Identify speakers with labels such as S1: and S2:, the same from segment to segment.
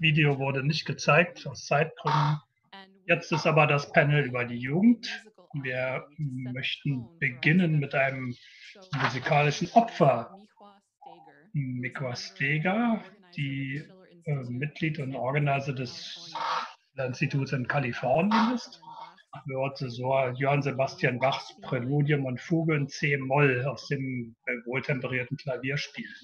S1: Video wurde nicht gezeigt aus Zeitgründen. Jetzt ist aber das Panel über die Jugend. Wir möchten beginnen mit einem musikalischen Opfer. Mikwa Steger, die äh, Mitglied und Organizer des Instituts in Kalifornien ist, wird so Johann Sebastian Bachs Präludium und Fuge in C-Moll aus dem wohltemperierten Klavier spielen.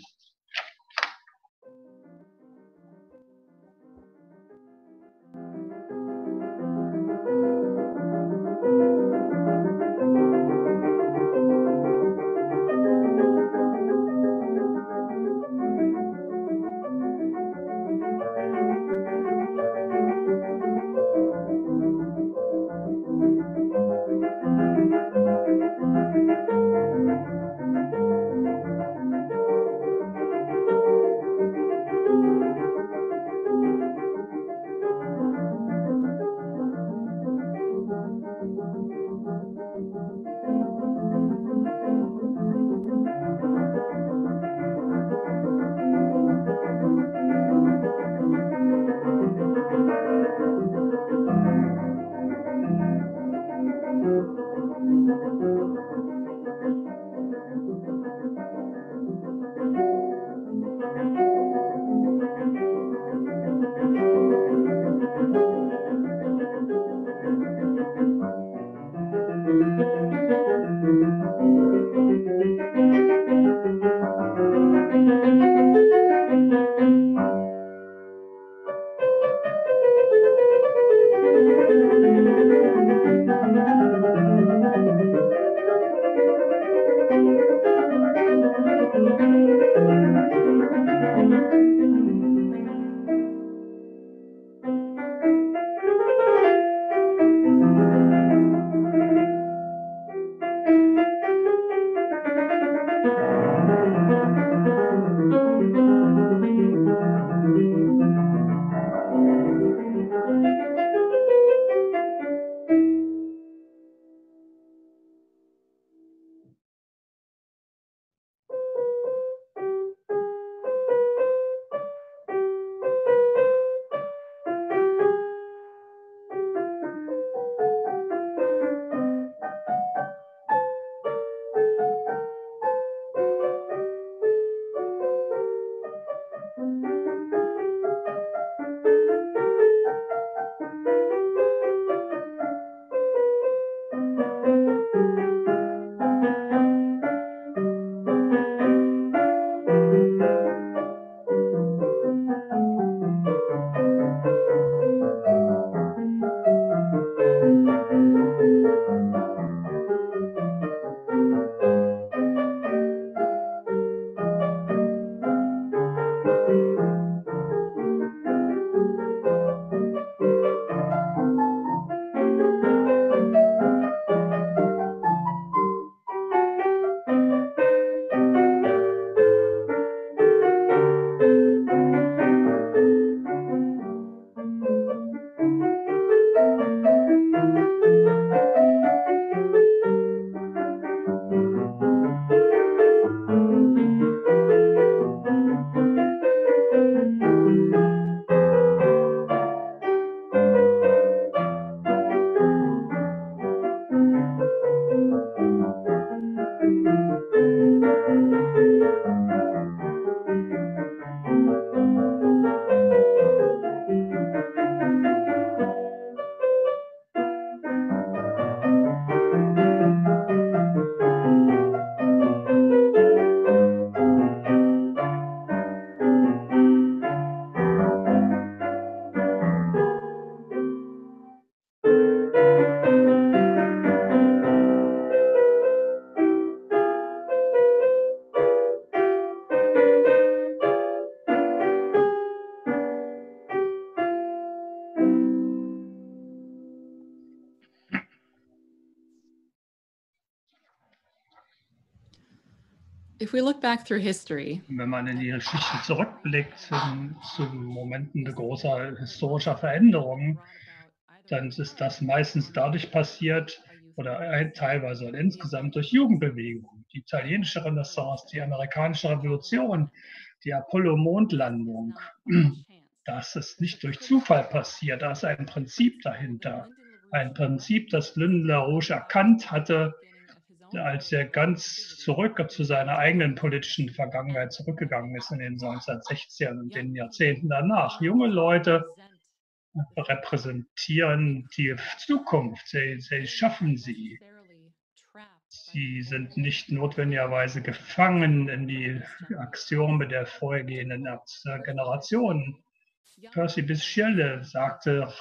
S2: If we look back through history,
S1: wenn man in die Geschichte zurückblickt, zu Momenten großer historischer Veränderungen, dann ist das meistens dadurch passiert oder teilweise und insgesamt durch Jugendbewegungen. Die italienische Renaissance, die amerikanische Revolution, die Apollo-Mondlandung. Das ist nicht durch Zufall passiert, da ist ein Prinzip dahinter. Ein Prinzip, das Lyndon LaRouche erkannt hatte, als er ganz zurück zu seiner eigenen politischen Vergangenheit zurückgegangen ist in den 1960ern und den Jahrzehnten danach. Junge Leute repräsentieren die Zukunft, sie, sie schaffen sie. Sie sind nicht notwendigerweise gefangen in die Axiome der vorhergehenden Generationen. Percy Bischelle sagte,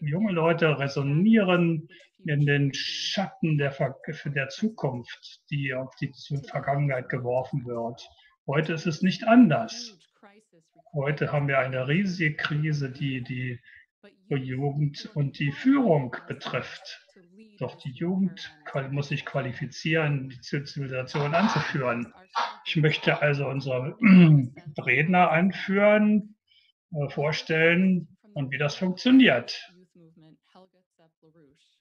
S1: junge Leute resonieren in den Schatten der, der Zukunft, die auf die Vergangenheit geworfen wird. Heute ist es nicht anders. Heute haben wir eine riesige Krise, die die Jugend und die Führung betrifft. Doch die Jugend muss sich qualifizieren, die Zivilisation anzuführen. Ich möchte also unsere Redner anführen, vorstellen und wie das funktioniert.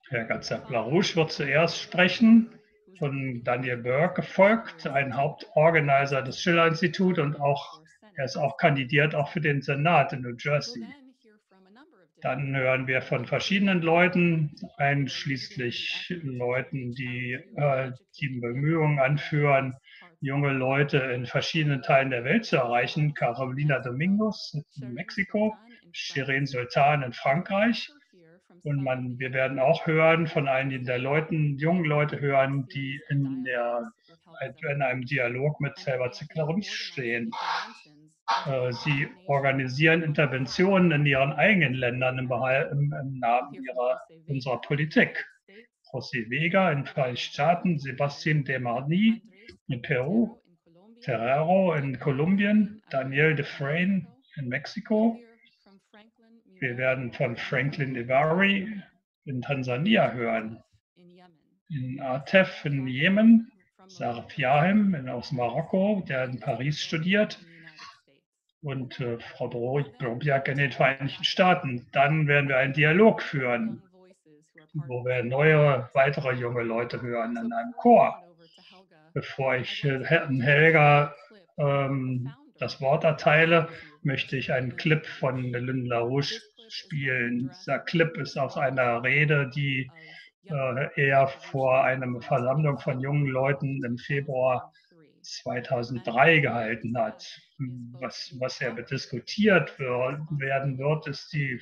S1: Herr Gatzap-LaRouche wird zuerst sprechen, von Daniel Burke gefolgt, ein Hauptorganizer des Schiller-Instituts und auch, er ist auch kandidiert auch für den Senat in New Jersey. Dann hören wir von verschiedenen Leuten, einschließlich Leuten, die äh, die Bemühungen anführen, junge Leute in verschiedenen Teilen der Welt zu erreichen. Carolina Domingos in Mexiko, Shirin Sultan in Frankreich. Und man, wir werden auch hören von einigen der Leuten, jungen Leute hören, die in, der, in einem Dialog mit Selber Zicklerich stehen. Äh, sie organisieren Interventionen in ihren eigenen Ländern im, im, im Namen ihrer, unserer Politik. José Vega in Vereinigten Staaten, Sebastian de Marni in Peru, Terrero in Kolumbien, Daniel Dufresne in Mexiko. Wir werden von Franklin Ivari in Tansania hören, in Atef in Jemen, Sarif Yahim aus Marokko, der in Paris studiert, und äh, Frau Brobiak in den Vereinigten Staaten. Dann werden wir einen Dialog führen, wo wir neue, weitere junge Leute hören in einem Chor. Bevor ich äh, Helga ähm, das Wort erteile, möchte ich einen Clip von Lynn LaRouche spielen. Dieser Clip ist aus einer Rede, die äh, er vor einer Versammlung von jungen Leuten im Februar 2003 gehalten hat. Was, was er diskutiert werden wird, ist die,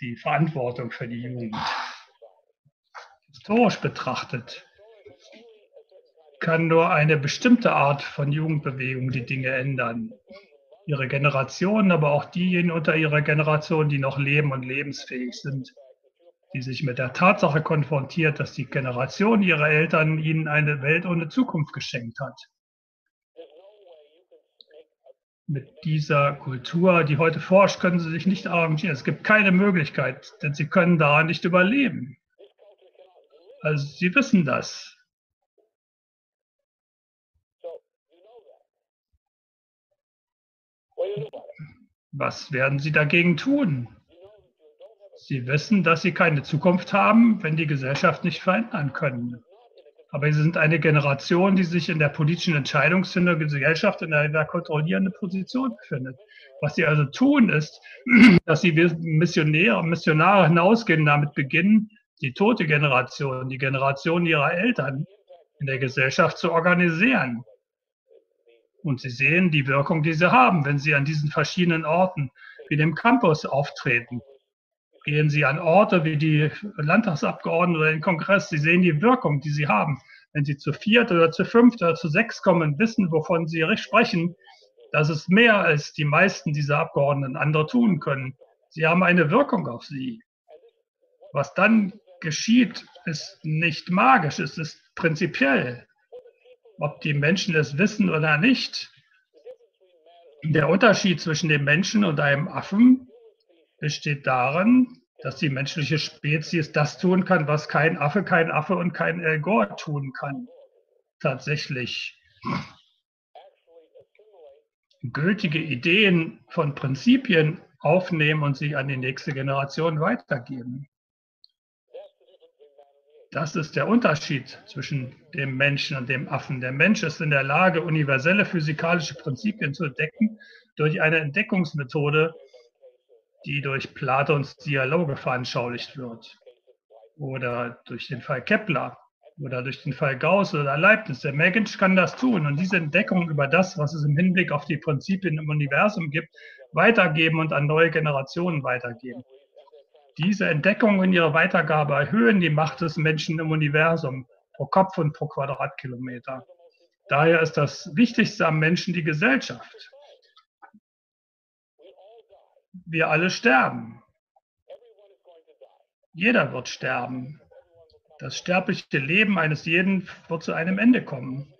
S1: die Verantwortung für die Jugend. Historisch betrachtet kann nur eine bestimmte Art von Jugendbewegung die Dinge ändern. Ihre Generation, aber auch diejenigen unter ihrer Generation, die noch leben und lebensfähig sind die sich mit der Tatsache konfrontiert, dass die Generation ihrer Eltern ihnen eine Welt ohne Zukunft geschenkt hat mit dieser Kultur, die heute forscht, können sie sich nicht arrangieren. Es gibt keine Möglichkeit, denn sie können da nicht überleben. Also sie wissen das. Was werden sie dagegen tun? Sie wissen, dass sie keine Zukunft haben, wenn die Gesellschaft nicht verändern können. Aber sie sind eine Generation, die sich in der politischen Entscheidungsfindung der Gesellschaft in einer kontrollierenden Position befindet. Was sie also tun, ist, dass sie Missionäre, Missionare hinausgehen, damit beginnen, die tote Generation, die Generation ihrer Eltern in der Gesellschaft zu organisieren. Und sie sehen die Wirkung, die sie haben, wenn sie an diesen verschiedenen Orten wie dem Campus auftreten Gehen Sie an Orte wie die Landtagsabgeordneten oder den Kongress. Sie sehen die Wirkung, die sie haben. Wenn Sie zu viert oder zu fünft oder zu sechs kommen, wissen, wovon Sie sprechen, das ist mehr, als die meisten dieser Abgeordneten andere tun können. Sie haben eine Wirkung auf Sie. Was dann geschieht, ist nicht magisch, es ist prinzipiell. Ob die Menschen es wissen oder nicht. Der Unterschied zwischen dem Menschen und einem Affen besteht darin, dass die menschliche Spezies das tun kann, was kein Affe, kein Affe und kein El Gore tun kann. Tatsächlich gültige Ideen von Prinzipien aufnehmen und sie an die nächste Generation weitergeben. Das ist der Unterschied zwischen dem Menschen und dem Affen. Der Mensch ist in der Lage, universelle physikalische Prinzipien zu entdecken durch eine Entdeckungsmethode, die durch Platons Dialoge veranschaulicht wird. Oder durch den Fall Kepler oder durch den Fall Gauss oder Leibniz. Der Mensch kann das tun und diese Entdeckung über das, was es im Hinblick auf die Prinzipien im Universum gibt, weitergeben und an neue Generationen weitergeben. Diese Entdeckungen in ihrer Weitergabe erhöhen die Macht des Menschen im Universum pro Kopf und pro Quadratkilometer. Daher ist das Wichtigste am Menschen die Gesellschaft. Wir alle sterben. Jeder wird sterben. Das sterbliche Leben eines jeden wird zu einem Ende kommen.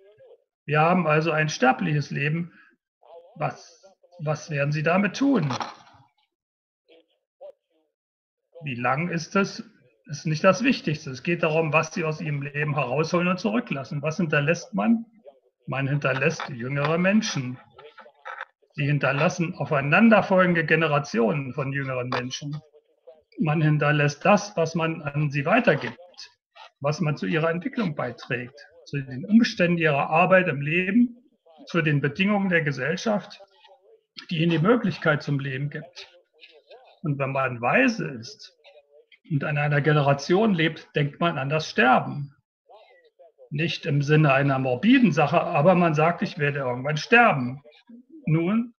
S1: Wir haben also ein sterbliches Leben. Was, was werden Sie damit tun? Wie lang ist es? Ist nicht das Wichtigste. Es geht darum, was Sie aus Ihrem Leben herausholen und zurücklassen. Was hinterlässt man? Man hinterlässt jüngere Menschen. Sie hinterlassen aufeinanderfolgende Generationen von jüngeren Menschen. Man hinterlässt das, was man an sie weitergibt was man zu ihrer Entwicklung beiträgt, zu den Umständen ihrer Arbeit im Leben, zu den Bedingungen der Gesellschaft, die ihnen die Möglichkeit zum Leben gibt. Und wenn man weise ist und an einer Generation lebt, denkt man an das Sterben. Nicht im Sinne einer morbiden Sache, aber man sagt, ich werde irgendwann sterben. Nun,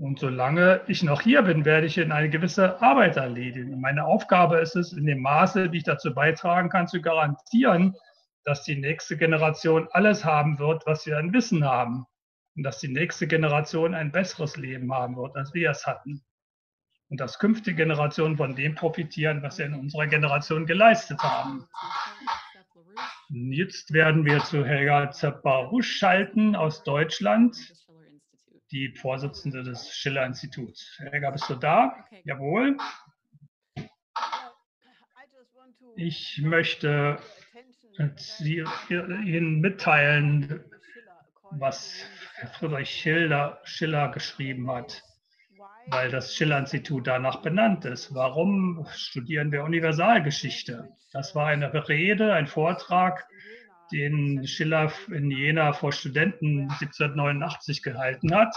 S1: Und solange ich noch hier bin, werde ich in eine gewisse Arbeit erledigen. Meine Aufgabe ist es, in dem Maße, wie ich dazu beitragen kann, zu garantieren, dass die nächste Generation alles haben wird, was wir an Wissen haben. Und dass die nächste Generation ein besseres Leben haben wird, als wir es hatten. Und dass künftige Generationen von dem profitieren, was wir in unserer Generation geleistet haben. Jetzt werden wir zu Helga Zabarusch schalten aus Deutschland die Vorsitzende des Schiller-Instituts. Helga, bist du da? Okay. Jawohl. Ich möchte Ihnen mitteilen, was Friedrich Schiller, Schiller geschrieben hat, weil das Schiller-Institut danach benannt ist. Warum studieren wir Universalgeschichte? Das war eine Rede, ein Vortrag den Schiller in Jena vor Studenten 1789 gehalten hat.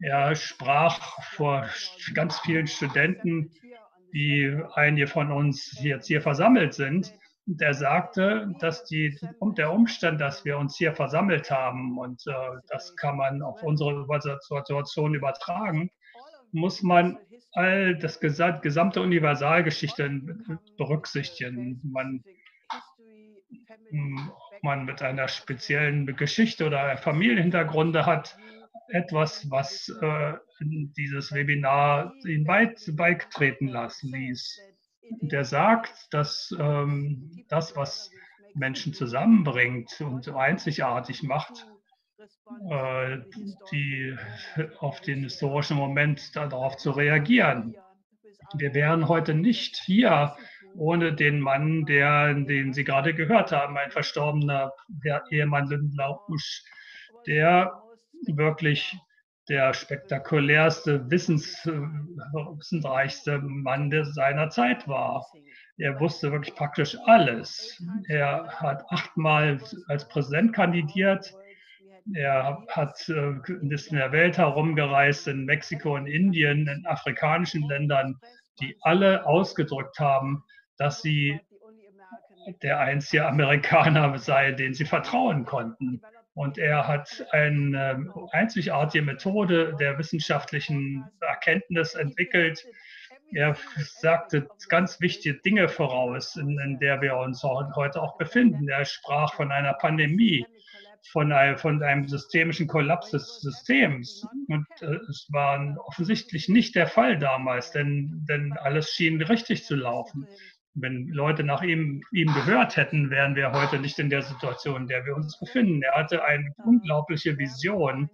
S1: Er sprach vor ganz vielen Studenten, wie einige von uns jetzt hier versammelt sind. Und er sagte, dass die, der Umstand, dass wir uns hier versammelt haben, und äh, das kann man auf unsere Situation übertragen, muss man all das gesamte Universalgeschichte berücksichtigen. Man ob man mit einer speziellen Geschichte oder Familienhintergründe hat, etwas, was äh, dieses Webinar ihn beitreten lassen ließ. Der sagt, dass ähm, das, was Menschen zusammenbringt und einzigartig macht, äh, die auf den historischen Moment darauf zu reagieren. Wir wären heute nicht hier, ohne den Mann, der, den Sie gerade gehört haben, ein verstorbener Ehemann Lindlausch, der wirklich der spektakulärste, wissens, wissensreichste Mann seiner Zeit war. Er wusste wirklich praktisch alles. Er hat achtmal als Präsident kandidiert. Er hat äh, ist in der Welt herumgereist, in Mexiko und Indien, in afrikanischen Ländern, die alle ausgedrückt haben, dass sie der einzige Amerikaner sei, den sie vertrauen konnten. Und er hat eine einzigartige Methode der wissenschaftlichen Erkenntnis entwickelt. Er sagte ganz wichtige Dinge voraus, in, in der wir uns heute auch befinden. Er sprach von einer Pandemie, von einem, von einem systemischen Kollaps des Systems. Und äh, es war offensichtlich nicht der Fall damals, denn, denn alles schien richtig zu laufen wenn Leute nach ihm, ihm gehört hätten, wären wir heute nicht in der Situation, in der wir uns befinden. Er hatte eine unglaubliche Vision,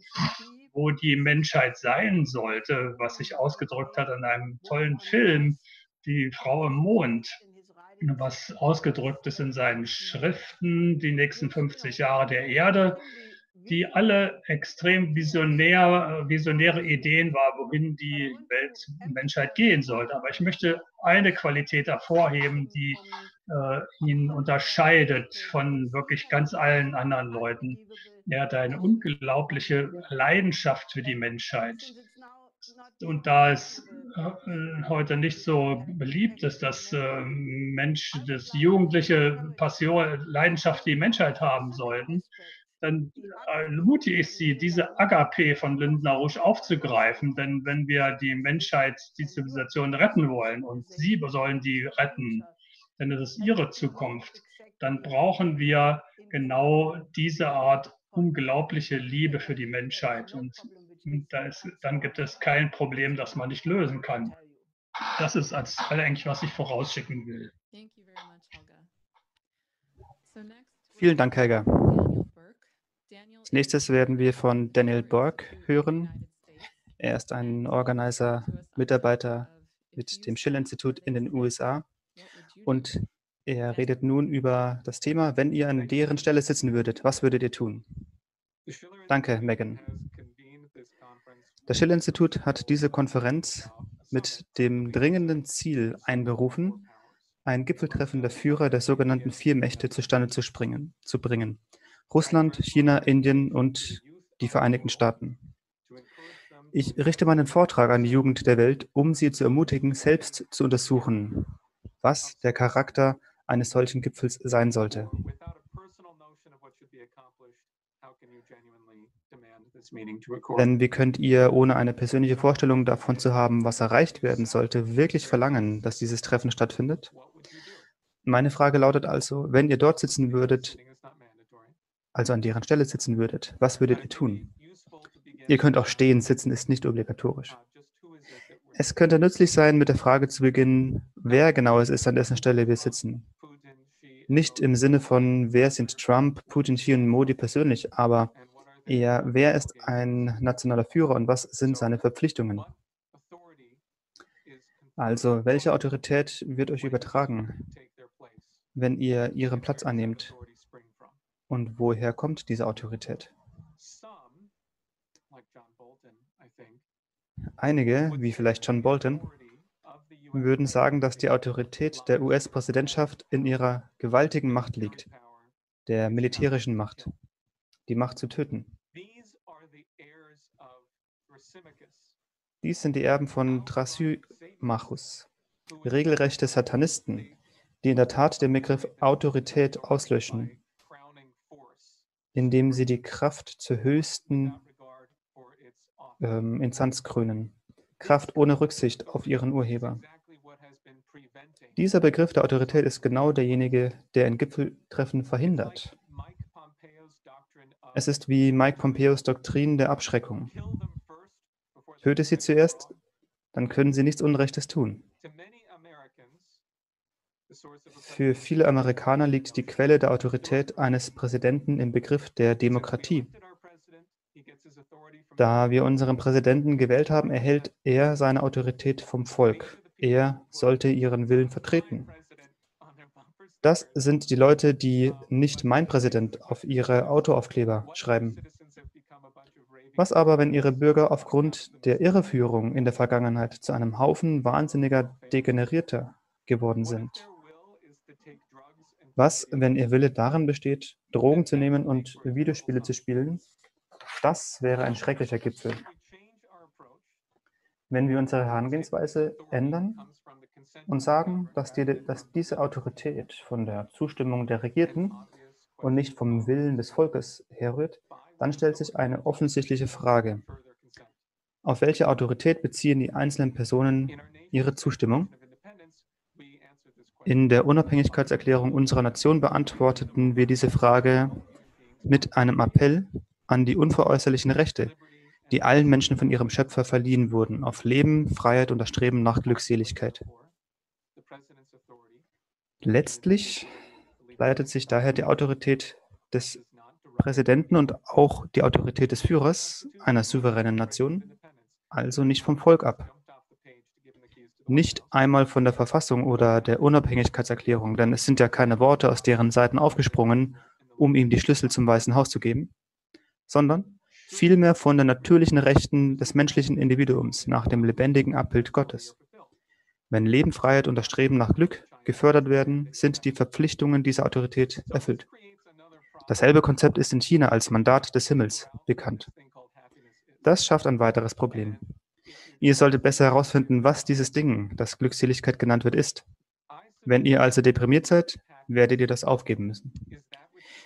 S1: wo die Menschheit sein sollte, was sich ausgedrückt hat in einem tollen Film, Die Frau im Mond, was ausgedrückt ist in seinen Schriften, die nächsten 50 Jahre der Erde, die alle extrem visionär, visionäre Ideen war, wohin die Welt, Menschheit gehen sollte. Aber ich möchte eine Qualität hervorheben, die äh, ihn unterscheidet von wirklich ganz allen anderen Leuten. Er hat eine unglaubliche Leidenschaft für die Menschheit. Und da es äh, heute nicht so beliebt ist, dass äh, Menschen, dass Jugendliche Passion, Leidenschaft für die Menschheit haben sollten, dann ermutige ich Sie, diese Agape von Lindner Rouge aufzugreifen. Denn wenn wir die Menschheit, die Zivilisation retten wollen und Sie sollen die retten, denn es ist Ihre Zukunft, dann brauchen wir genau diese Art unglaubliche Liebe für die Menschheit. Und da ist, dann gibt es kein Problem, das man nicht lösen kann. Das ist als eigentlich, was ich vorausschicken will.
S3: Vielen Dank, Helga. Als nächstes werden wir von Daniel Borg hören. Er ist ein Organizer, Mitarbeiter mit dem Schill-Institut in den USA und er redet nun über das Thema, wenn ihr an deren Stelle sitzen würdet, was würdet ihr tun? Danke, Megan. Das Schill-Institut hat diese Konferenz mit dem dringenden Ziel einberufen, ein Gipfeltreffen der Führer der sogenannten vier Mächte zustande zu, springen, zu bringen. Russland, China, Indien und die Vereinigten Staaten. Ich richte meinen Vortrag an die Jugend der Welt, um sie zu ermutigen, selbst zu untersuchen, was der Charakter eines solchen Gipfels sein sollte. Denn wie könnt ihr, ohne eine persönliche Vorstellung davon zu haben, was erreicht werden sollte, wirklich verlangen, dass dieses Treffen stattfindet? Meine Frage lautet also, wenn ihr dort sitzen würdet, also an deren Stelle sitzen würdet, was würdet ihr tun? Ihr könnt auch stehen, sitzen ist nicht obligatorisch. Es könnte nützlich sein, mit der Frage zu beginnen, wer genau es ist, an dessen Stelle wir sitzen. Nicht im Sinne von, wer sind Trump, Putin, Xi und Modi persönlich, aber eher, wer ist ein nationaler Führer und was sind seine Verpflichtungen? Also, welche Autorität wird euch übertragen, wenn ihr ihren Platz annehmt? Und woher kommt diese Autorität? Einige, wie vielleicht John Bolton, würden sagen, dass die Autorität der US-Präsidentschaft in ihrer gewaltigen Macht liegt, der militärischen Macht, die Macht zu töten. Dies sind die Erben von Thrasymachus, regelrechte Satanisten, die in der Tat den Begriff Autorität auslöschen indem sie die Kraft zur höchsten ähm, Instanz krönen. Kraft ohne Rücksicht auf ihren Urheber. Dieser Begriff der Autorität ist genau derjenige, der ein Gipfeltreffen verhindert. Es ist wie Mike Pompeos Doktrin der Abschreckung. Töte sie zuerst, dann können sie nichts Unrechtes tun. Für viele Amerikaner liegt die Quelle der Autorität eines Präsidenten im Begriff der Demokratie. Da wir unseren Präsidenten gewählt haben, erhält er seine Autorität vom Volk. Er sollte ihren Willen vertreten. Das sind die Leute, die nicht mein Präsident auf ihre Autoaufkleber schreiben. Was aber, wenn ihre Bürger aufgrund der Irreführung in der Vergangenheit zu einem Haufen wahnsinniger Degenerierter geworden sind? Was, wenn Ihr Wille darin besteht, Drogen zu nehmen und Videospiele zu spielen? Das wäre ein schrecklicher Gipfel. Wenn wir unsere Herangehensweise ändern und sagen, dass, die, dass diese Autorität von der Zustimmung der Regierten und nicht vom Willen des Volkes herrührt, dann stellt sich eine offensichtliche Frage. Auf welche Autorität beziehen die einzelnen Personen ihre Zustimmung? In der Unabhängigkeitserklärung unserer Nation beantworteten wir diese Frage mit einem Appell an die unveräußerlichen Rechte, die allen Menschen von ihrem Schöpfer verliehen wurden, auf Leben, Freiheit und das Streben nach Glückseligkeit. Letztlich leitet sich daher die Autorität des Präsidenten und auch die Autorität des Führers einer souveränen Nation also nicht vom Volk ab nicht einmal von der Verfassung oder der Unabhängigkeitserklärung, denn es sind ja keine Worte aus deren Seiten aufgesprungen, um ihm die Schlüssel zum Weißen Haus zu geben, sondern vielmehr von den natürlichen Rechten des menschlichen Individuums nach dem lebendigen Abbild Gottes. Wenn Leben, Freiheit und das Streben nach Glück gefördert werden, sind die Verpflichtungen dieser Autorität erfüllt. Dasselbe Konzept ist in China als Mandat des Himmels bekannt. Das schafft ein weiteres Problem. Ihr solltet besser herausfinden, was dieses Ding, das Glückseligkeit genannt wird, ist. Wenn ihr also deprimiert seid, werdet ihr das aufgeben müssen.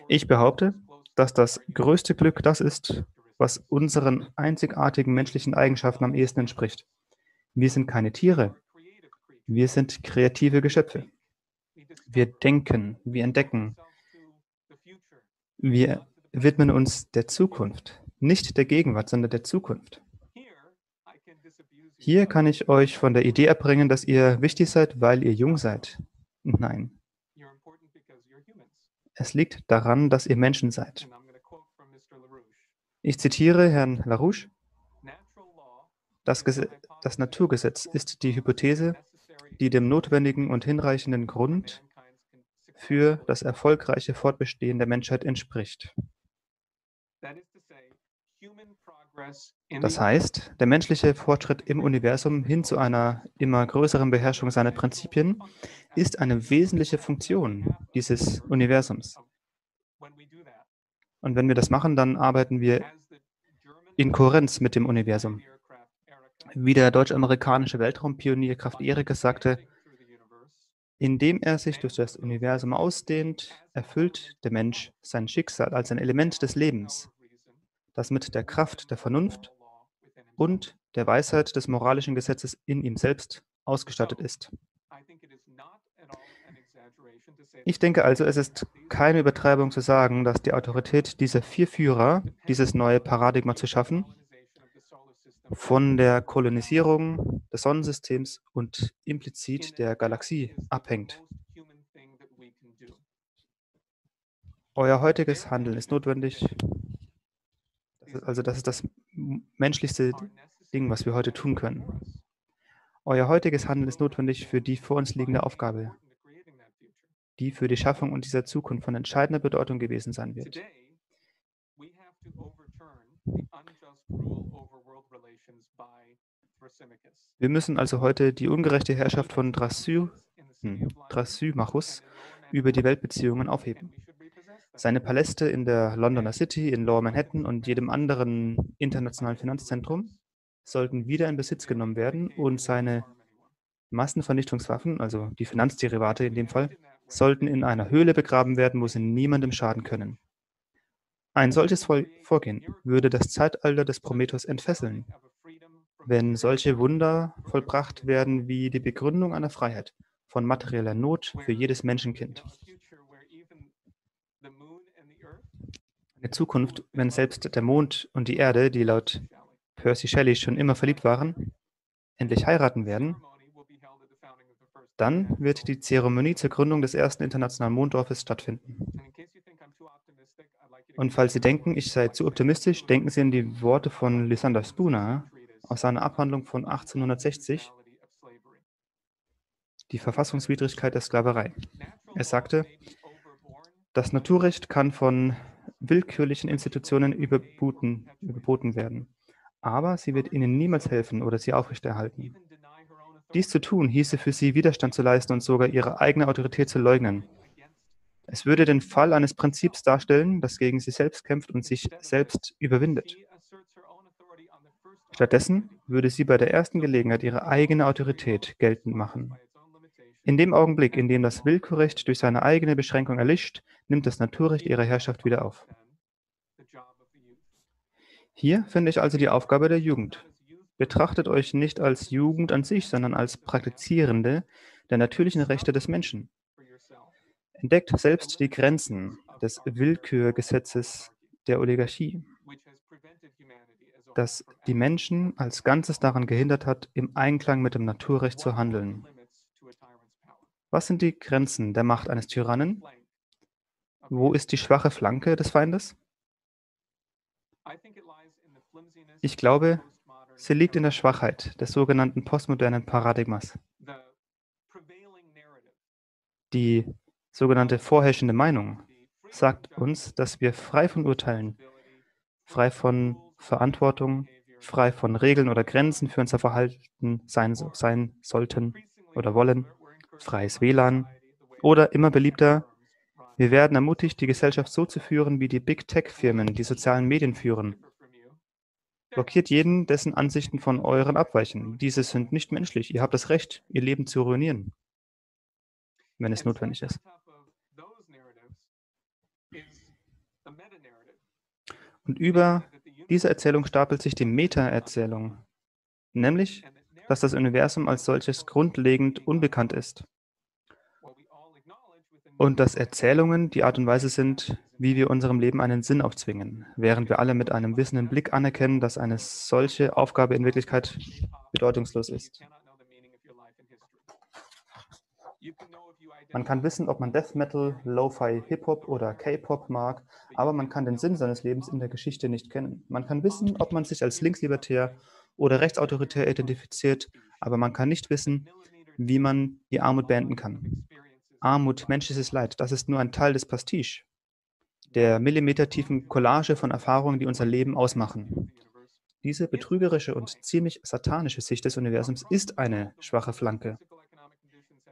S3: Ich behaupte, dass das größte Glück das ist, was unseren einzigartigen menschlichen Eigenschaften am ehesten entspricht. Wir sind keine Tiere. Wir sind kreative Geschöpfe. Wir denken, wir entdecken. Wir widmen uns der Zukunft, nicht der Gegenwart, sondern der Zukunft. Hier kann ich euch von der Idee erbringen, dass ihr wichtig seid, weil ihr jung seid. Nein. Es liegt daran, dass ihr Menschen seid. Ich zitiere Herrn LaRouche. Das, das Naturgesetz ist die Hypothese, die dem notwendigen und hinreichenden Grund für das erfolgreiche Fortbestehen der Menschheit entspricht. Das heißt, der menschliche Fortschritt im Universum hin zu einer immer größeren Beherrschung seiner Prinzipien ist eine wesentliche Funktion dieses Universums. Und wenn wir das machen, dann arbeiten wir in Kohärenz mit dem Universum. Wie der deutsch-amerikanische Weltraumpionier Kraft Erike sagte, indem er sich durch das Universum ausdehnt, erfüllt der Mensch sein Schicksal als ein Element des Lebens das mit der Kraft der Vernunft und der Weisheit des moralischen Gesetzes in ihm selbst ausgestattet ist. Ich denke also, es ist keine Übertreibung zu sagen, dass die Autorität dieser vier Führer, dieses neue Paradigma zu schaffen, von der Kolonisierung des Sonnensystems und implizit der Galaxie abhängt. Euer heutiges Handeln ist notwendig, also das ist das menschlichste Ding, was wir heute tun können. Euer heutiges Handeln ist notwendig für die vor uns liegende Aufgabe, die für die Schaffung dieser Zukunft von entscheidender Bedeutung gewesen sein wird. Wir müssen also heute die ungerechte Herrschaft von Drasy, hm, Drassymachus über die Weltbeziehungen aufheben. Seine Paläste in der Londoner City, in Lower Manhattan und jedem anderen internationalen Finanzzentrum sollten wieder in Besitz genommen werden und seine Massenvernichtungswaffen, also die Finanzderivate in dem Fall, sollten in einer Höhle begraben werden, wo sie niemandem schaden können. Ein solches Vorgehen würde das Zeitalter des Prometheus entfesseln, wenn solche Wunder vollbracht werden wie die Begründung einer Freiheit von materieller Not für jedes Menschenkind. Eine Zukunft, wenn selbst der Mond und die Erde, die laut Percy Shelley schon immer verliebt waren, endlich heiraten werden, dann wird die Zeremonie zur Gründung des ersten internationalen Monddorfes stattfinden. Und falls Sie denken, ich sei zu optimistisch, denken Sie an die Worte von Lysander Spooner aus seiner Abhandlung von 1860, Die Verfassungswidrigkeit der Sklaverei. Er sagte, das Naturrecht kann von willkürlichen Institutionen überboten, überboten werden. Aber sie wird ihnen niemals helfen oder sie aufrechterhalten. Dies zu tun, hieße für sie Widerstand zu leisten und sogar ihre eigene Autorität zu leugnen. Es würde den Fall eines Prinzips darstellen, das gegen sie selbst kämpft und sich selbst überwindet. Stattdessen würde sie bei der ersten Gelegenheit ihre eigene Autorität geltend machen. In dem Augenblick, in dem das Willkürrecht durch seine eigene Beschränkung erlischt, nimmt das Naturrecht ihre Herrschaft wieder auf. Hier finde ich also die Aufgabe der Jugend. Betrachtet euch nicht als Jugend an sich, sondern als Praktizierende der natürlichen Rechte des Menschen. Entdeckt selbst die Grenzen des Willkürgesetzes der Oligarchie, das die Menschen als Ganzes daran gehindert hat, im Einklang mit dem Naturrecht zu handeln. Was sind die Grenzen der Macht eines Tyrannen? Wo ist die schwache Flanke des Feindes? Ich glaube, sie liegt in der Schwachheit des sogenannten postmodernen Paradigmas. Die sogenannte vorherrschende Meinung sagt uns, dass wir frei von Urteilen, frei von Verantwortung, frei von Regeln oder Grenzen für unser Verhalten sein, sein sollten oder wollen freies WLAN oder immer beliebter Wir werden ermutigt, die Gesellschaft so zu führen, wie die Big Tech-Firmen die sozialen Medien führen. Blockiert jeden, dessen Ansichten von euren abweichen. Diese sind nicht menschlich. Ihr habt das Recht, ihr Leben zu ruinieren, wenn es notwendig ist. Und über diese Erzählung stapelt sich die Meta-Erzählung, nämlich, dass das Universum als solches grundlegend unbekannt ist und dass Erzählungen die Art und Weise sind, wie wir unserem Leben einen Sinn aufzwingen, während wir alle mit einem wissenden Blick anerkennen, dass eine solche Aufgabe in Wirklichkeit bedeutungslos ist. Man kann wissen, ob man Death Metal, Lo-Fi Hip-Hop oder K-Pop mag, aber man kann den Sinn seines Lebens in der Geschichte nicht kennen. Man kann wissen, ob man sich als linkslibertär oder rechtsautoritär identifiziert, aber man kann nicht wissen, wie man die Armut beenden kann. Armut, menschliches Leid, das ist nur ein Teil des Pastiche, der millimetertiefen Collage von Erfahrungen, die unser Leben ausmachen. Diese betrügerische und ziemlich satanische Sicht des Universums ist eine schwache Flanke.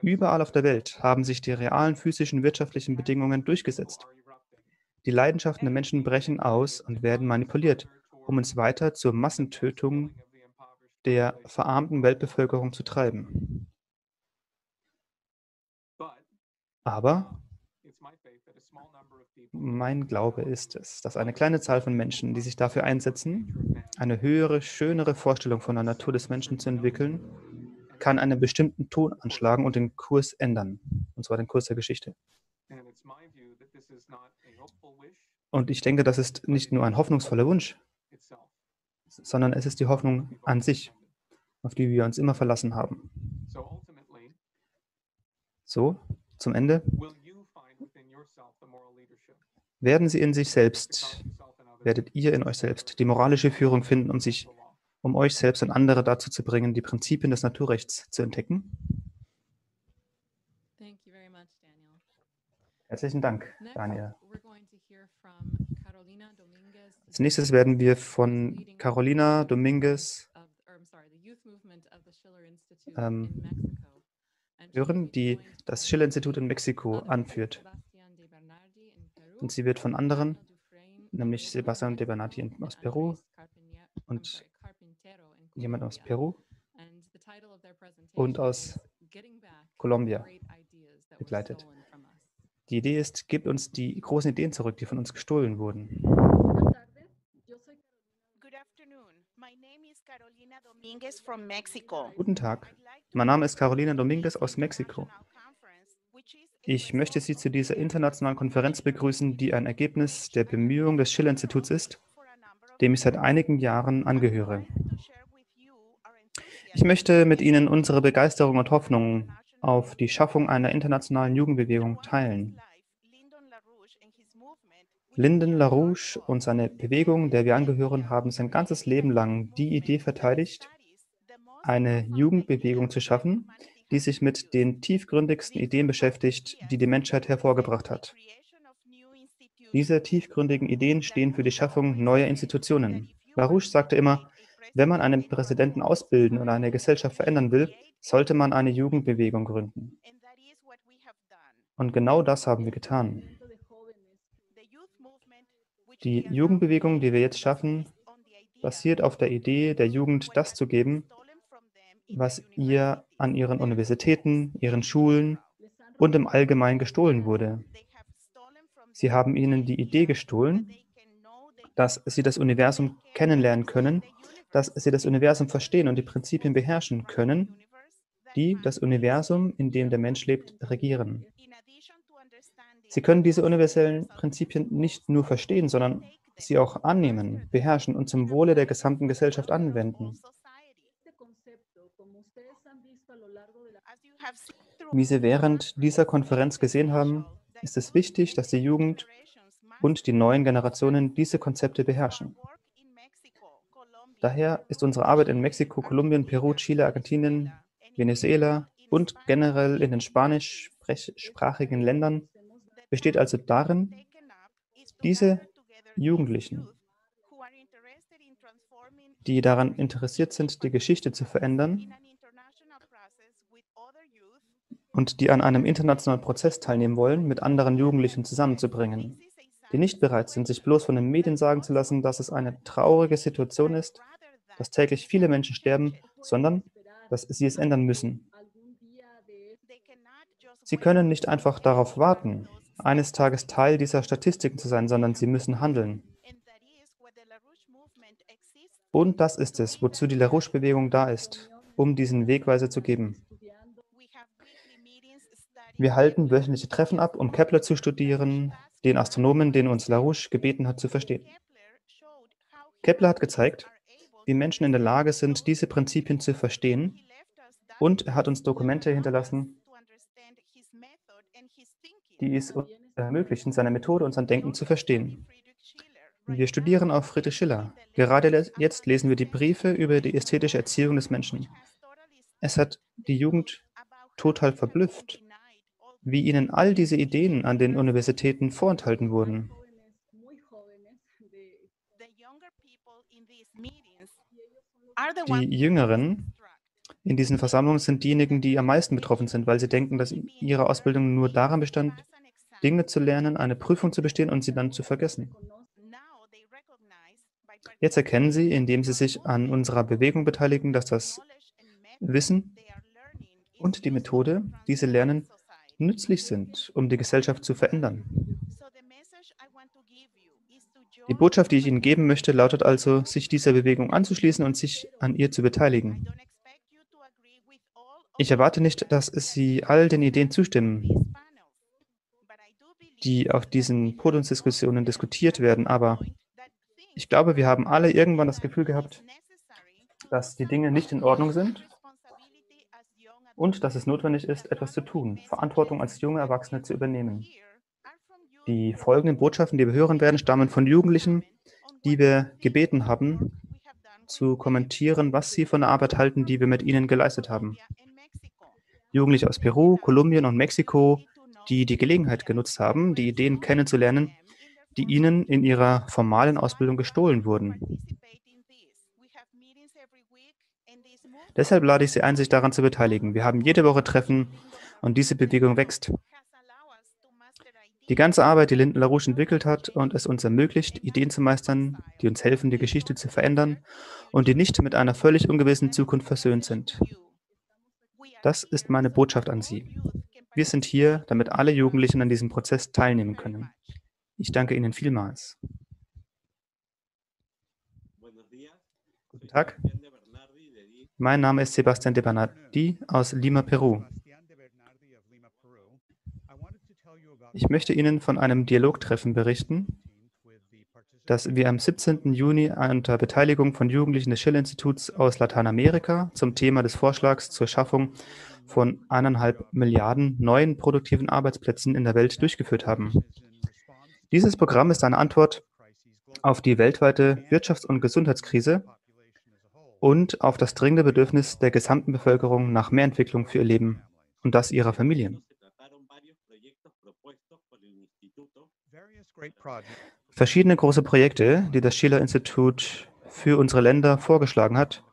S3: Überall auf der Welt haben sich die realen physischen wirtschaftlichen Bedingungen durchgesetzt. Die Leidenschaften der Menschen brechen aus und werden manipuliert, um uns weiter zur Massentötung der verarmten Weltbevölkerung zu treiben. Aber mein Glaube ist es, dass eine kleine Zahl von Menschen, die sich dafür einsetzen, eine höhere, schönere Vorstellung von der Natur des Menschen zu entwickeln, kann einen bestimmten Ton anschlagen und den Kurs ändern, und zwar den Kurs der Geschichte. Und ich denke, das ist nicht nur ein hoffnungsvoller Wunsch, sondern es ist die Hoffnung an sich, auf die wir uns immer verlassen haben. So, zum Ende, werden Sie in sich selbst, werdet ihr in euch selbst die moralische Führung finden, um sich, um euch selbst und andere dazu zu bringen, die Prinzipien des Naturrechts zu entdecken? Herzlichen Dank, Daniel. Als nächstes werden wir von Carolina Dominguez ähm, hören, die das Schiller-Institut in Mexiko anführt. Und sie wird von anderen, nämlich Sebastian de Bernardi aus Peru und jemand aus Peru und aus Kolumbia begleitet. Die Idee ist, gib uns die großen Ideen zurück, die von uns gestohlen wurden. Guten Tag, mein Name ist Carolina Dominguez aus Mexiko. Ich möchte Sie zu dieser internationalen Konferenz begrüßen, die ein Ergebnis der Bemühungen des Schiller-Instituts ist, dem ich seit einigen Jahren angehöre. Ich möchte mit Ihnen unsere Begeisterung und Hoffnung auf die Schaffung einer internationalen Jugendbewegung teilen. Lyndon LaRouche und seine Bewegung, der wir angehören, haben sein ganzes Leben lang die Idee verteidigt, eine Jugendbewegung zu schaffen, die sich mit den tiefgründigsten Ideen beschäftigt, die die Menschheit hervorgebracht hat. Diese tiefgründigen Ideen stehen für die Schaffung neuer Institutionen. LaRouche sagte immer, wenn man einen Präsidenten ausbilden und eine Gesellschaft verändern will, sollte man eine Jugendbewegung gründen. Und genau das haben wir getan. Die Jugendbewegung, die wir jetzt schaffen, basiert auf der Idee, der Jugend das zu geben, was ihr an ihren Universitäten, ihren Schulen und im Allgemeinen gestohlen wurde. Sie haben ihnen die Idee gestohlen, dass sie das Universum kennenlernen können, dass sie das Universum verstehen und die Prinzipien beherrschen können, die das Universum, in dem der Mensch lebt, regieren. Sie können diese universellen Prinzipien nicht nur verstehen, sondern sie auch annehmen, beherrschen und zum Wohle der gesamten Gesellschaft anwenden. Wie Sie während dieser Konferenz gesehen haben, ist es wichtig, dass die Jugend und die neuen Generationen diese Konzepte beherrschen. Daher ist unsere Arbeit in Mexiko, Kolumbien, Peru, Chile, Argentinien, Venezuela und generell in den spanischsprachigen Ländern besteht also darin, diese Jugendlichen, die daran interessiert sind, die Geschichte zu verändern, und die an einem internationalen Prozess teilnehmen wollen, mit anderen Jugendlichen zusammenzubringen, die nicht bereit sind, sich bloß von den Medien sagen zu lassen, dass es eine traurige Situation ist, dass täglich viele Menschen sterben, sondern dass sie es ändern müssen. Sie können nicht einfach darauf warten, eines Tages Teil dieser Statistiken zu sein, sondern sie müssen handeln. Und das ist es, wozu die LaRouche-Bewegung da ist, um diesen Wegweiser zu geben. Wir halten wöchentliche Treffen ab, um Kepler zu studieren, den Astronomen, den uns LaRouche gebeten hat, zu verstehen. Kepler hat gezeigt, wie Menschen in der Lage sind, diese Prinzipien zu verstehen, und er hat uns Dokumente hinterlassen, die es ermöglichen, seine Methode und sein Denken zu verstehen. Wir studieren auf Friedrich Schiller. Gerade jetzt lesen wir die Briefe über die ästhetische Erziehung des Menschen. Es hat die Jugend total verblüfft, wie ihnen all diese Ideen an den Universitäten vorenthalten wurden. Die Jüngeren in diesen Versammlungen sind diejenigen, die am meisten betroffen sind, weil sie denken, dass ihre Ausbildung nur daran bestand, Dinge zu lernen, eine Prüfung zu bestehen und sie dann zu vergessen. Jetzt erkennen sie, indem sie sich an unserer Bewegung beteiligen, dass das Wissen und die Methode, die sie lernen, nützlich sind, um die Gesellschaft zu verändern. Die Botschaft, die ich Ihnen geben möchte, lautet also, sich dieser Bewegung anzuschließen und sich an ihr zu beteiligen. Ich erwarte nicht, dass Sie all den Ideen zustimmen, die auf diesen Podiumsdiskussionen diskutiert werden, aber ich glaube, wir haben alle irgendwann das Gefühl gehabt, dass die Dinge nicht in Ordnung sind und dass es notwendig ist, etwas zu tun, Verantwortung als junge Erwachsene zu übernehmen. Die folgenden Botschaften, die wir hören werden, stammen von Jugendlichen, die wir gebeten haben, zu kommentieren, was sie von der Arbeit halten, die wir mit ihnen geleistet haben. Jugendliche aus Peru, Kolumbien und Mexiko, die die Gelegenheit genutzt haben, die Ideen kennenzulernen, die ihnen in ihrer formalen Ausbildung gestohlen wurden. Deshalb lade ich Sie ein, sich daran zu beteiligen. Wir haben jede Woche Treffen und diese Bewegung wächst. Die ganze Arbeit, die Linden LaRouche entwickelt hat und es uns ermöglicht, Ideen zu meistern, die uns helfen, die Geschichte zu verändern und die nicht mit einer völlig ungewissen Zukunft versöhnt sind. Das ist meine Botschaft an Sie. Wir sind hier, damit alle Jugendlichen an diesem Prozess teilnehmen können. Ich danke Ihnen vielmals. Guten Tag. Mein Name ist Sebastian de Bernardi aus Lima, Peru. Ich möchte Ihnen von einem Dialogtreffen berichten, das wir am 17. Juni unter Beteiligung von Jugendlichen des Schill-Instituts aus Lateinamerika zum Thema des Vorschlags zur Schaffung von eineinhalb Milliarden neuen produktiven Arbeitsplätzen in der Welt durchgeführt haben. Dieses Programm ist eine Antwort auf die weltweite Wirtschafts- und Gesundheitskrise und auf das dringende Bedürfnis der gesamten Bevölkerung nach mehr Entwicklung für ihr Leben und das ihrer Familien. Verschiedene große Projekte, die das Schiller-Institut für unsere Länder vorgeschlagen hat,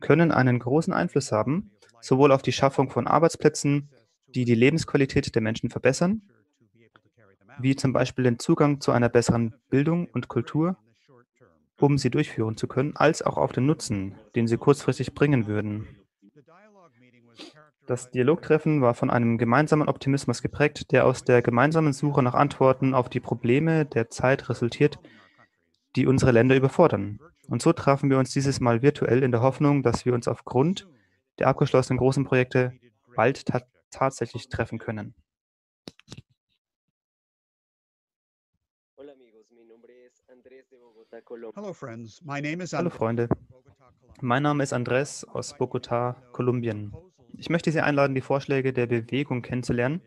S3: können einen großen Einfluss haben, sowohl auf die Schaffung von Arbeitsplätzen, die die Lebensqualität der Menschen verbessern, wie zum Beispiel den Zugang zu einer besseren Bildung und Kultur, um sie durchführen zu können, als auch auf den Nutzen, den sie kurzfristig bringen würden. Das Dialogtreffen war von einem gemeinsamen Optimismus geprägt, der aus der gemeinsamen Suche nach Antworten auf die Probleme der Zeit resultiert, die unsere Länder überfordern. Und so trafen wir uns dieses Mal virtuell in der Hoffnung, dass wir uns aufgrund der abgeschlossenen großen Projekte bald ta tatsächlich treffen können. Hallo Freunde, mein Name ist Andres aus Bogotá, Kolumbien. Ich möchte Sie einladen, die Vorschläge der Bewegung kennenzulernen,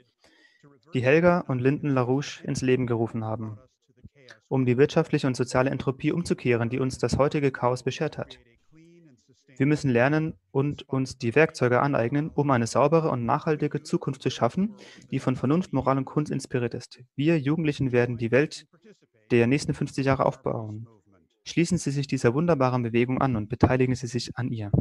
S3: die Helga und Linden LaRouche ins Leben gerufen haben, um die wirtschaftliche und soziale Entropie umzukehren, die uns das heutige Chaos beschert hat. Wir müssen lernen und uns die Werkzeuge aneignen, um eine saubere und nachhaltige Zukunft zu schaffen, die von Vernunft, Moral und Kunst inspiriert ist. Wir Jugendlichen werden die Welt der nächsten 50 Jahre aufbauen. Schließen Sie sich dieser wunderbaren Bewegung an und beteiligen Sie sich an ihr.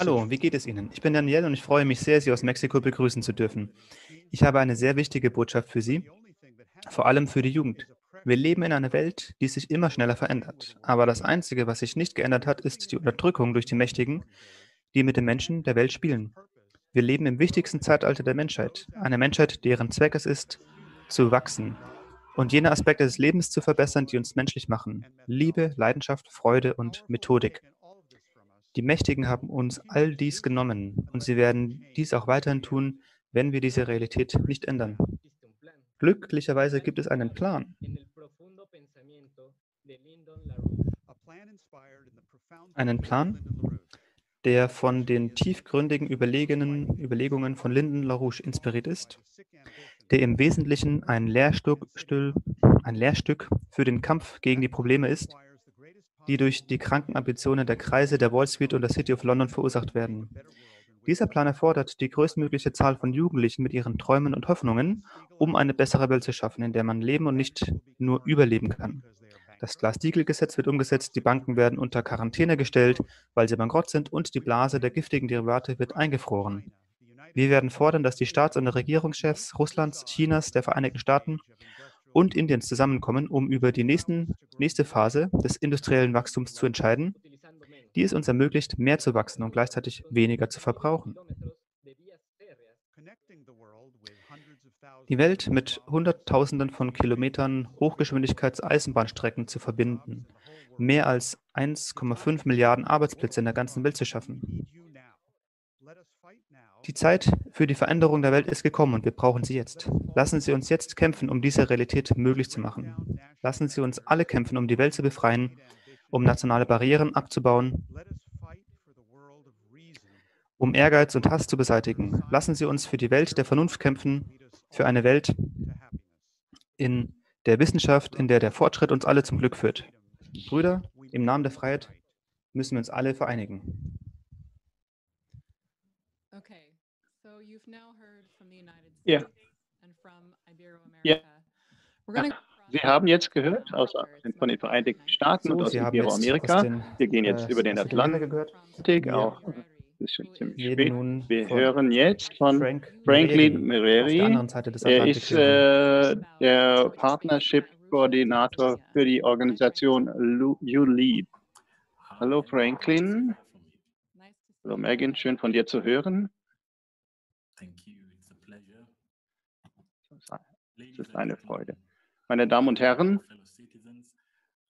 S3: Hallo, wie geht es Ihnen? Ich bin Daniel und ich freue mich sehr, Sie aus Mexiko begrüßen zu dürfen. Ich habe eine sehr wichtige Botschaft für Sie, vor allem für die Jugend. Wir leben in einer Welt, die sich immer schneller verändert. Aber das Einzige, was sich nicht geändert hat, ist die Unterdrückung durch die Mächtigen, die mit den Menschen der Welt spielen. Wir leben im wichtigsten Zeitalter der Menschheit, eine Menschheit, deren Zweck es ist, zu wachsen und jene Aspekte des Lebens zu verbessern, die uns menschlich machen. Liebe, Leidenschaft, Freude und Methodik. Die Mächtigen haben uns all dies genommen und sie werden dies auch weiterhin tun, wenn wir diese Realität nicht ändern. Glücklicherweise gibt es einen Plan. Einen Plan, der von den tiefgründigen Überlegungen von Lyndon LaRouche inspiriert ist, der im Wesentlichen ein Lehrstück, ein Lehrstück für den Kampf gegen die Probleme ist, die durch die kranken Ambitionen der Kreise der Wall Street und der City of London verursacht werden. Dieser Plan erfordert die größtmögliche Zahl von Jugendlichen mit ihren Träumen und Hoffnungen, um eine bessere Welt zu schaffen, in der man leben und nicht nur überleben kann. Das Glass-Steagall-Gesetz wird umgesetzt, die Banken werden unter Quarantäne gestellt, weil sie bankrott sind und die Blase der giftigen Derivate wird eingefroren. Wir werden fordern, dass die Staats- und Regierungschefs Russlands, Chinas, der Vereinigten Staaten und Indiens zusammenkommen, um über die nächsten, nächste Phase des industriellen Wachstums zu entscheiden, die es uns ermöglicht, mehr zu wachsen und gleichzeitig weniger zu verbrauchen. die Welt mit Hunderttausenden von Kilometern Hochgeschwindigkeits-Eisenbahnstrecken zu verbinden, mehr als 1,5 Milliarden Arbeitsplätze in der ganzen Welt zu schaffen. Die Zeit für die Veränderung der Welt ist gekommen und wir brauchen sie jetzt. Lassen Sie uns jetzt kämpfen, um diese Realität möglich zu machen. Lassen Sie uns alle kämpfen, um die Welt zu befreien, um nationale Barrieren abzubauen, um Ehrgeiz und Hass zu beseitigen. Lassen Sie uns für die Welt der Vernunft kämpfen, für eine Welt in der Wissenschaft, in der der Fortschritt uns alle zum Glück führt. Brüder, im Namen der Freiheit müssen wir uns alle vereinigen.
S4: Ja. Ja. Sie haben jetzt gehört aus, von den Vereinigten Staaten
S3: So,
S4: und aus Iberoamerika. Wir gehen jetzt
S3: äh,
S4: über den. Atlantik,
S3: Wir
S4: auch ist schon ziemlich
S3: reden
S4: spät.
S3: nun
S4: Wir hören jetzt von
S3: Frank
S4: Franklin
S3: Mereri
S4: Er ist äh, der Partnership-Koordinator für die Organisation Lu- ULEAD. Hallo Franklin. Hallo Megan, schön von dir zu hören. Es ist eine Freude. Meine Damen und Herren,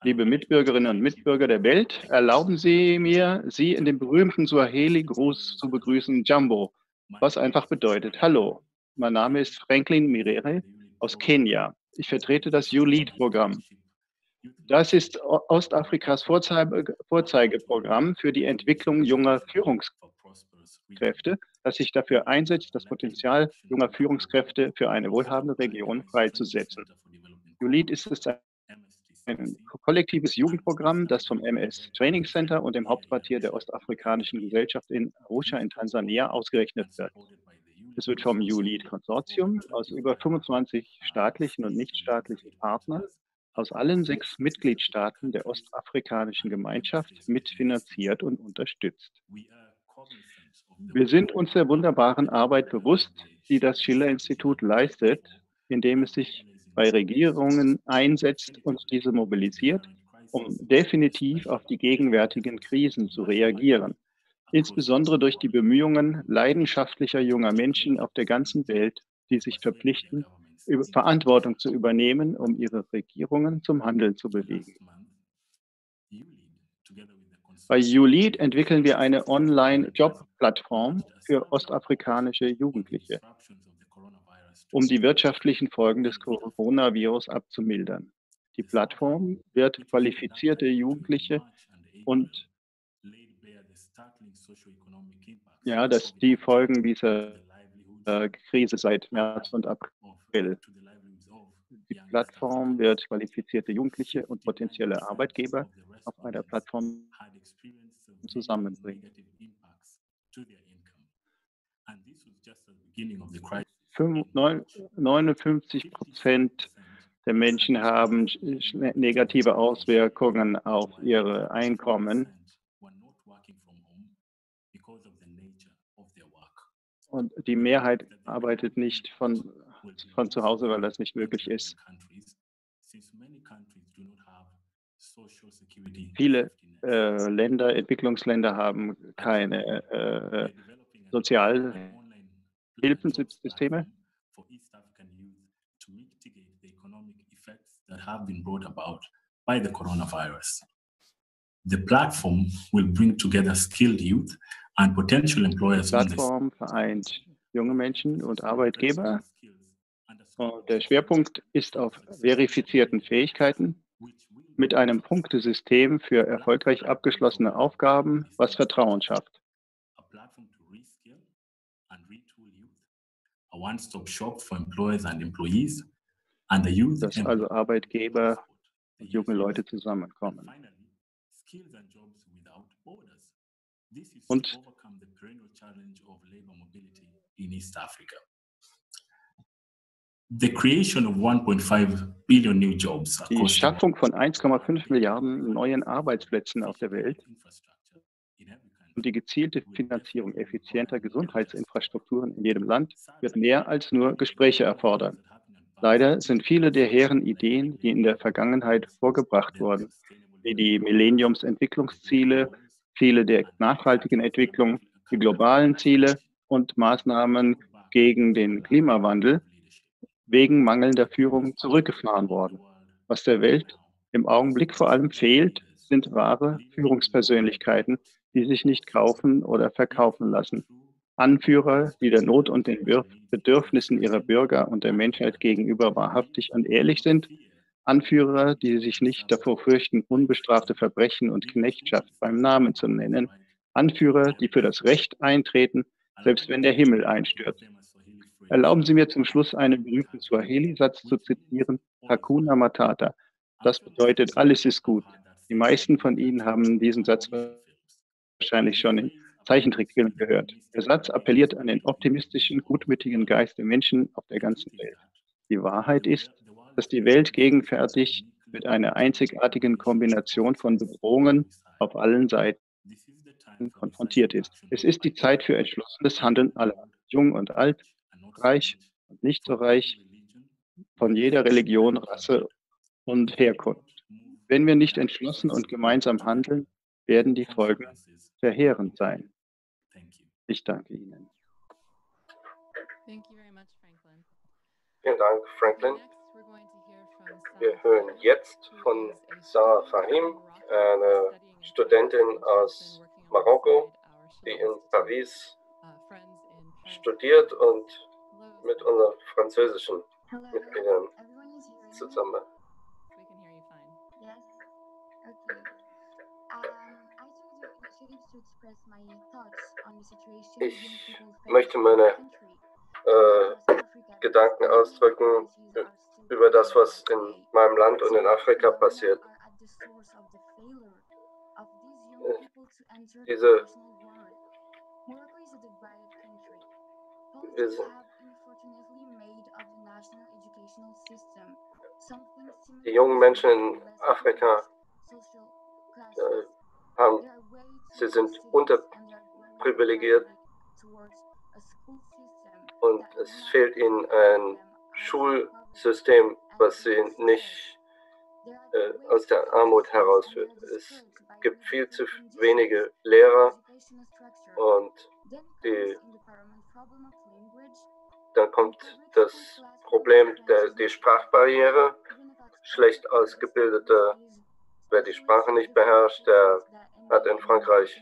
S4: liebe Mitbürgerinnen und Mitbürger der Welt, erlauben Sie mir, Sie in dem berühmten Swahili-Gruß zu begrüßen, Jumbo, was einfach bedeutet, hallo, mein Name ist Franklin Mirere aus Kenia. Ich vertrete das ULEAD-Programm. Das ist Ostafrikas Vorzeige Vorzeigeprogramm für die Entwicklung junger Führungskräfte, das sich dafür einsetzt, das Potenzial junger Führungskräfte für eine wohlhabende Region freizusetzen. ULEAD ist es ein kollektives Jugendprogramm, das vom MS Training Center und dem Hauptquartier der Ostafrikanischen Gesellschaft in Arusha in Tansania ausgerechnet wird. Es wird vom ULEAD-Konsortium aus über 25 staatlichen und nichtstaatlichen Partnern aus allen sechs Mitgliedstaaten der Ostafrikanischen Gemeinschaft mitfinanziert und unterstützt. Wir sind uns der wunderbaren Arbeit bewusst, die das Schiller-Institut leistet, indem es sich bei Regierungen einsetzt und diese mobilisiert, um definitiv auf die gegenwärtigen Krisen zu reagieren. Insbesondere durch die Bemühungen leidenschaftlicher junger Menschen auf der ganzen Welt, die sich verpflichten, Verantwortung zu übernehmen, um ihre Regierungen zum Handeln zu bewegen. Bei ULEAD entwickeln wir eine Online-Job-Plattform für ostafrikanische Jugendliche, um die wirtschaftlichen Folgen des Coronavirus abzumildern. Die Plattform wird qualifizierte Jugendliche und ja, dass die Folgen dieser äh, Krise seit März und April. Die Plattform wird qualifizierte Jugendliche und potenzielle Arbeitgeber auf einer Plattform zusammenbringen. Fünf- neun- 59 Prozent
S5: der Menschen haben negative Auswirkungen auf ihre Einkommen. Und die Mehrheit arbeitet nicht von, von zu Hause, weil das nicht möglich ist. Viele äh, Länder, Entwicklungsländer haben keine äh, Sozialhilfensysteme. that have been brought about by the coronavirus. The platform will bring together skilled youth and potential employers. Die Plattform vereint junge Menschen und Arbeitgeber. Und der Schwerpunkt ist auf verifizierten Fähigkeiten mit einem Punktesystem für erfolgreich abgeschlossene Aufgaben, was Vertrauen schafft. Dass also Arbeitgeber und junge Leute zusammenkommen. Und die Schaffung von 1,5 Milliarden neuen Arbeitsplätzen auf der Welt und die gezielte Finanzierung effizienter Gesundheitsinfrastrukturen in jedem Land wird mehr als nur Gespräche erfordern. Leider sind viele der hehren Ideen, die in der Vergangenheit vorgebracht wurden, wie die Millenniumsentwicklungsziele, viele der nachhaltigen Entwicklung, die globalen Ziele und Maßnahmen gegen den Klimawandel, wegen mangelnder Führung zurückgefahren worden. Was der Welt im Augenblick vor allem fehlt, sind wahre Führungspersönlichkeiten, die sich nicht kaufen oder verkaufen lassen. Anführer, die der Not und den Bedürfnissen ihrer Bürger und der Menschheit gegenüber wahrhaftig und ehrlich sind. Anführer, die sich nicht davor fürchten, unbestrafte Verbrechen und Knechtschaft beim Namen zu nennen. Anführer, die für das Recht eintreten, selbst wenn der Himmel einstürzt. Erlauben Sie mir zum Schluss einen berühmten Swahili-Satz zu zitieren, Hakuna Matata. Das bedeutet, alles ist gut. Die meisten von Ihnen haben diesen Satz wahrscheinlich schon in Zeichentrickfilm gehört. Der Satz appelliert an den optimistischen, gutmütigen Geist der Menschen auf der ganzen Welt. Die Wahrheit ist, dass die Welt gegenwärtig mit einer einzigartigen Kombination von Bedrohungen auf allen Seiten konfrontiert ist. Es ist die Zeit für entschlossenes Handeln aller, jung und alt, reich und nicht so reich, von jeder Religion, Rasse und Herkunft. Wenn wir nicht entschlossen und gemeinsam handeln, werden die Folgen verheerend sein. Ich danke Ihnen.
S6: Vielen Dank, Franklin. Wir hören jetzt von Sarah Fahim, eine Studentin aus Marokko, die in Paris studiert und mit unseren französischen Mitgliedern zusammen. Ich möchte meine äh, Gedanken ausdrücken über das, was in meinem Land und in Afrika passiert. Diese die jungen Menschen in Afrika äh, haben Sie sind unterprivilegiert und es fehlt ihnen ein Schulsystem, was sie nicht äh, aus der Armut herausführt. Es gibt viel zu wenige Lehrer und die, dann kommt das Problem der die Sprachbarriere. Schlecht ausgebildete, wer die Sprache nicht beherrscht, der hat in Frankreich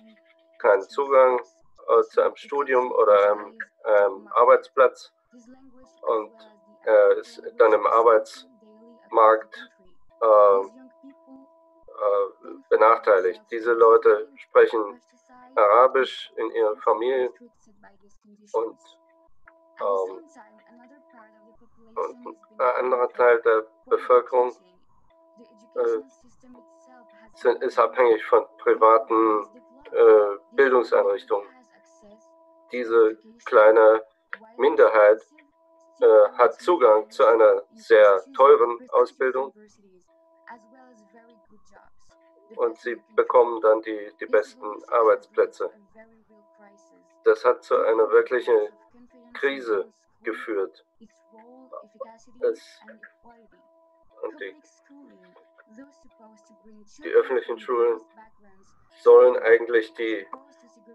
S6: keinen Zugang äh, zu einem Studium oder einem ähm, Arbeitsplatz und er ist dann im Arbeitsmarkt äh, äh, benachteiligt. Diese Leute sprechen Arabisch in ihren Familien und, ähm, und ein anderer Teil der Bevölkerung äh, sind, ist abhängig von privaten äh, Bildungseinrichtungen. Diese kleine Minderheit
S7: äh, hat Zugang zu einer sehr teuren Ausbildung und sie bekommen dann die, die besten Arbeitsplätze. Das hat zu einer wirklichen Krise geführt. Es, und die, die öffentlichen Schulen sollen eigentlich die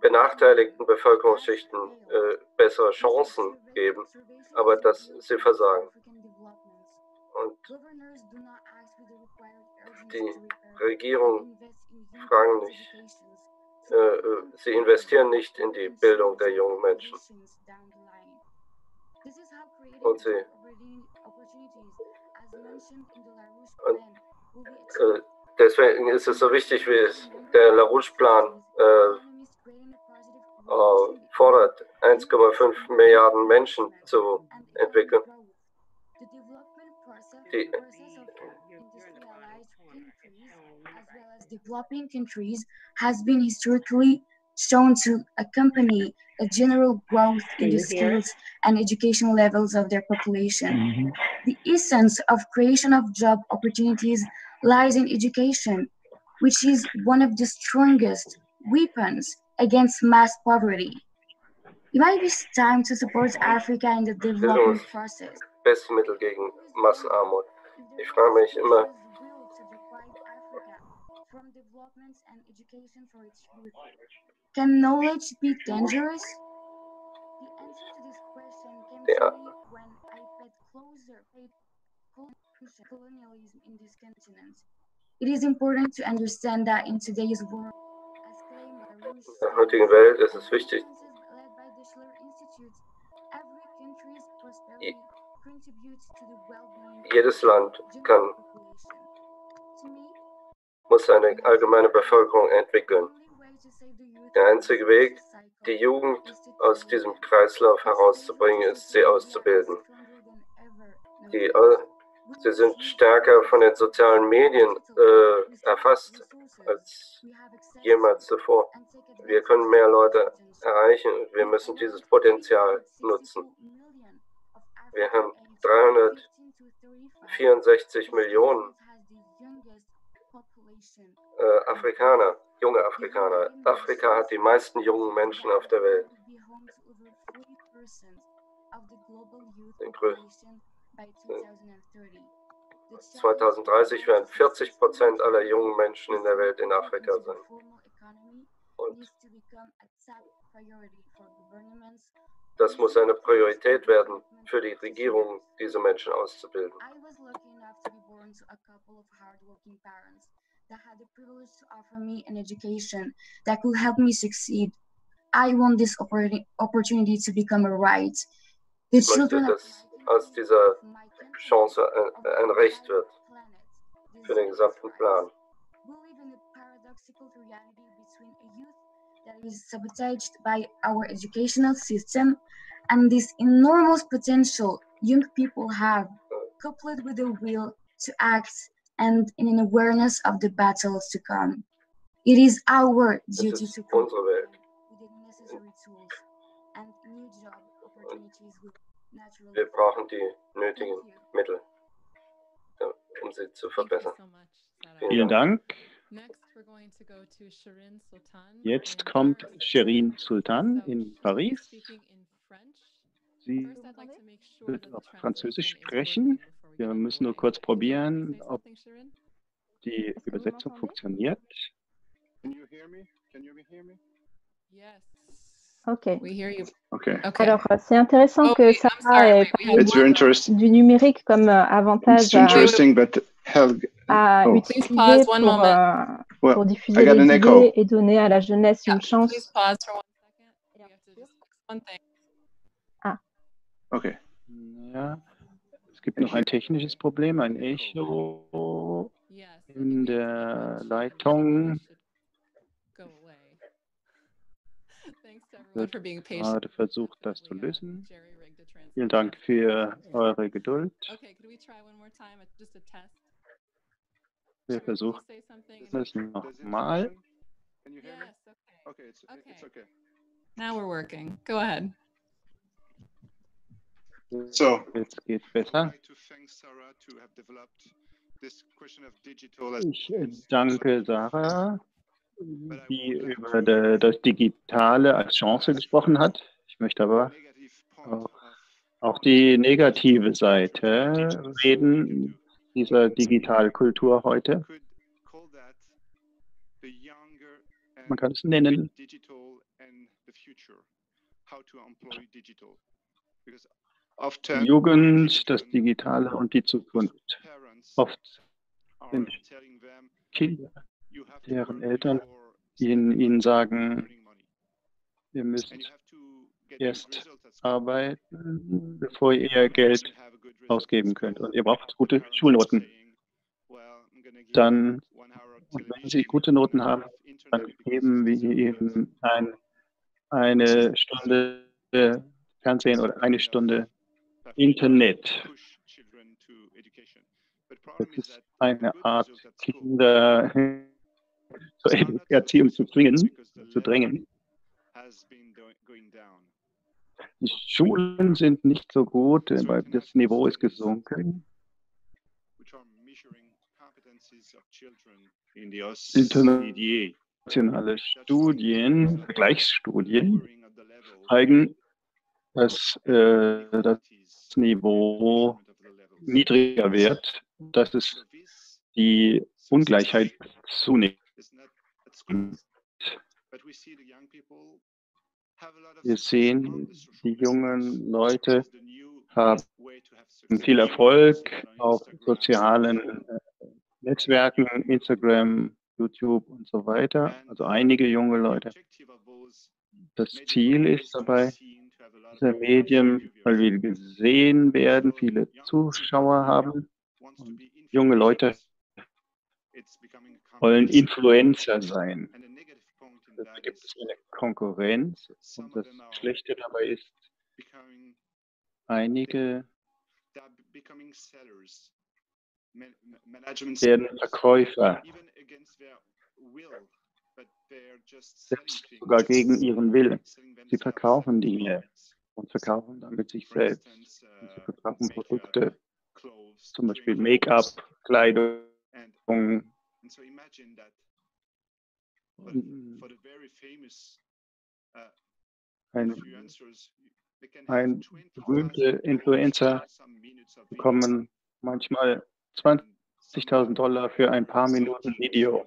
S7: benachteiligten Bevölkerungsschichten äh, bessere Chancen geben, aber dass sie versagen. Und die Regierung fragen nicht, äh, äh, sie investieren nicht in die Bildung der jungen Menschen. Und sie und, äh, deswegen ist es so wichtig, wie es der LaRouche-Plan äh, äh, fordert, 1,5 Milliarden Menschen zu entwickeln. Die,
S6: developing countries has been historically shown to accompany a general growth in the skills and educational levels of their population. Mm -hmm. The essence of creation of job opportunities lies in education, which is one of the strongest weapons against mass poverty. It might be time to support Africa in the development process.
S7: Beste Mittel gegen Massenarmut. Ich frage mich immer,
S6: Can knowledge be dangerous? The answer to this question came yeah. to me when I paid closer to colonialism in this continent. It is important to understand that in today's world,
S7: in der heutigen Welt ist es wichtig, jedes Land kann muss eine allgemeine Bevölkerung entwickeln. Der einzige Weg, die Jugend aus diesem Kreislauf herauszubringen, ist, sie auszubilden. Die, äh, sie sind stärker von den sozialen Medien äh, erfasst als jemals zuvor. Wir können mehr Leute erreichen wir müssen dieses Potenzial nutzen. Wir haben 364 Millionen äh, Afrikaner, junge Afrikaner. Afrika hat die meisten jungen Menschen auf der Welt. Den größten. 2030 werden 40 Prozent aller jungen Menschen in der Welt in Afrika sein. Und das muss eine Priorität werden für die Regierung, diese Menschen auszubilden
S6: that had the privilege to offer me an education that could help me succeed. I want this opportunity to become a right.
S7: The children dass aus dieser Chance ein, ein Recht wird für den gesamten Plan.
S6: that is sabotaged by our educational system and this enormous potential young people have, coupled with the will to act and in an awareness of the battles to come. It is our duty to
S7: provide with
S6: the necessary tools and new job opportunities with natural
S7: Wir brauchen die nötigen Mittel, um sie zu verbessern.
S4: Vielen Dank. Jetzt kommt Sherin Sultan in Paris. Sie wird auf Französisch sprechen. Wir müssen nur kurz probieren, ob die Übersetzung funktioniert.
S8: Ok.
S4: Okay.
S8: Alors, c'est intéressant que ça ait du numérique comme euh, avantage à, à
S4: oh.
S8: utiliser pour, euh, pour diffuser les idées et donner à la jeunesse une chance.
S4: Ah. Ok. Ja gibt noch ein technisches Problem, ein Echo in der Leitung. Wird gerade versucht, das zu lösen. Vielen Dank für eure Geduld. Wir versuchen es nochmal.
S2: Now we're working. Go ahead.
S4: So, jetzt geht's besser. Ich äh, danke Sarah, die über das Digitale als Chance gesprochen hat. Ich möchte aber auch, auch die negative Seite reden dieser Digitalkultur heute. Man kann es nennen Jugend, das Digitale und die Zukunft. Oft sind Kinder, deren Eltern ihnen, ihnen sagen, ihr müsst erst arbeiten, bevor ihr Geld ausgeben könnt. Und ihr braucht gute Schulnoten. Dann, und wenn Sie gute Noten haben, dann geben wir Ihnen ein, eine Stunde Fernsehen oder eine Stunde Internet. Das ist eine Art, Kinder zur Erziehung zu zwingen, zu drängen. Die Schulen sind nicht so gut, weil das Niveau ist gesunken. Internationale Studien, Vergleichsstudien zeigen, dass äh, das Niveau niedriger wird, dass es die Ungleichheit zunimmt. Wir sehen, die jungen Leute haben viel Erfolg auf sozialen Netzwerken, Instagram, YouTube und so weiter. Also einige junge Leute. Das Ziel ist dabei, Medien, weil wir gesehen werden, viele Zuschauer haben. Und junge Leute wollen Influencer sein. Da gibt es eine Konkurrenz. Und das Schlechte dabei ist, einige werden Verkäufer, selbst sogar gegen ihren Willen. Sie verkaufen Dinge und verkaufen damit sich selbst. Und sie verkaufen Produkte, zum Beispiel Make-up, Kleidung. Und ein, ein berühmter Influencer bekommen manchmal 20.000 Dollar für ein paar Minuten Video.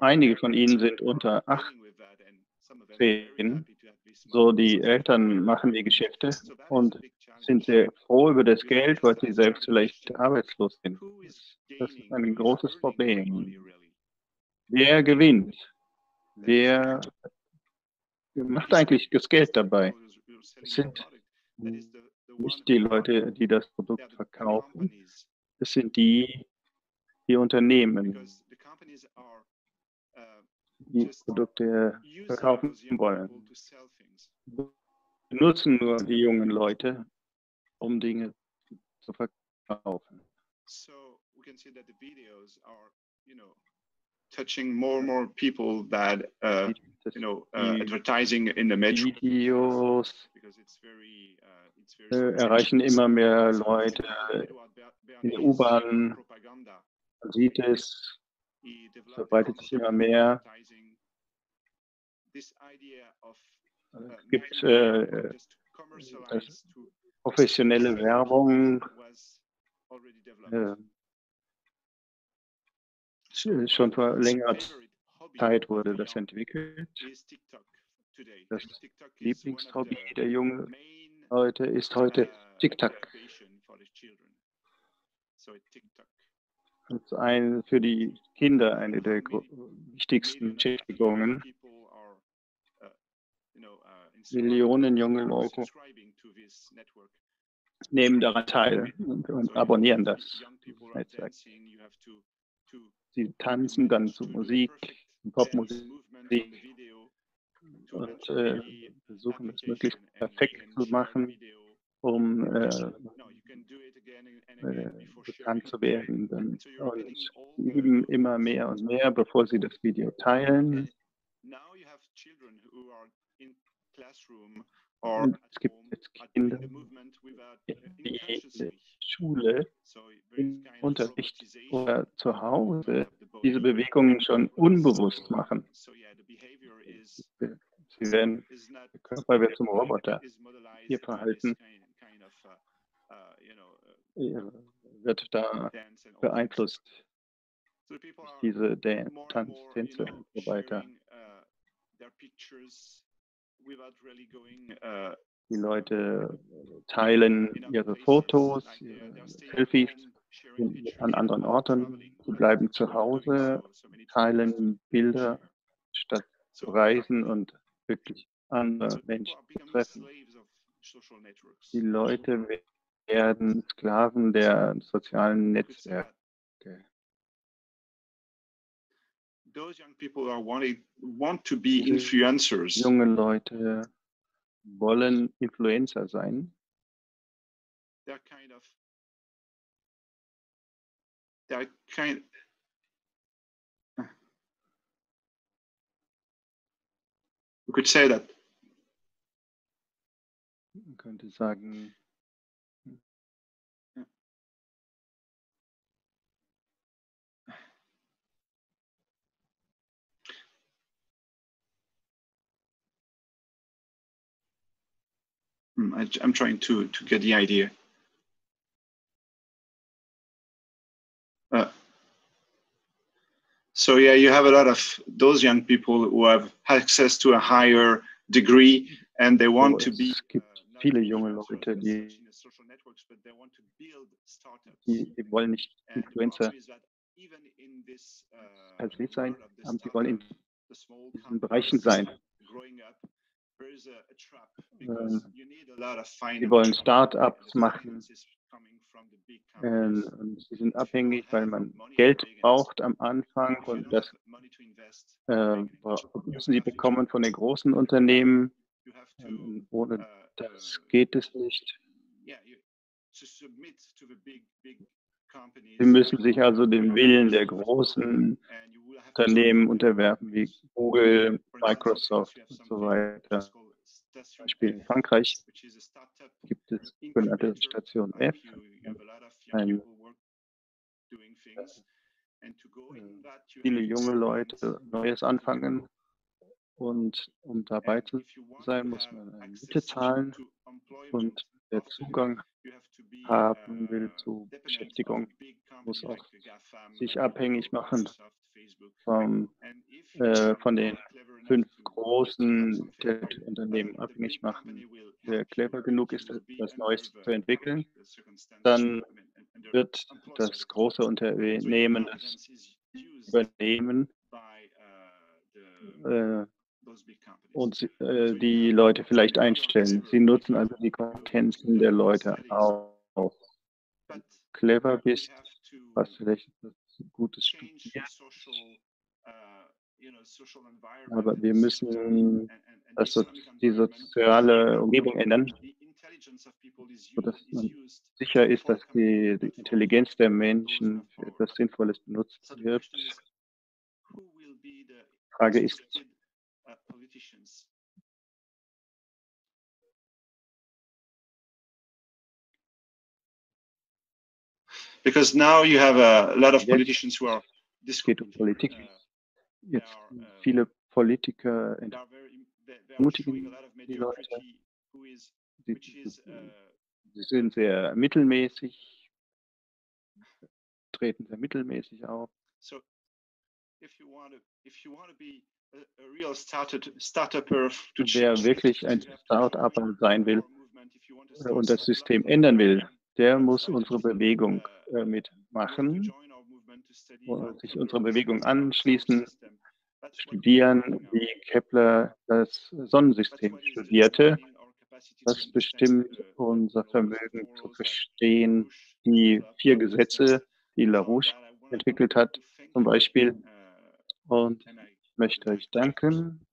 S4: Einige von ihnen sind unter 18. So, die Eltern machen die Geschäfte und sind sehr froh über das Geld, weil sie selbst vielleicht arbeitslos sind. Das ist ein großes Problem. Wer gewinnt? Wer macht eigentlich das Geld dabei? Es sind nicht die Leute, die das Produkt verkaufen. Es sind die, die Unternehmen, die Produkte verkaufen wollen. Benutzen nur die jungen Leute, um Dinge zu verkaufen. So we can see that the videos are, you know, touching more and more people that, uh, you know, uh, advertising in the metro. Videos uh, äh, erreichen immer mehr Leute in der U-Bahn. Man sieht es, verbreitet sich immer mehr. Es gibt äh, professionelle Werbung. Äh, schon vor längerer Zeit wurde das entwickelt. Das Lieblingshobby der jungen Leute ist heute TikTok. Das ist ein, für die Kinder eine der wichtigsten Beschäftigungen. Millionen junge Leute nehmen daran teil und, und abonnieren das Netzwerk. Sie tanzen dann zu Musik, Popmusik und äh, versuchen es möglichst perfekt zu machen, um äh, äh, bekannt zu werden. Dann, und üben immer mehr und mehr, bevor sie das Video teilen. Es gibt jetzt Kinder, die Schule, im Unterricht oder zu Hause diese Bewegungen schon unbewusst machen. Sie werden, der Körper wird zum Roboter. Ihr Verhalten wird da beeinflusst. Diese Tanz, Tänze und so weiter. Die Leute teilen ihre Fotos, ihre Selfies an anderen Orten. Sie bleiben zu Hause, teilen Bilder, statt zu reisen und wirklich andere Menschen zu treffen. Die Leute werden Sklaven der sozialen Netzwerke. Junge Leute wollen Influencer sein. They're kind of, they're kind, you could say that. Man könnte sagen,
S9: I, am trying to, to get the idea. Uh, so yeah, you have a lot of those young people who have access to a higher degree and they want to be
S4: uh, viele junge Leute, die, die, die wollen nicht Influencer per se sein, aber sie wollen in diesen Bereichen sein. Ähm, sie wollen Start-ups machen. Ähm, und sie sind abhängig, weil man Geld braucht am Anfang und das äh, müssen sie bekommen von den großen Unternehmen. Ähm, ohne uh, das geht es nicht. Sie müssen sich also dem Willen der großen Unternehmen unterwerfen, wie Google, Microsoft und so weiter. Zum Beispiel in Frankreich gibt es sogenannte Station F, ein, viele junge Leute Neues anfangen und um dabei zu sein, muss man eine Miete zahlen und der Zugang haben will zu Beschäftigung, muss auch sich abhängig machen vom, äh, von den fünf großen Unternehmen abhängig machen. Wer clever genug ist, etwas Neues zu entwickeln, dann wird das große Unternehmen das übernehmen äh, und äh, die Leute vielleicht einstellen. Sie nutzen also die Kompetenzen der Leute auch. Clever bist, was vielleicht gutes studiert. Aber wir müssen das, die soziale Umgebung ändern, sodass man sicher ist, dass die, die Intelligenz der Menschen für etwas Sinnvolles benutzt wird. Die Frage ist,
S9: Because now you have a lot of politicians who are
S4: Es geht um Politik. Jetzt viele Politiker entmutigen die Leute. Sie, sie sind sehr mittelmäßig, treten sehr mittelmäßig auf. Wer wirklich ein Start-up sein will und das System ändern will, der muss unsere Bewegung äh, mitmachen, sich unserer Bewegung anschließen, studieren, wie Kepler das Sonnensystem studierte. Das bestimmt unser Vermögen zu verstehen, die vier Gesetze, die LaRouche entwickelt hat, zum Beispiel. Und ich möchte euch danken.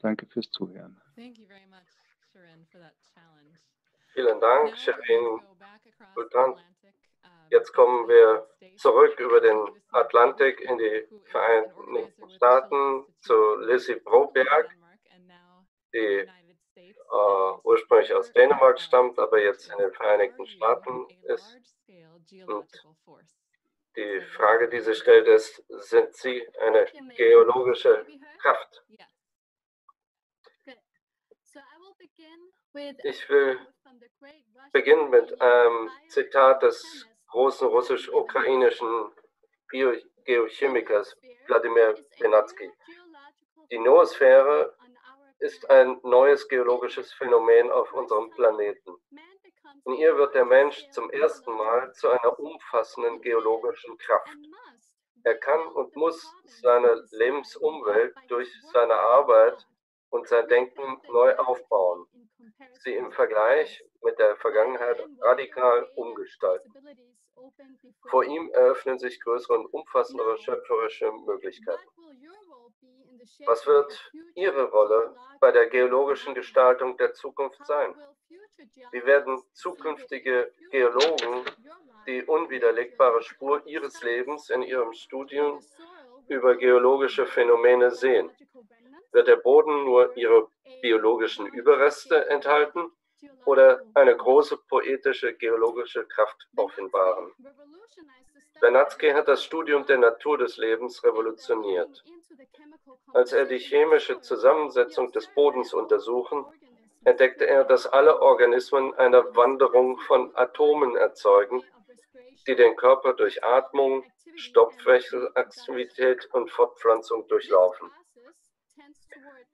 S4: Danke fürs Zuhören.
S7: Vielen Dank, Shirin Sultan. Jetzt kommen wir zurück über den Atlantik in die Vereinigten Staaten zu Lizzie Broberg, die uh, ursprünglich aus Dänemark stammt, aber jetzt in den Vereinigten Staaten ist. Und die Frage, die sie stellt, ist, sind Sie eine geologische Kraft? Ich will beginnen mit einem Zitat des großen russisch-ukrainischen Biogeochemikers Wladimir Benatsky. Die Noosphäre ist ein neues geologisches Phänomen auf unserem Planeten. In ihr wird der Mensch zum ersten Mal zu einer umfassenden geologischen Kraft. Er kann und muss seine Lebensumwelt durch seine Arbeit und sein Denken neu aufbauen, sie im Vergleich mit der Vergangenheit radikal umgestalten. Vor ihm eröffnen sich größere und umfassendere schöpferische Möglichkeiten. Was wird Ihre Rolle bei der geologischen Gestaltung der Zukunft sein? Wie werden zukünftige Geologen die unwiderlegbare Spur ihres Lebens in ihrem Studium über geologische Phänomene sehen? Wird der Boden nur ihre biologischen Überreste enthalten oder eine große poetische geologische Kraft offenbaren? Bernatsky hat das Studium der Natur des Lebens revolutioniert. Als er die chemische Zusammensetzung des Bodens untersuchen, entdeckte er, dass alle Organismen eine Wanderung von Atomen erzeugen, die den Körper durch Atmung, Stoffwechselaktivität und Fortpflanzung durchlaufen.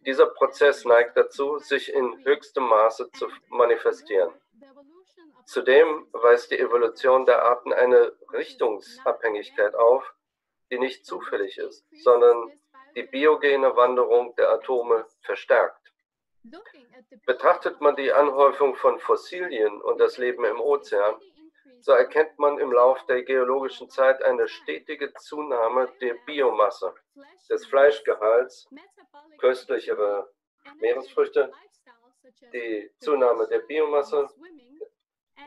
S7: Dieser Prozess neigt dazu, sich in höchstem Maße zu manifestieren. Zudem weist die Evolution der Arten eine Richtungsabhängigkeit auf, die nicht zufällig ist, sondern die biogene Wanderung der Atome verstärkt. Betrachtet man die Anhäufung von Fossilien und das Leben im Ozean, so erkennt man im Lauf der geologischen Zeit eine stetige Zunahme der Biomasse, des Fleischgehalts, köstlichere Meeresfrüchte, die Zunahme der Biomasse,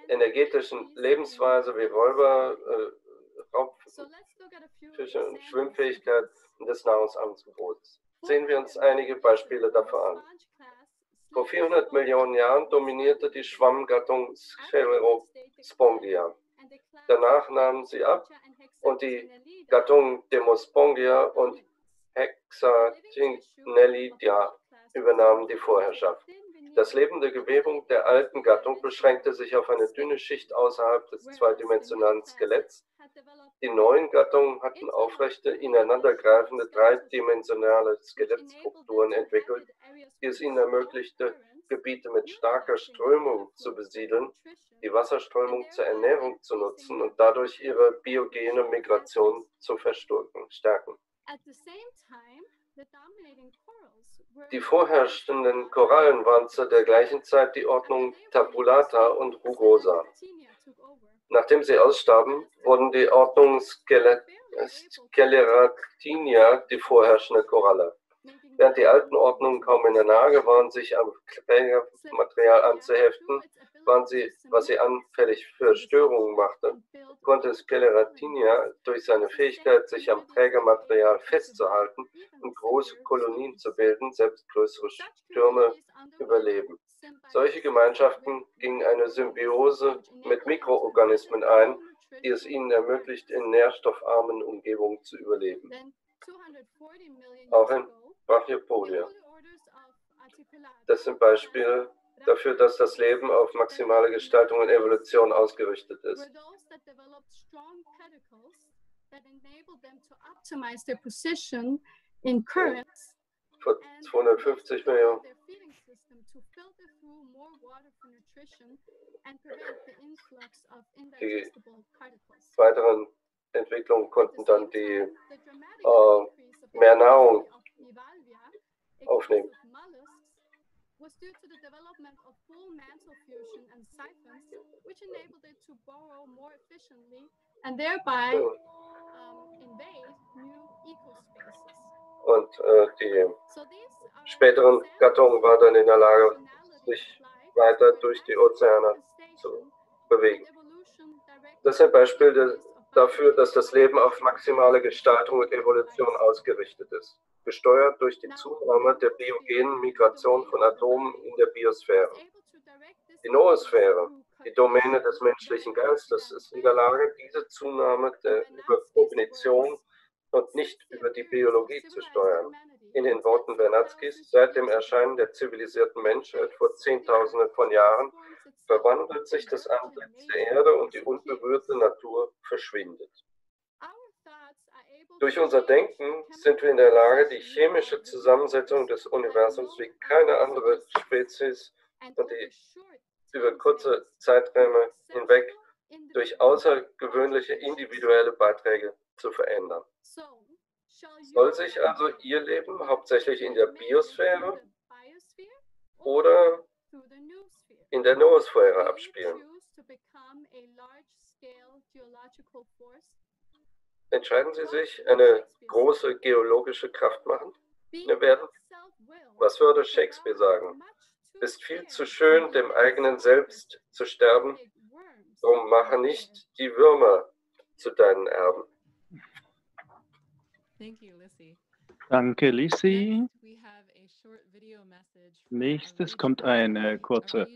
S7: energetischen Lebensweise wie Räuber, äh, Raubfische und Schwimmfähigkeit und des Nahrungsangebots. Sehen wir uns einige Beispiele dafür an. Vor 400 Millionen Jahren dominierte die Schwammgattung Sclerospongia. Danach nahmen sie ab und die Gattung Demospongia und Hexatinellidia übernahmen die Vorherrschaft. Das lebende Gewebung der alten Gattung beschränkte sich auf eine dünne Schicht außerhalb des zweidimensionalen Skeletts. Die neuen Gattungen hatten aufrechte, ineinandergreifende, dreidimensionale Skelettstrukturen entwickelt, die es ihnen ermöglichte, Gebiete mit starker Strömung zu besiedeln, die Wasserströmung zur Ernährung zu nutzen und dadurch ihre biogene Migration zu verstärken. Die vorherrschenden Korallen waren zu der gleichen Zeit die Ordnung Tabulata und Rugosa. Nachdem sie ausstarben, wurden die Ordnung Sceleratinia die vorherrschende Koralle. Während die alten Ordnungen kaum in der Lage waren, sich am Material anzuheften, waren sie, was sie anfällig für Störungen machte, konnte Sceleratinia durch seine Fähigkeit, sich am Trägermaterial festzuhalten und große Kolonien zu bilden, selbst größere Stürme überleben. Solche Gemeinschaften gingen eine Symbiose mit Mikroorganismen ein, die es ihnen ermöglicht, in nährstoffarmen Umgebungen zu überleben. Auch in Brachiopodia. Das sind Beispiele dafür, dass das Leben auf maximale Gestaltung und Evolution ausgerichtet ist. Vor 250 Millionen die weiteren Entwicklungen konnten dann die äh, mehr Nahrung aufnehmen. was due to the development of full mantle fusion and siphons, which enabled it to burrow more efficiently and thereby um, invade new ecospaces. Und äh, die späteren Gattungen waren dann in der Lage, sich weiter durch die Ozeane zu bewegen. Das ist ein Beispiel dafür, dass das Leben auf maximale Gestaltung und Evolution ausgerichtet ist. Gesteuert durch die Zunahme der biogenen Migration von Atomen in der Biosphäre. Die Noosphäre, die Domäne des menschlichen Geistes, ist in der Lage, diese Zunahme der, über Kognition und nicht über die Biologie zu steuern. In den Worten Bernatskis, seit dem Erscheinen der zivilisierten Menschheit vor Zehntausenden von Jahren verwandelt sich das Antlitz der Erde und die unberührte Natur verschwindet. Durch unser Denken sind wir in der Lage, die chemische Zusammensetzung des Universums wie keine andere Spezies und die über kurze Zeiträume hinweg durch außergewöhnliche individuelle Beiträge zu verändern. Soll sich also Ihr Leben hauptsächlich in der Biosphäre oder in der Noosphäre abspielen? Entscheiden Sie sich, eine große geologische Kraft machen werden? Was würde Shakespeare sagen? Ist viel zu schön, dem eigenen Selbst zu sterben. Darum mache nicht die Würmer zu deinen Erben.
S4: Danke, Lissy. Nächstes kommt eine kurze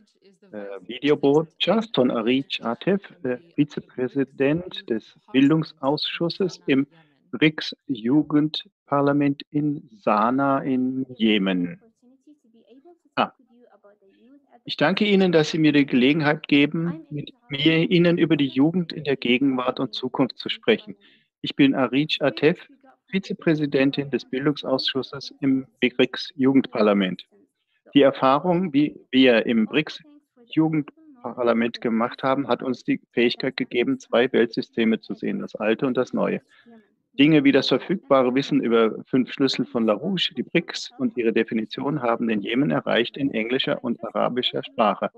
S4: äh, Videobotschaft von Arich Atef, der Vizepräsident des Bildungsausschusses im BRICS-Jugendparlament in Sanaa in Jemen. Ah. Ich danke Ihnen, dass Sie mir die Gelegenheit geben, mit mir Ihnen über die Jugend in der Gegenwart und Zukunft zu sprechen. Ich bin Arich Atef, Vizepräsidentin des Bildungsausschusses im BRICS-Jugendparlament. Die Erfahrung, die wir im BRICS-Jugendparlament gemacht haben, hat uns die Fähigkeit gegeben, zwei Weltsysteme zu sehen, das alte und das neue. Dinge wie das verfügbare Wissen über fünf Schlüssel von LaRouche, die BRICS und ihre Definition haben den Jemen erreicht in englischer und arabischer Sprache.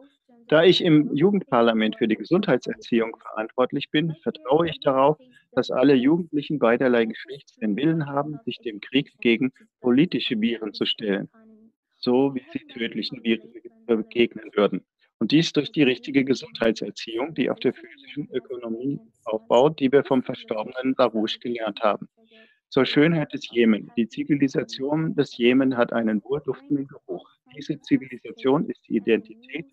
S4: Da ich im Jugendparlament für die Gesundheitserziehung verantwortlich bin, vertraue ich darauf, dass alle Jugendlichen beiderlei Geschlechts den Willen haben, sich dem Krieg gegen politische Viren zu stellen, so wie sie tödlichen Viren begegnen würden. Und dies durch die richtige Gesundheitserziehung, die auf der physischen Ökonomie aufbaut, die wir vom verstorbenen Larouche gelernt haben. Zur Schönheit des Jemen. Die Zivilisation des Jemen hat einen wohlduftenden Geruch. Diese Zivilisation ist die Identität,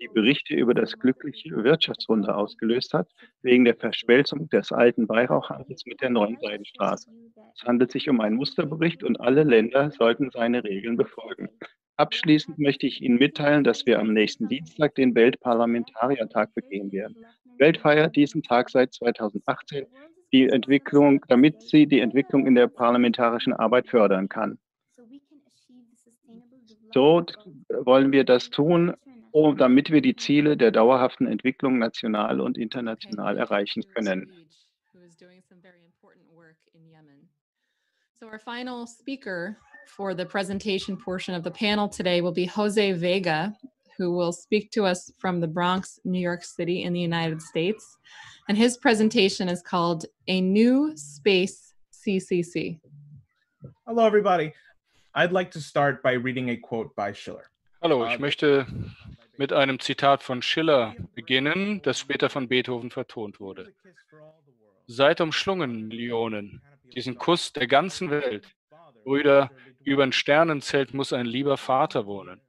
S4: die Berichte über das glückliche Wirtschaftswunder ausgelöst hat, wegen der Verschmelzung des alten Weihrauchhandels mit der neuen Seidenstraße. Es handelt sich um einen Musterbericht und alle Länder sollten seine Regeln befolgen. Abschließend möchte ich Ihnen mitteilen, dass wir am nächsten Dienstag den Weltparlamentariertag begehen werden. Die Welt feiert diesen Tag seit 2018, die Entwicklung, damit sie die Entwicklung in der parlamentarischen Arbeit fördern kann. So wollen wir das tun, um, damit wir die Ziele der dauerhaften Entwicklung national und international erreichen können.
S2: So our final speaker for the presentation portion of the panel today will be Jose Vega, who will speak to us from the Bronx, New York City in the United States. And his presentation is called A New Space CCC.
S10: Hello, everybody. I'd like to start by reading a quote by Schiller.
S11: Hallo, ich möchte mit einem Zitat von Schiller beginnen, das später von Beethoven vertont wurde. Seid umschlungen, Millionen, diesen Kuss der ganzen Welt. Brüder, über ein Sternenzelt muss ein lieber Vater wohnen.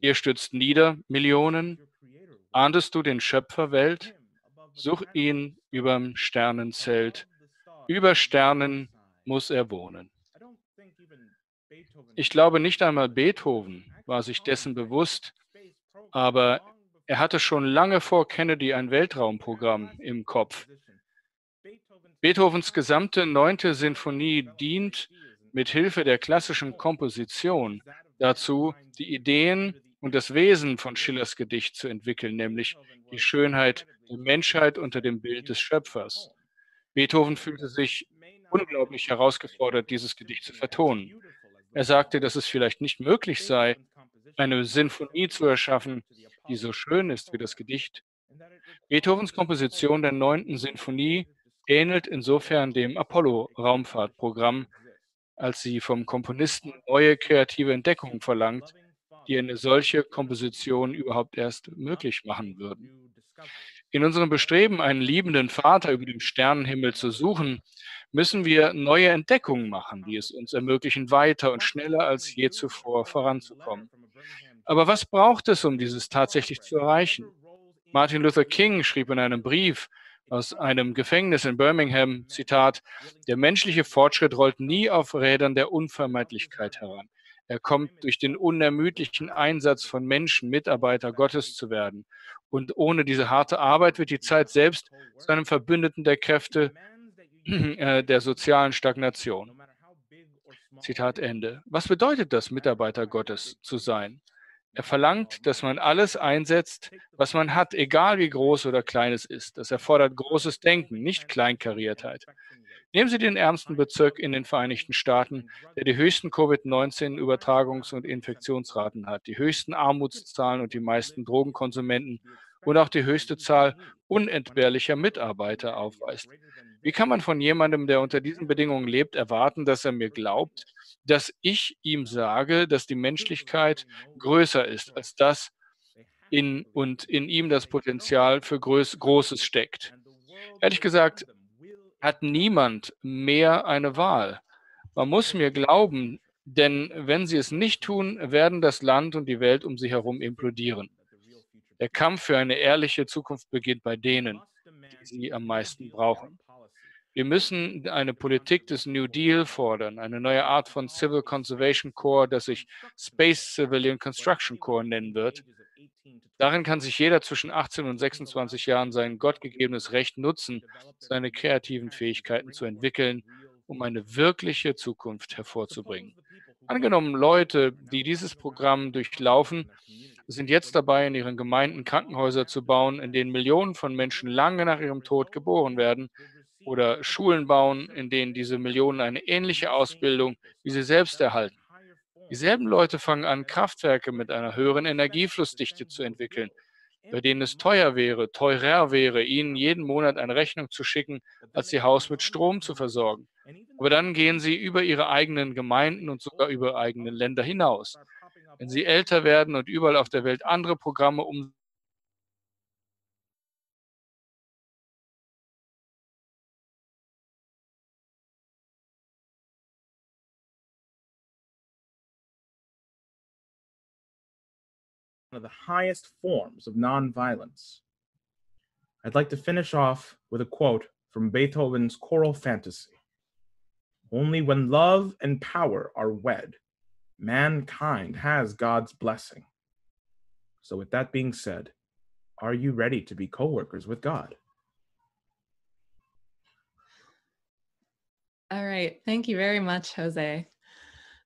S11: Ihr stützt nieder, Millionen. Ahndest du den Schöpfer Welt? Such ihn überm Sternenzelt. Über Sternen muss er wohnen. Ich glaube, nicht einmal Beethoven war sich dessen bewusst, aber er hatte schon lange vor Kennedy ein Weltraumprogramm im Kopf. Beethovens gesamte neunte Sinfonie dient mit Hilfe der klassischen Komposition dazu, die Ideen und das Wesen von Schillers Gedicht zu entwickeln, nämlich die Schönheit der Menschheit unter dem Bild des Schöpfers. Beethoven fühlte sich unglaublich herausgefordert, dieses Gedicht zu vertonen. Er sagte, dass es vielleicht nicht möglich sei, eine Sinfonie zu erschaffen, die so schön ist wie das Gedicht. Beethovens Komposition der neunten Sinfonie ähnelt insofern dem Apollo-Raumfahrtprogramm, als sie vom Komponisten neue kreative Entdeckungen verlangt, die eine solche Komposition überhaupt erst möglich machen würden. In unserem Bestreben, einen liebenden Vater über dem Sternenhimmel zu suchen, müssen wir neue Entdeckungen machen, die es uns ermöglichen, weiter und schneller als je zuvor voranzukommen. Aber was braucht es, um dieses tatsächlich zu erreichen? Martin Luther King schrieb in einem Brief aus einem Gefängnis in Birmingham, Zitat, der menschliche Fortschritt rollt nie auf Rädern der Unvermeidlichkeit heran. Er kommt durch den unermüdlichen Einsatz von Menschen, Mitarbeiter Gottes zu werden. Und ohne diese harte Arbeit wird die Zeit selbst zu einem Verbündeten der Kräfte äh, der sozialen Stagnation. Zitat Ende. Was bedeutet das, Mitarbeiter Gottes zu sein? Er verlangt, dass man alles einsetzt, was man hat, egal wie groß oder klein es ist. Das erfordert großes Denken, nicht Kleinkariertheit. Nehmen Sie den ärmsten Bezirk in den Vereinigten Staaten, der die höchsten Covid-19-Übertragungs- und Infektionsraten hat, die höchsten Armutszahlen und die meisten Drogenkonsumenten und auch die höchste Zahl unentbehrlicher Mitarbeiter aufweist. Wie kann man von jemandem, der unter diesen Bedingungen lebt, erwarten, dass er mir glaubt, dass ich ihm sage, dass die Menschlichkeit größer ist als das in und in ihm das Potenzial für Groß, Großes steckt? Ehrlich gesagt, hat niemand mehr eine Wahl. Man muss mir glauben, denn wenn sie es nicht tun, werden das Land und die Welt um sie herum implodieren. Der Kampf für eine ehrliche Zukunft beginnt bei denen, die sie am meisten brauchen. Wir müssen eine Politik des New Deal fordern, eine neue Art von Civil Conservation Corps, das sich Space Civilian Construction Corps nennen wird. Darin kann sich jeder zwischen 18 und 26 Jahren sein gottgegebenes Recht nutzen, seine kreativen Fähigkeiten zu entwickeln, um eine wirkliche Zukunft hervorzubringen. Angenommen, Leute, die dieses Programm durchlaufen, sind jetzt dabei, in ihren Gemeinden Krankenhäuser zu bauen, in denen Millionen von Menschen lange nach ihrem Tod geboren werden oder Schulen bauen, in denen diese Millionen eine ähnliche Ausbildung wie sie selbst erhalten. Dieselben Leute fangen an, Kraftwerke mit einer höheren Energieflussdichte zu entwickeln, bei denen es teuer wäre, teurer wäre, ihnen jeden Monat eine Rechnung zu schicken, als ihr Haus mit Strom zu versorgen. Aber dann gehen sie über ihre eigenen Gemeinden und sogar über eigene Länder hinaus. Wenn sie älter werden und überall auf der Welt andere Programme um
S10: one of the highest forms of nonviolence. I'd like to finish off with a quote from Beethoven's choral fantasy. Only when love and power are wed, mankind has God's blessing. So, with that being said, are you ready to be co workers with God?
S2: All right. Thank you very much, Jose.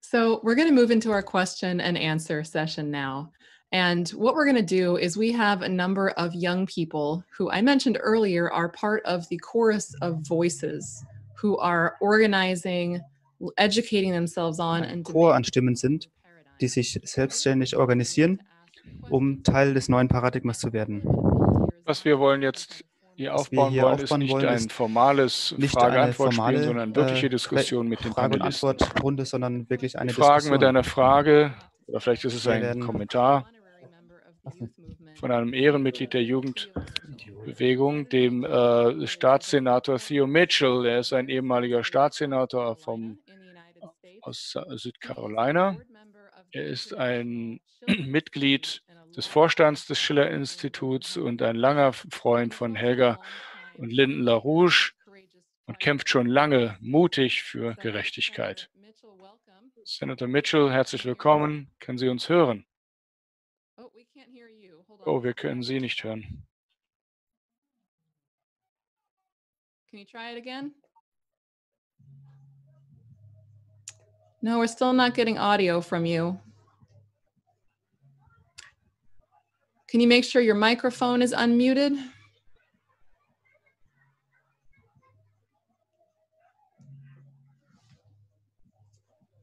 S2: So, we're going to move into our question and answer session now. And what we're going to do is we have a number of young people who I mentioned earlier are part of the chorus of voices who are organizing, educating themselves on and
S3: Chor an Stimmen sind, die sich selbstständig organisieren, um Teil des neuen Paradigmas zu werden.
S11: Was wir wollen jetzt hier aufbauen
S3: hier
S11: wollen,
S3: aufbauen
S11: ist nicht
S3: wollen,
S11: ein formales
S3: nicht eine
S11: Frage-Antwort-Spiel,
S3: formale
S11: sondern wirkliche
S3: äh,
S11: Diskussion mit den
S3: Frage- und
S11: Panelisten.
S3: Antwortrunde, sondern wirklich eine
S11: Fragen
S3: Diskussion.
S11: mit einer Frage, oder vielleicht ist es ein
S3: werden-
S11: Kommentar von einem Ehrenmitglied der Jugendbewegung, dem äh, Staatssenator Theo Mitchell. Er ist ein ehemaliger Staatssenator vom, aus Südcarolina. Er ist ein Mitglied des Vorstands des Schiller-Instituts und ein langer Freund von Helga und Lyndon LaRouche und kämpft schon lange mutig für Gerechtigkeit. Senator Mitchell, herzlich willkommen. Können Sie uns hören? Oh, wir können Sie nicht hören.
S2: Can you try it again? No, we're still not getting audio from you. Can you make sure your microphone is unmuted?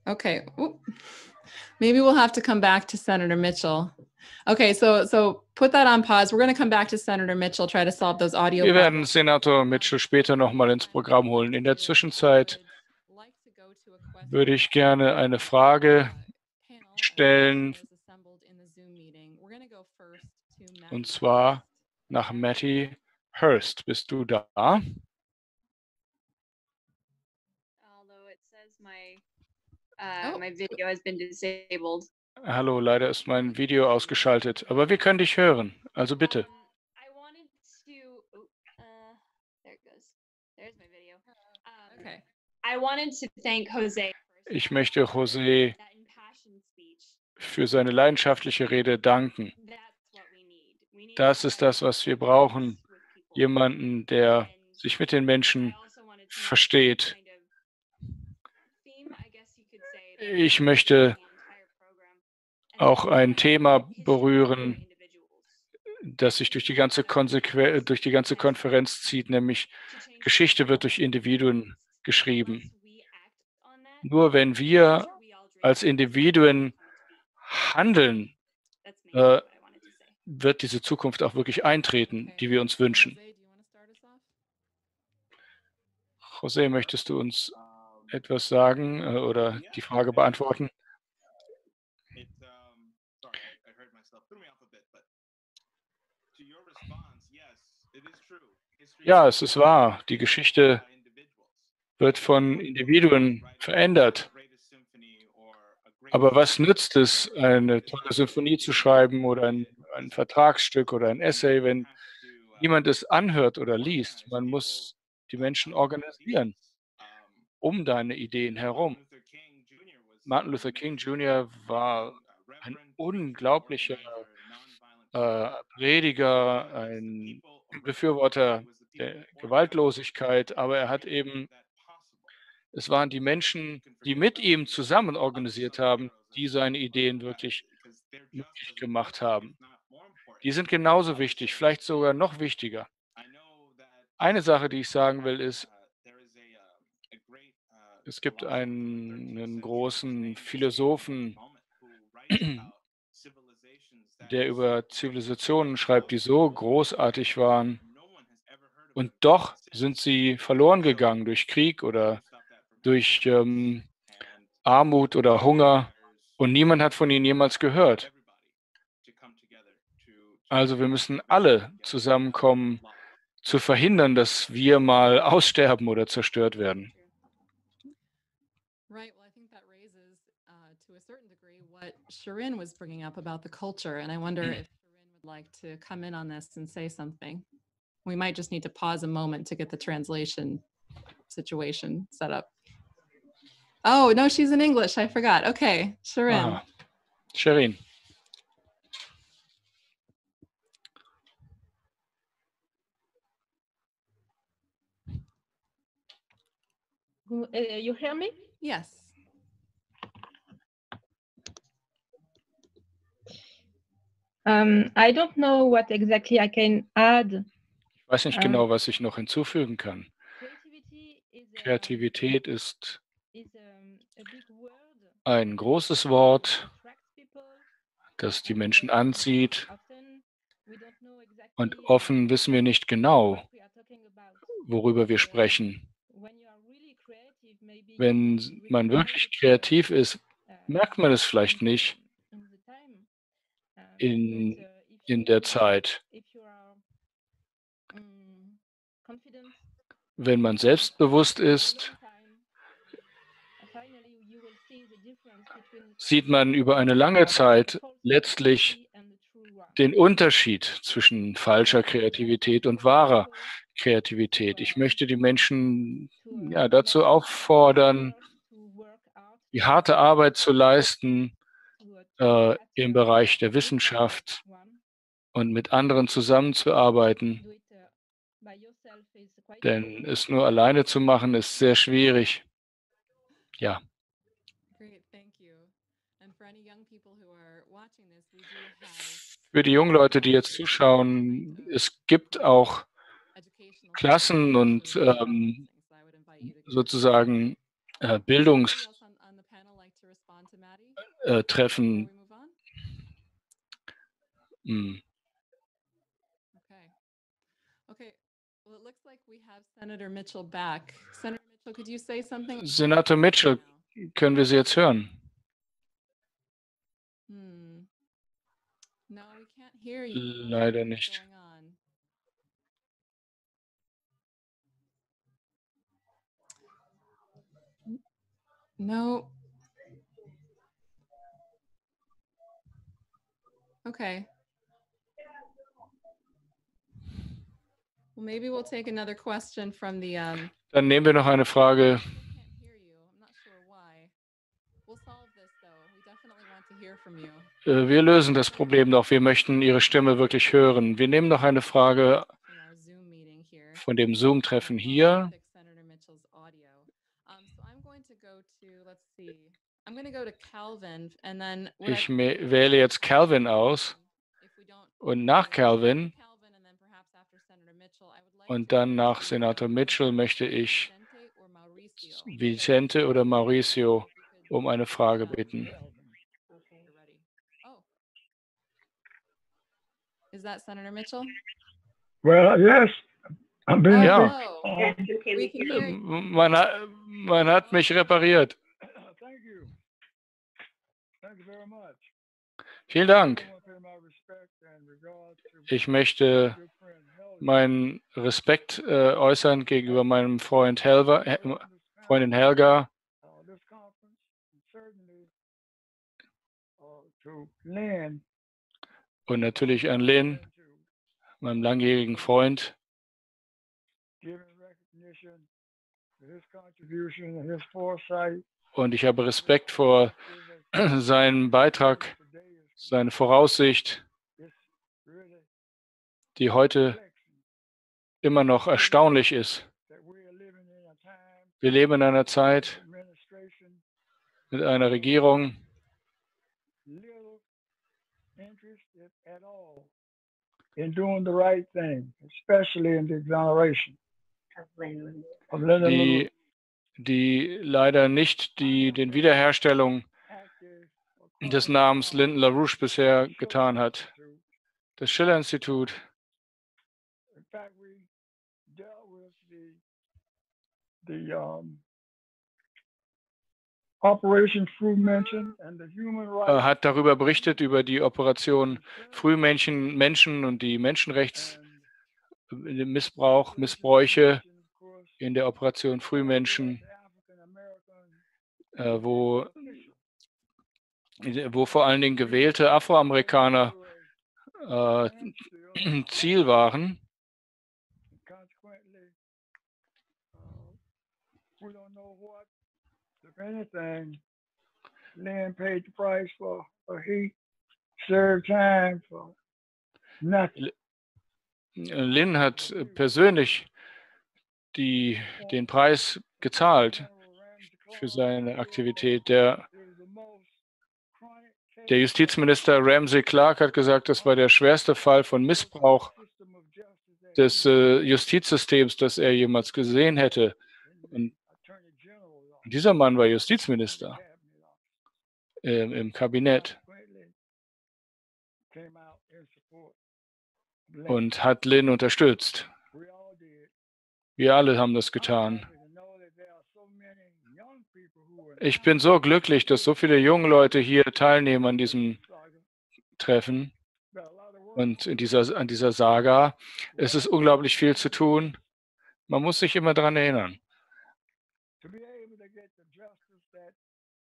S2: Okay. Maybe we'll have to come back to Senator Mitchell. Okay, so so put that on pause. We're going to come back to Senator Mitchell, try to solve those audio
S11: Wir
S2: problems.
S11: werden Senator Mitchell später nochmal ins Programm holen. In der Zwischenzeit würde ich gerne eine Frage stellen, und zwar nach Matty Hurst, bist du da?
S12: Uh, my video has been disabled.
S11: Hallo, leider ist mein Video ausgeschaltet, aber wir können dich hören. Also bitte. Ich möchte José für seine leidenschaftliche Rede danken. Das ist das, was wir brauchen. Jemanden, der sich mit den Menschen versteht Ich möchte auch ein Thema berühren, das sich durch die ganze, Konsequ durch die ganze Konferenz zieht, nämlich Geschichte wird durch Individuen geschrieben. Nur wenn wir als Individuen handeln, äh, wird diese Zukunft auch wirklich eintreten, die wir uns wünschen. José, möchtest du uns etwas sagen äh, oder die Frage beantworten? Ja, es ist wahr. Die Geschichte wird von Individuen verändert. Aber was nützt es, eine tolle Symphonie zu schreiben oder ein, ein Vertragsstück oder ein Essay, wenn niemand es anhört oder liest? Man muss die Menschen organisieren um deine Ideen herum. Martin Luther King Jr. war ein unglaublicher äh, Prediger, ein Befürworter der Gewaltlosigkeit, aber er hat eben, es waren die Menschen, die mit ihm zusammen organisiert haben, die seine Ideen wirklich möglich gemacht haben. Die sind genauso wichtig, vielleicht sogar noch wichtiger. Eine Sache, die ich sagen will, ist, es gibt einen, einen großen Philosophen, der über Zivilisationen schreibt, die so großartig waren. Und doch sind sie verloren gegangen durch Krieg oder durch ähm, Armut oder Hunger. Und niemand hat von ihnen jemals gehört. Also wir müssen alle zusammenkommen, zu verhindern, dass wir mal aussterben oder zerstört werden.
S2: Shirin was bringing up about the culture, and I wonder mm. if Shirin would like to come in on this and say something. We might just need to pause a moment to get the translation situation set up. Oh, no, she's in English. I forgot. Okay, Shirin. Uh,
S11: Shirin.
S12: Uh, you hear me?
S2: Yes.
S8: Um, I don't know what exactly I can add.
S11: Ich weiß nicht genau, was ich noch hinzufügen kann. Kreativität ist ein großes Wort, das die Menschen anzieht. Und offen wissen wir nicht genau, worüber wir sprechen. Wenn man wirklich kreativ ist, merkt man es vielleicht nicht in, in der Zeit. Wenn man selbstbewusst ist, sieht man über eine lange Zeit letztlich den Unterschied zwischen falscher Kreativität und wahrer Kreativität. Ich möchte die Menschen ja, dazu auffordern, die harte Arbeit zu leisten, äh, im Bereich der Wissenschaft und mit anderen zusammenzuarbeiten. Denn es nur alleine zu machen, ist sehr schwierig. Ja. Für die jungen Leute, die jetzt zuschauen, es gibt auch Klassen und ähm, sozusagen äh, Bildungs äh.
S2: Senator Mitchell back. Senator Mitchell, could you say something?
S11: Senator Mitchell, können wir Sie jetzt hören?
S2: Hmm. No, we can't hear you.
S11: Leider nicht.
S2: No. Okay. Well, maybe we'll take another question from the. Um,
S11: Dann nehmen wir noch eine Frage. Äh, wir lösen das Problem doch. Wir möchten Ihre Stimme wirklich hören. Wir nehmen noch eine Frage von dem Zoom-Treffen hier. Ich wähle jetzt Calvin aus und nach Calvin und dann nach Senator Mitchell möchte ich Vicente oder Mauricio um eine Frage bitten.
S2: Is that Senator Mitchell?
S13: Well, yes.
S11: I'm being ja. Man, hat, man hat mich repariert. Vielen Dank. Ich möchte meinen Respekt äh, äußern gegenüber meinem Freund Helga, Freundin Helga. Und natürlich an Lynn, meinem langjährigen Freund. Und ich habe Respekt vor seinem Beitrag, seine Voraussicht, die heute immer noch erstaunlich ist. Wir leben in einer Zeit mit einer Regierung, die, die leider nicht die, den Wiederherstellung des Namens Lyndon LaRouche bisher getan hat. Das Schiller-Institut the um, Operation Frühmenschen and the human rights. Er hat darüber berichtet über die Operation Frühmenschen Menschen und die Menschenrechtsmissbrauch, Missbräuche in der Operation Frühmenschen, äh, wo, wo vor allen Dingen gewählte Afroamerikaner äh, Ziel waren. Anything, Lynn paid the price for, for he served time for nothing. Lynn hat persönlich die, den Preis gezahlt für seine Aktivität. Der, der Justizminister Ramsey Clark hat gesagt, das war der schwerste Fall von Missbrauch des äh, Justizsystems, das er jemals gesehen hätte. Und dieser Mann war Justizminister äh, im Kabinett und hat Lynn unterstützt. Wir alle haben das getan. Ich bin so glücklich, dass so viele junge Leute hier teilnehmen an diesem Treffen und in dieser, an dieser Saga. Es ist unglaublich viel zu tun. Man muss sich immer daran erinnern.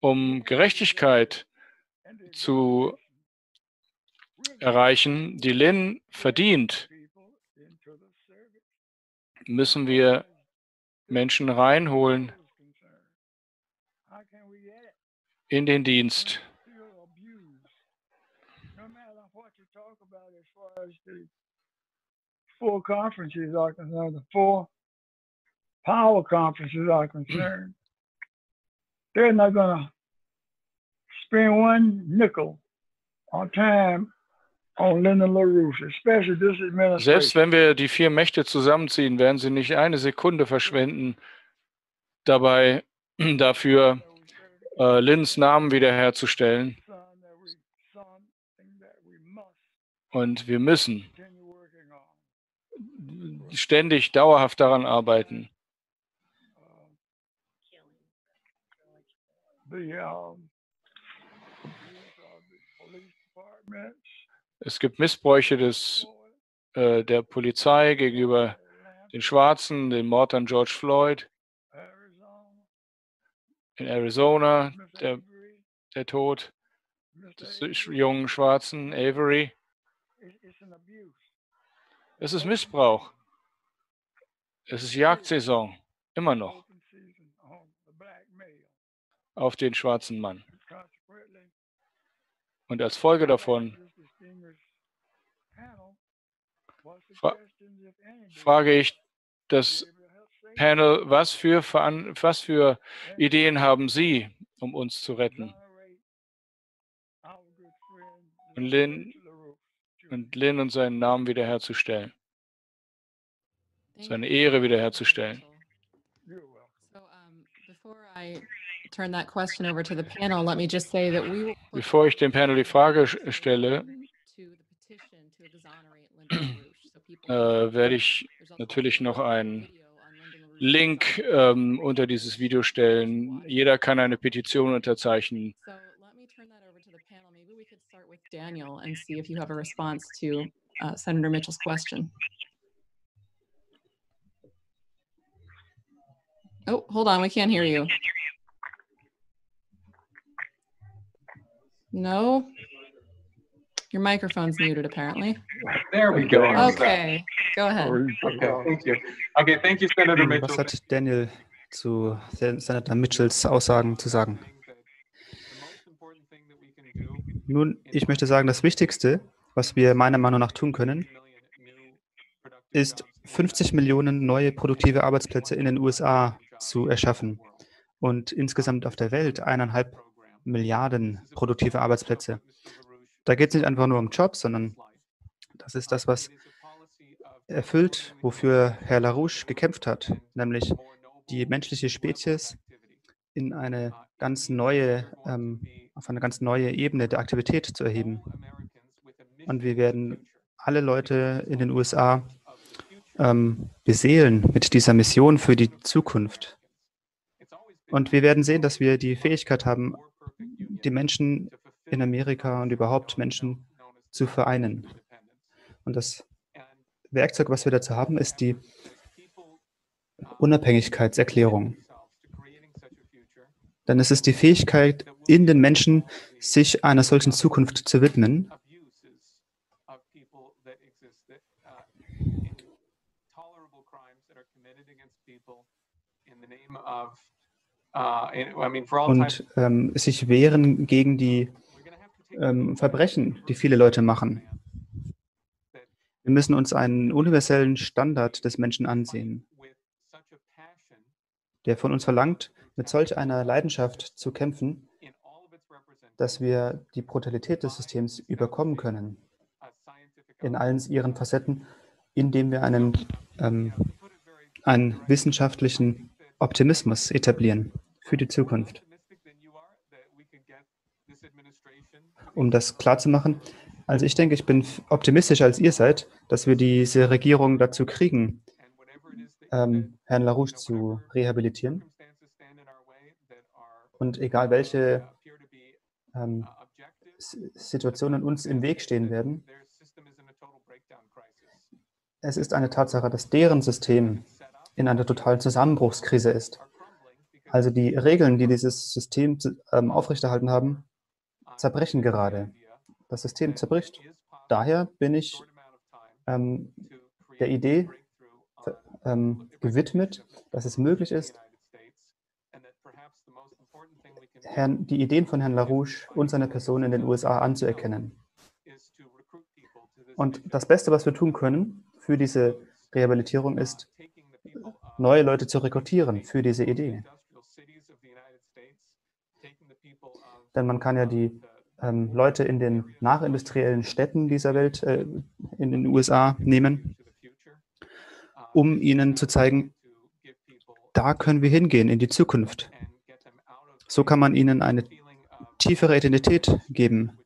S11: Um Gerechtigkeit zu erreichen, die Lin verdient, müssen wir Menschen reinholen in den Dienst. Four conferences are concerned, the four power conferences are concerned. They're not going to spend one nickel on time on Lyndon LaRouche, especially this administration. Selbst wenn wir die vier Mächte zusammenziehen, werden sie nicht eine Sekunde verschwenden, dabei dafür äh, Lynns Namen wiederherzustellen. Und wir müssen ständig dauerhaft daran arbeiten. Es gibt Missbräuche des, äh, der Polizei gegenüber den Schwarzen, den Mord an George Floyd. in Arizona, der, der Tod des jungen Schwarzen Avery. Es ist Missbrauch. Es ist Jagdsaison, immer noch, auf den schwarzen Mann. Und als Folge davon fra frage ich das Panel, was für, was für Ideen haben Sie, um uns zu retten? Und Lynn und, Lynn und seinen Namen wiederherzustellen. Seine Ehre wiederherzustellen. Bevor to the Panel Let me just say that we will before I denel die Frage stelle, äh, werde ich natürlich noch einen Link ähm, unter dieses Video stellen. Jeder kann eine Petition unterzeichnen.
S2: So let me turn that over to the panel. Maybe we could start with
S11: Daniel and see if you have a response to uh, Senator Mitchell's question. Oh, hold on, we can't hear you. No, your microphone's muted apparently.
S14: There we go.
S11: Okay, go ahead.
S14: Okay, thank you. Okay, thank you, Senator Mitchell.
S3: Was hat Daniel zu Senator Mitchells Aussagen zu sagen? Nun, ich möchte sagen, das Wichtigste, was wir meiner Meinung nach tun können, ist 50 Millionen neue produktive Arbeitsplätze in den USA zu erschaffen und insgesamt auf der Welt eineinhalb Milliarden produktive Arbeitsplätze. Da geht es nicht einfach nur um Jobs, sondern das ist das, was erfüllt, wofür Herr LaRouche gekämpft hat, nämlich die menschliche Spezies in eine ganz neue, ähm, auf eine ganz neue Ebene der Aktivität zu erheben. Und wir werden alle Leute in den USA ähm, beseelen mit dieser Mission für die Zukunft. Und wir werden sehen, dass wir die Fähigkeit haben, die Menschen in Amerika und überhaupt Menschen zu vereinen. Und das Werkzeug, was wir dazu haben, ist die Unabhängigkeitserklärung. Denn es ist die Fähigkeit in den Menschen, sich einer solchen Zukunft zu widmen. Und ähm, sich wehren gegen die ähm, Verbrechen, die viele Leute machen. Wir müssen uns einen universellen Standard des Menschen ansehen, der von uns verlangt, mit solch einer Leidenschaft zu kämpfen, dass wir die Brutalität des Systems überkommen können, in allen ihren Facetten, indem wir einen, ähm, einen wissenschaftlichen Optimismus etablieren für die Zukunft. Um das klarzumachen, also ich denke, ich bin optimistischer als ihr seid, dass wir diese Regierung dazu kriegen, ähm, Herrn LaRouche zu rehabilitieren. Und egal welche ähm, Situationen uns im Weg stehen werden, es ist eine Tatsache, dass deren System in einer totalen Zusammenbruchskrise ist. Also die Regeln, die dieses System ähm, aufrechterhalten haben, zerbrechen gerade. Das System zerbricht. Daher bin ich ähm, der Idee ähm, gewidmet, dass es möglich ist, Herrn, die Ideen von Herrn LaRouche und seiner Person in den USA anzuerkennen. Und das Beste, was wir tun können für diese Rehabilitierung, ist, neue Leute zu rekrutieren für diese Idee. Denn man kann ja die ähm, Leute in den nachindustriellen Städten dieser Welt, äh, in den USA nehmen, um ihnen zu zeigen, da können wir hingehen in die Zukunft. So kann man ihnen eine tiefere Identität geben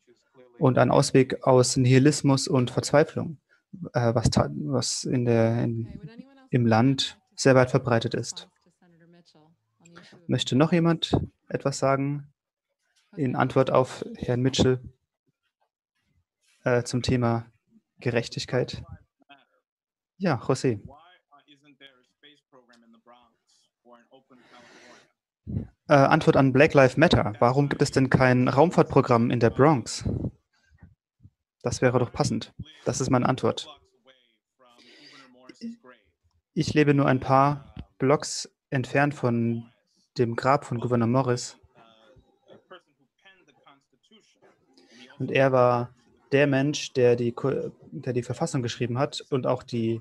S3: und einen Ausweg aus Nihilismus und Verzweiflung, äh, was, was in der, in, im Land sehr weit verbreitet ist. Möchte noch jemand etwas sagen in Antwort auf Herrn Mitchell äh, zum Thema Gerechtigkeit? Ja, José. Äh, Antwort an Black Lives Matter. Warum gibt es denn kein Raumfahrtprogramm in der Bronx? Das wäre doch passend. Das ist meine Antwort. Ich lebe nur ein paar Blocks entfernt von dem Grab von Gouverneur Morris. Und er war der Mensch, der die, der die Verfassung geschrieben hat und auch die,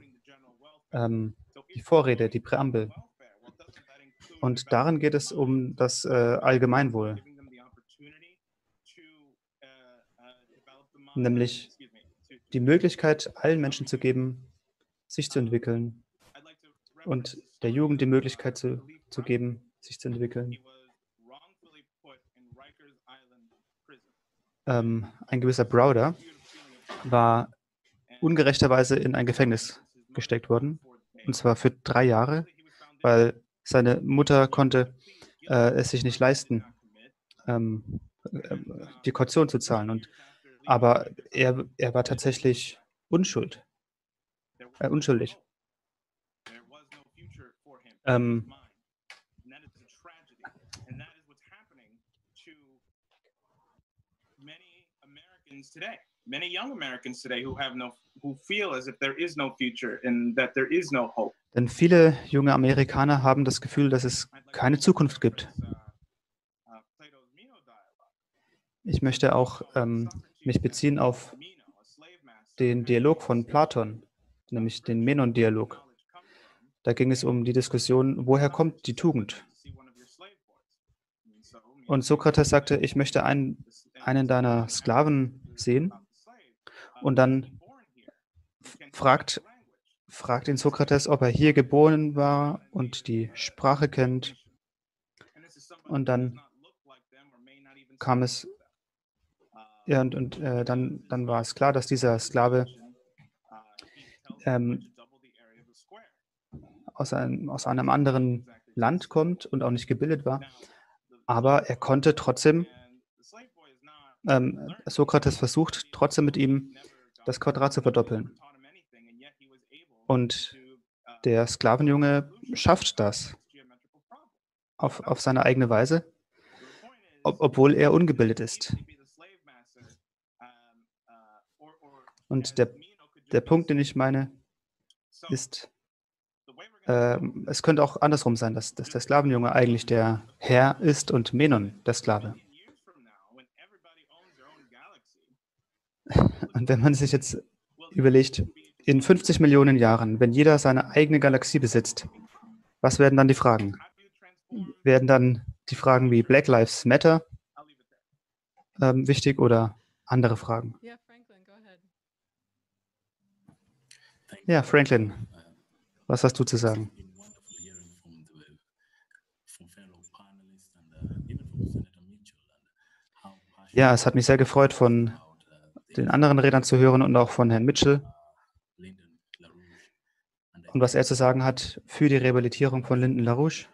S3: ähm, die Vorrede, die Präambel. Und darin geht es um das äh, Allgemeinwohl. Nämlich die Möglichkeit, allen Menschen zu geben, sich zu entwickeln und der Jugend die Möglichkeit zu, zu geben, sich zu entwickeln. Ähm, ein gewisser Browder war ungerechterweise in ein Gefängnis gesteckt worden, und zwar für drei Jahre, weil seine Mutter konnte äh, es sich nicht leisten, ähm, äh, die Kaution zu zahlen. Und, aber er, er war tatsächlich unschuld, äh, unschuldig. Ähm, today many young Americans today who have no who feel as if there is no future and that there is no hope. Denn viele junge Amerikaner haben das Gefühl, dass es keine Zukunft gibt. Ich möchte auch ähm, mich beziehen auf den Dialog von Platon, nämlich den Menon-Dialog. Da ging es um die Diskussion, woher kommt die Tugend? Und Sokrates sagte, ich möchte einen, einen deiner Sklaven sehen, und dann fragt, fragt ihn Sokrates, ob er hier geboren war und die Sprache kennt. Und dann kam es, ja, und, und äh, dann, dann war es klar, dass dieser Sklave ähm, aus, einem, aus einem anderen Land kommt und auch nicht gebildet war. Aber er konnte trotzdem, ähm, Sokrates versucht trotzdem mit ihm das Quadrat zu verdoppeln. Und der Sklavenjunge schafft das auf, auf seine eigene Weise, ob, obwohl er ungebildet ist. Und der, der Punkt, den ich meine, ist, äh, es könnte auch andersrum sein, dass, dass der Sklavenjunge eigentlich der Herr ist und Menon der Sklave. Und wenn man sich jetzt überlegt, in 50 Millionen Jahren, wenn jeder seine eigene Galaxie besitzt, was werden dann die Fragen? Werden dann die Fragen wie Black Lives Matter ähm, wichtig oder andere Fragen? Ja, Franklin, was hast du zu sagen? Ja, es hat mich sehr gefreut, von den anderen Rednern zu hören und auch von Herrn Mitchell und was er zu sagen hat für die Rehabilitierung von Lyndon LaRouche.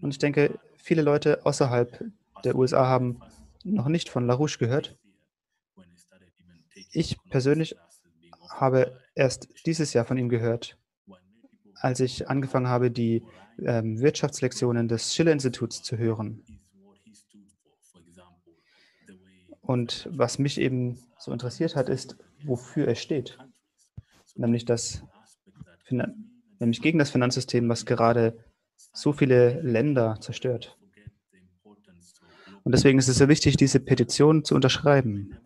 S3: Und ich denke, viele Leute außerhalb der USA haben noch nicht von LaRouche gehört. Ich persönlich habe erst dieses Jahr von ihm gehört, als ich angefangen habe, die ähm, Wirtschaftslektionen des Schiller-Instituts zu hören. Und was mich eben so interessiert hat, ist, wofür er steht. Nämlich, das, nämlich gegen das Finanzsystem, was gerade so viele Länder zerstört. Und deswegen ist es sehr wichtig, diese Petition zu unterschreiben.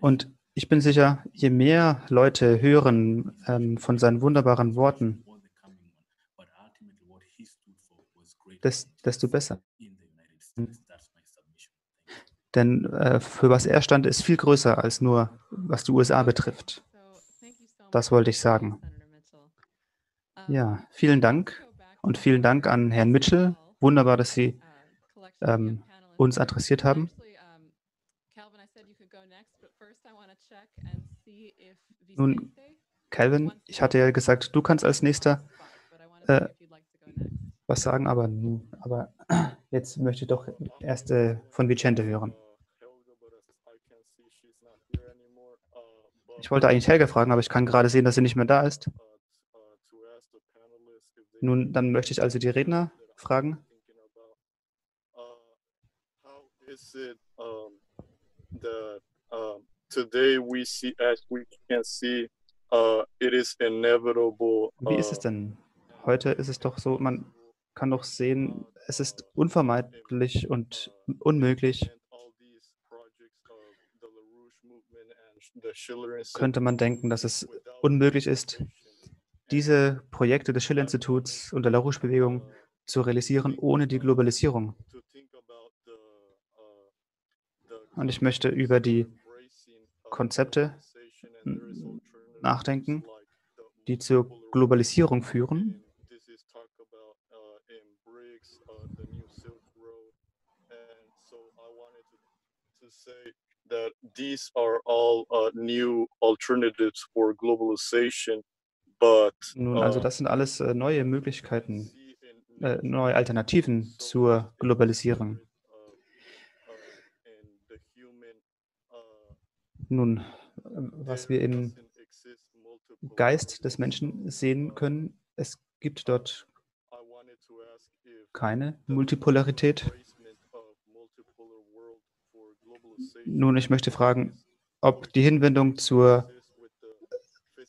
S3: Und ich bin sicher, je mehr Leute hören ähm, von seinen wunderbaren Worten, desto besser. Denn äh, für was er stand, ist viel größer als nur, was die USA betrifft. Das wollte ich sagen. Ja, vielen Dank und vielen Dank an Herrn Mitchell. Wunderbar, dass Sie ähm, uns adressiert haben. Nun, Calvin, ich hatte ja gesagt, du kannst als nächster äh, was sagen, aber, aber jetzt möchte ich doch erst äh, von Vicente hören. Ich wollte eigentlich Helga fragen, aber ich kann gerade sehen, dass sie nicht mehr da ist. Nun, dann möchte ich also die Redner fragen. Wie ist es denn? Heute ist es doch so, man kann doch sehen, es ist unvermeidlich und unmöglich, könnte man denken, dass es unmöglich ist, diese Projekte des Schill-Instituts und der LaRouche-Bewegung zu realisieren ohne die Globalisierung. Und ich möchte über die Konzepte nachdenken, die zur Globalisierung führen.
S15: That these are all uh, new alternatives for globalization. But,
S3: Nun, also uh, das sind alles äh, neue Möglichkeiten, äh, neue Alternativen zur Globalisierung. Nun, was wir im Geist des Menschen sehen können, es gibt dort keine Multipolarität. Nun, ich möchte fragen, ob die Hinwendung zur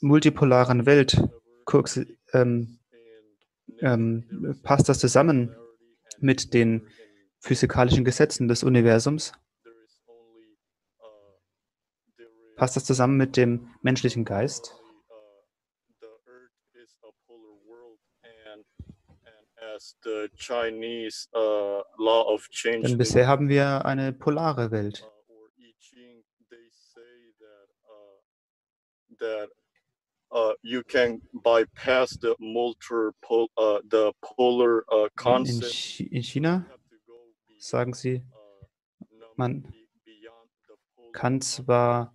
S3: multipolaren Welt, ähm, ähm, passt das zusammen mit den physikalischen Gesetzen des Universums? Passt das zusammen mit dem menschlichen Geist? Denn bisher haben wir eine polare Welt.
S15: That uh, you can bypass the multiple uh, the polar uh, concept.
S3: In, in China sagen sie, man kann zwar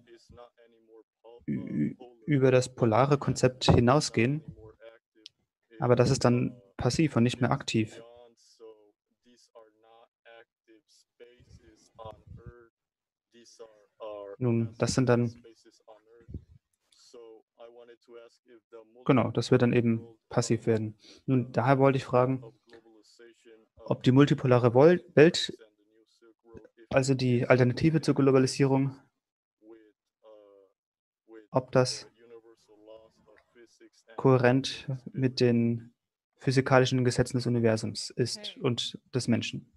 S3: über das polare Konzept hinausgehen, aber das ist dann passiv und nicht mehr aktiv. Nun, das sind dann Genau, das wird dann eben passiv werden. Nun, daher wollte ich fragen, ob die multipolare Welt, also die Alternative zur Globalisierung, ob das kohärent mit den physikalischen Gesetzen des Universums ist und des Menschen.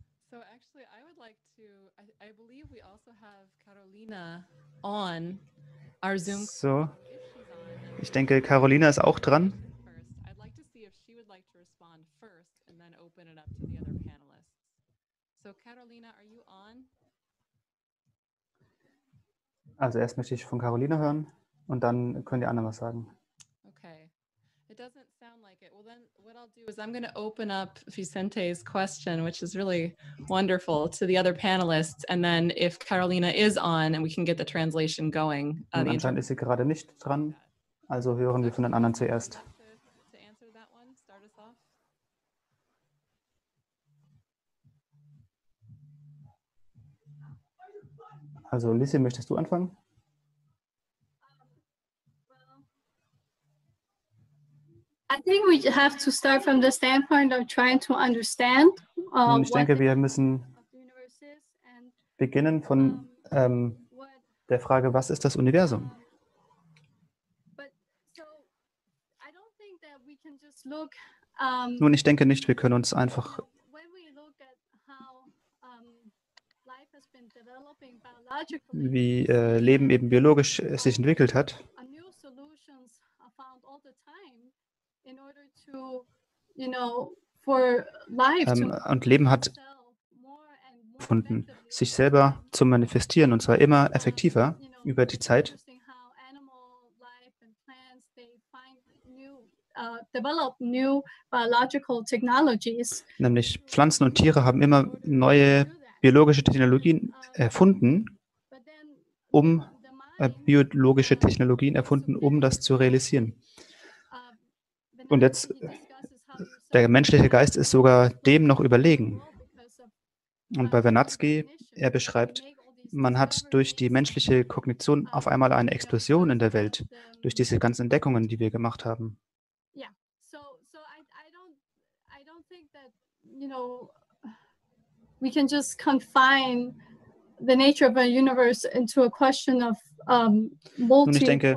S3: So, ich denke, Carolina ist auch dran. Also erst möchte ich von Carolina hören und dann können die anderen was sagen.
S2: Okay. It doesn't sound like it. Well, then what I'll do is I'm going to open up Vicente's question, which is really wonderful, to the other panelists. And then if Carolina is on and we can get the translation going.
S3: Uh, anscheinend ist sie gerade nicht dran. Also hören wir von den anderen zuerst. Also Lissy, möchtest du anfangen?
S16: I think we have to start from the standpoint of trying to understand.
S3: Uh, ich denke, wir müssen beginnen von ähm, der Frage, was ist das Universum? Nun, ich denke nicht, wir können uns einfach wie äh, Leben eben biologisch äh, sich entwickelt hat. Ähm, und Leben hat gefunden, sich selber zu manifestieren und zwar immer effektiver über die Zeit. Uh, Nämlich Pflanzen und Tiere haben immer neue biologische Technologien erfunden, um äh, biologische Technologien erfunden, um das zu realisieren. Und jetzt, der menschliche Geist ist sogar dem noch überlegen. Und bei Wernatzky, er beschreibt man hat durch die menschliche Kognition auf einmal eine Explosion in der Welt, durch diese ganzen Entdeckungen, die wir gemacht haben.
S16: You know, we can just confine the nature of a universe into a question of um, multi.
S3: Nun, ich denke,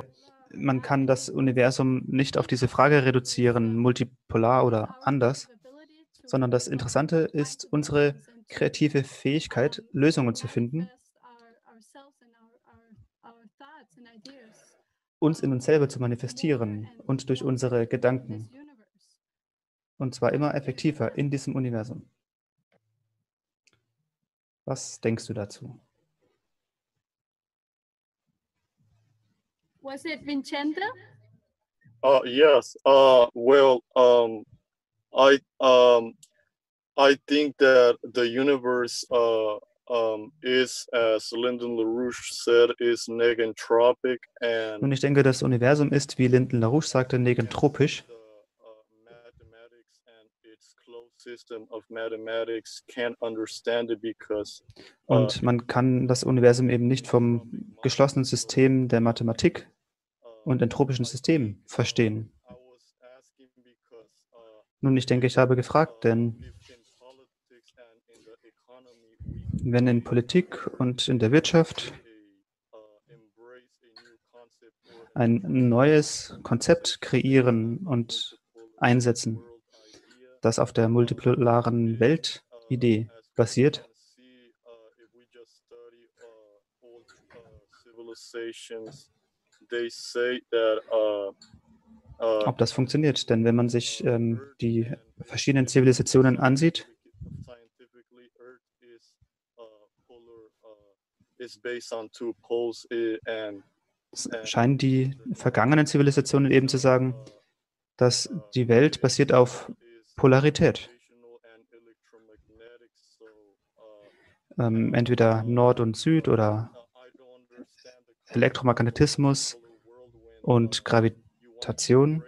S3: man kann das Universum nicht auf diese Frage reduzieren, multipolar oder anders, sondern das Interessante ist unsere kreative Fähigkeit, Lösungen zu finden, uns in uns selber zu manifestieren und durch unsere Gedanken. Und zwar immer effektiver in diesem Universum. Was denkst du dazu?
S16: Was it Vincenta?
S15: Uh, yes. Uh, well, um, I um, I think that the universe uh, um, is, as Lyndon LaRouche said, is negentropic and.
S3: Und ich denke, das Universum ist, wie Lyndon LaRouche sagte, negentropisch. Und man kann das Universum eben nicht vom geschlossenen System der Mathematik und entropischen System verstehen. Nun, ich denke, ich habe gefragt, denn wenn in Politik und in der Wirtschaft ein neues Konzept kreieren und einsetzen, das auf der multipolaren Weltidee basiert, ob das funktioniert. Denn wenn man sich ähm, die verschiedenen Zivilisationen ansieht, scheinen die vergangenen Zivilisationen eben zu sagen, dass die Welt basiert auf Polarität. Ähm, entweder Nord und Süd oder Elektromagnetismus und Gravitation.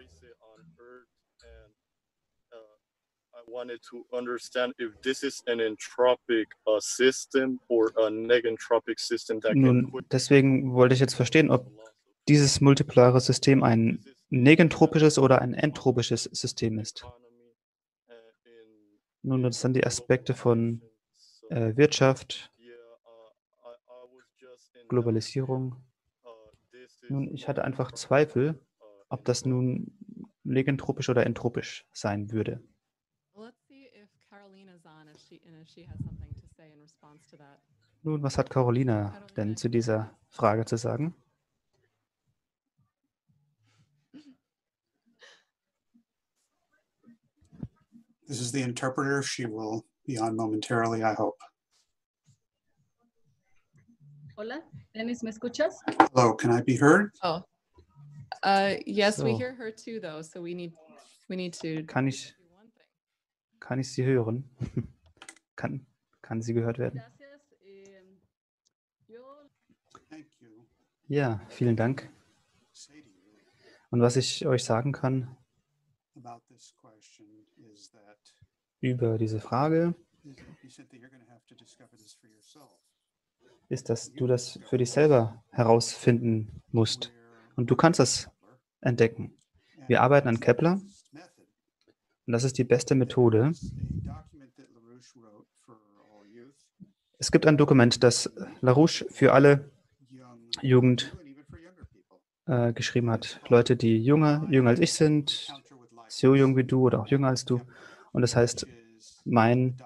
S3: Nun, deswegen wollte ich jetzt verstehen, ob dieses multipolare System ein negentropisches oder ein entropisches System ist. Nun, das sind die Aspekte von äh, Wirtschaft, Globalisierung. Nun, ich hatte einfach Zweifel, ob das nun negentropisch oder entropisch sein würde. Nun, was hat Carolina denn zu dieser Frage zu sagen?
S17: This is the interpreter. She will be on momentarily, I hope.
S2: Hola, Dennis, ¿me escuchas?
S17: Hello, can I be heard?
S2: Oh, uh, yes,
S3: So.
S2: we hear her too, though. So we need we need to.
S3: Kann ich, kann ich sie hören? kann, kann sie gehört werden? Ja, vielen Dank. Und was ich euch sagen kann über diese Frage, ist, dass du das für dich selber herausfinden musst. Und du kannst das entdecken. Wir arbeiten an Kepler und das ist die beste Methode. Es gibt ein Dokument, das LaRouche für alle Jugend äh, geschrieben hat. Leute, die jünger, jünger als ich sind, so jung wie du oder auch jünger als du. Und das heißt, mein,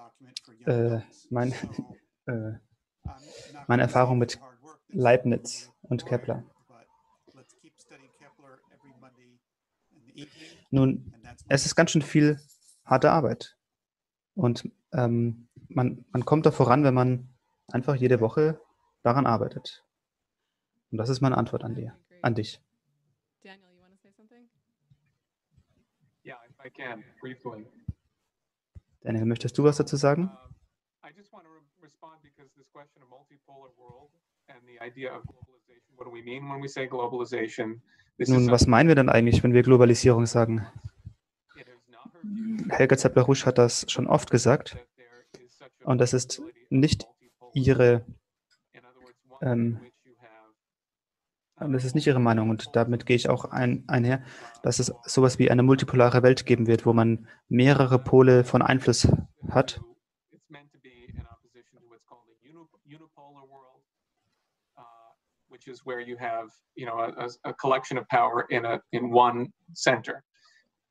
S3: äh, mein, äh, meine Erfahrung mit Leibniz und Kepler. Nun, es ist ganz schön viel harte Arbeit. Und ähm, man, man kommt da voran, wenn man einfach jede Woche daran arbeitet. Und das ist meine Antwort an, dir, an dich.
S14: Yeah, if I can, briefly.
S3: Daniel, möchtest du was dazu sagen?
S14: Is
S3: Nun, was meinen wir denn eigentlich, wenn wir Globalisierung sagen? Helga Zeppler-Rusch hat das schon oft gesagt. Und das ist nicht ihre ähm, das ist nicht ihre Meinung und damit gehe ich auch ein, einher, dass es sowas wie eine multipolare Welt geben wird, wo man mehrere Pole von Einfluss hat.
S14: which is where you have, you know, a, a collection of power in a in one center.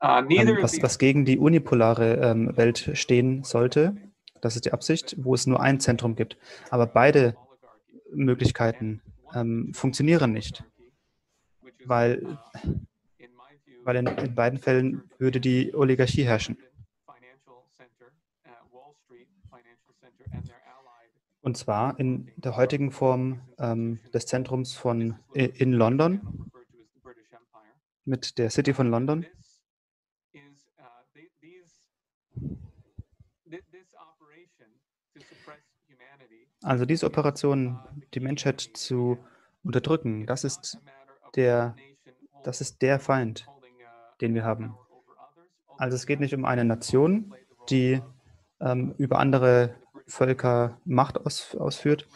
S14: Uh,
S3: was, was, gegen die unipolare ähm, Welt stehen sollte, das ist die Absicht, wo es nur ein Zentrum gibt. Aber beide Möglichkeiten ähm, funktionieren nicht, weil, weil in, in beiden Fällen würde die Oligarchie herrschen. Und zwar in der heutigen Form ähm, des Zentrums von in London mit der City von London. Also diese Operation, die Menschheit zu unterdrücken, das ist der, das ist der Feind, den wir haben. Also es geht nicht um eine Nation, die ähm, über andere Völker Macht aus, ausführt.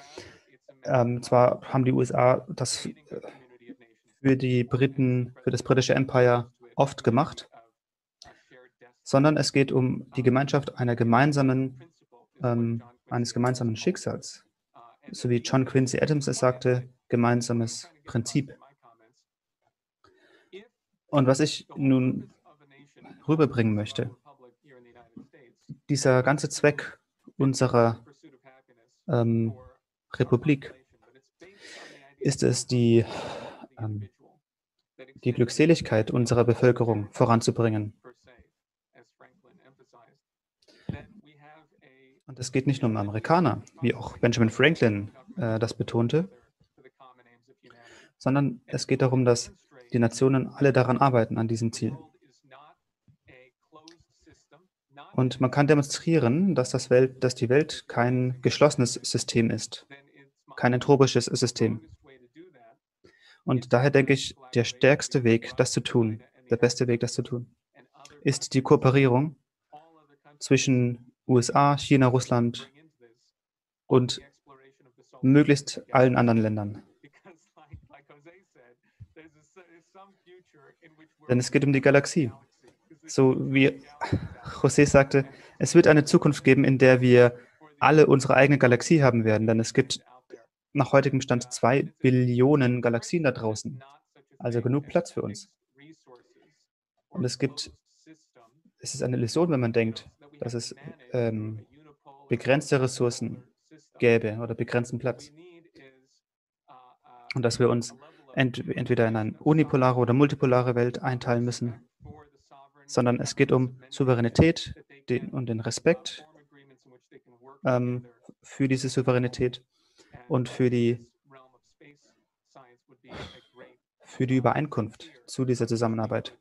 S3: Ähm, zwar haben die USA das für die Briten, für das britische Empire oft gemacht, sondern es geht um die Gemeinschaft einer gemeinsamen, ähm, eines gemeinsamen Schicksals. So wie John Quincy Adams es sagte, gemeinsames Prinzip. Und was ich nun rüberbringen möchte, dieser ganze Zweck unserer ähm, Republik ist es, die, ähm, die Glückseligkeit unserer Bevölkerung voranzubringen. Und es geht nicht nur um Amerikaner, wie auch Benjamin Franklin äh, das betonte, sondern es geht darum, dass die Nationen alle daran arbeiten, an diesem Ziel. Und man kann demonstrieren, dass, das Welt, dass die Welt kein geschlossenes System ist, kein entropisches System. Und daher denke ich, der stärkste Weg, das zu tun, der beste Weg, das zu tun, ist die Kooperierung zwischen USA, China, Russland und möglichst allen anderen Ländern. Denn es geht um die Galaxie so wie José sagte, es wird eine Zukunft geben, in der wir alle unsere eigene Galaxie haben werden, denn es gibt nach heutigem Stand zwei Billionen Galaxien da draußen. Also genug Platz für uns. Und es gibt, es ist eine Illusion, wenn man denkt, dass es ähm, begrenzte Ressourcen gäbe oder begrenzten Platz. Und dass wir uns ent entweder in eine unipolare oder multipolare Welt einteilen müssen sondern es geht um Souveränität den, und den Respekt ähm, für diese Souveränität und für die, für die Übereinkunft zu dieser Zusammenarbeit.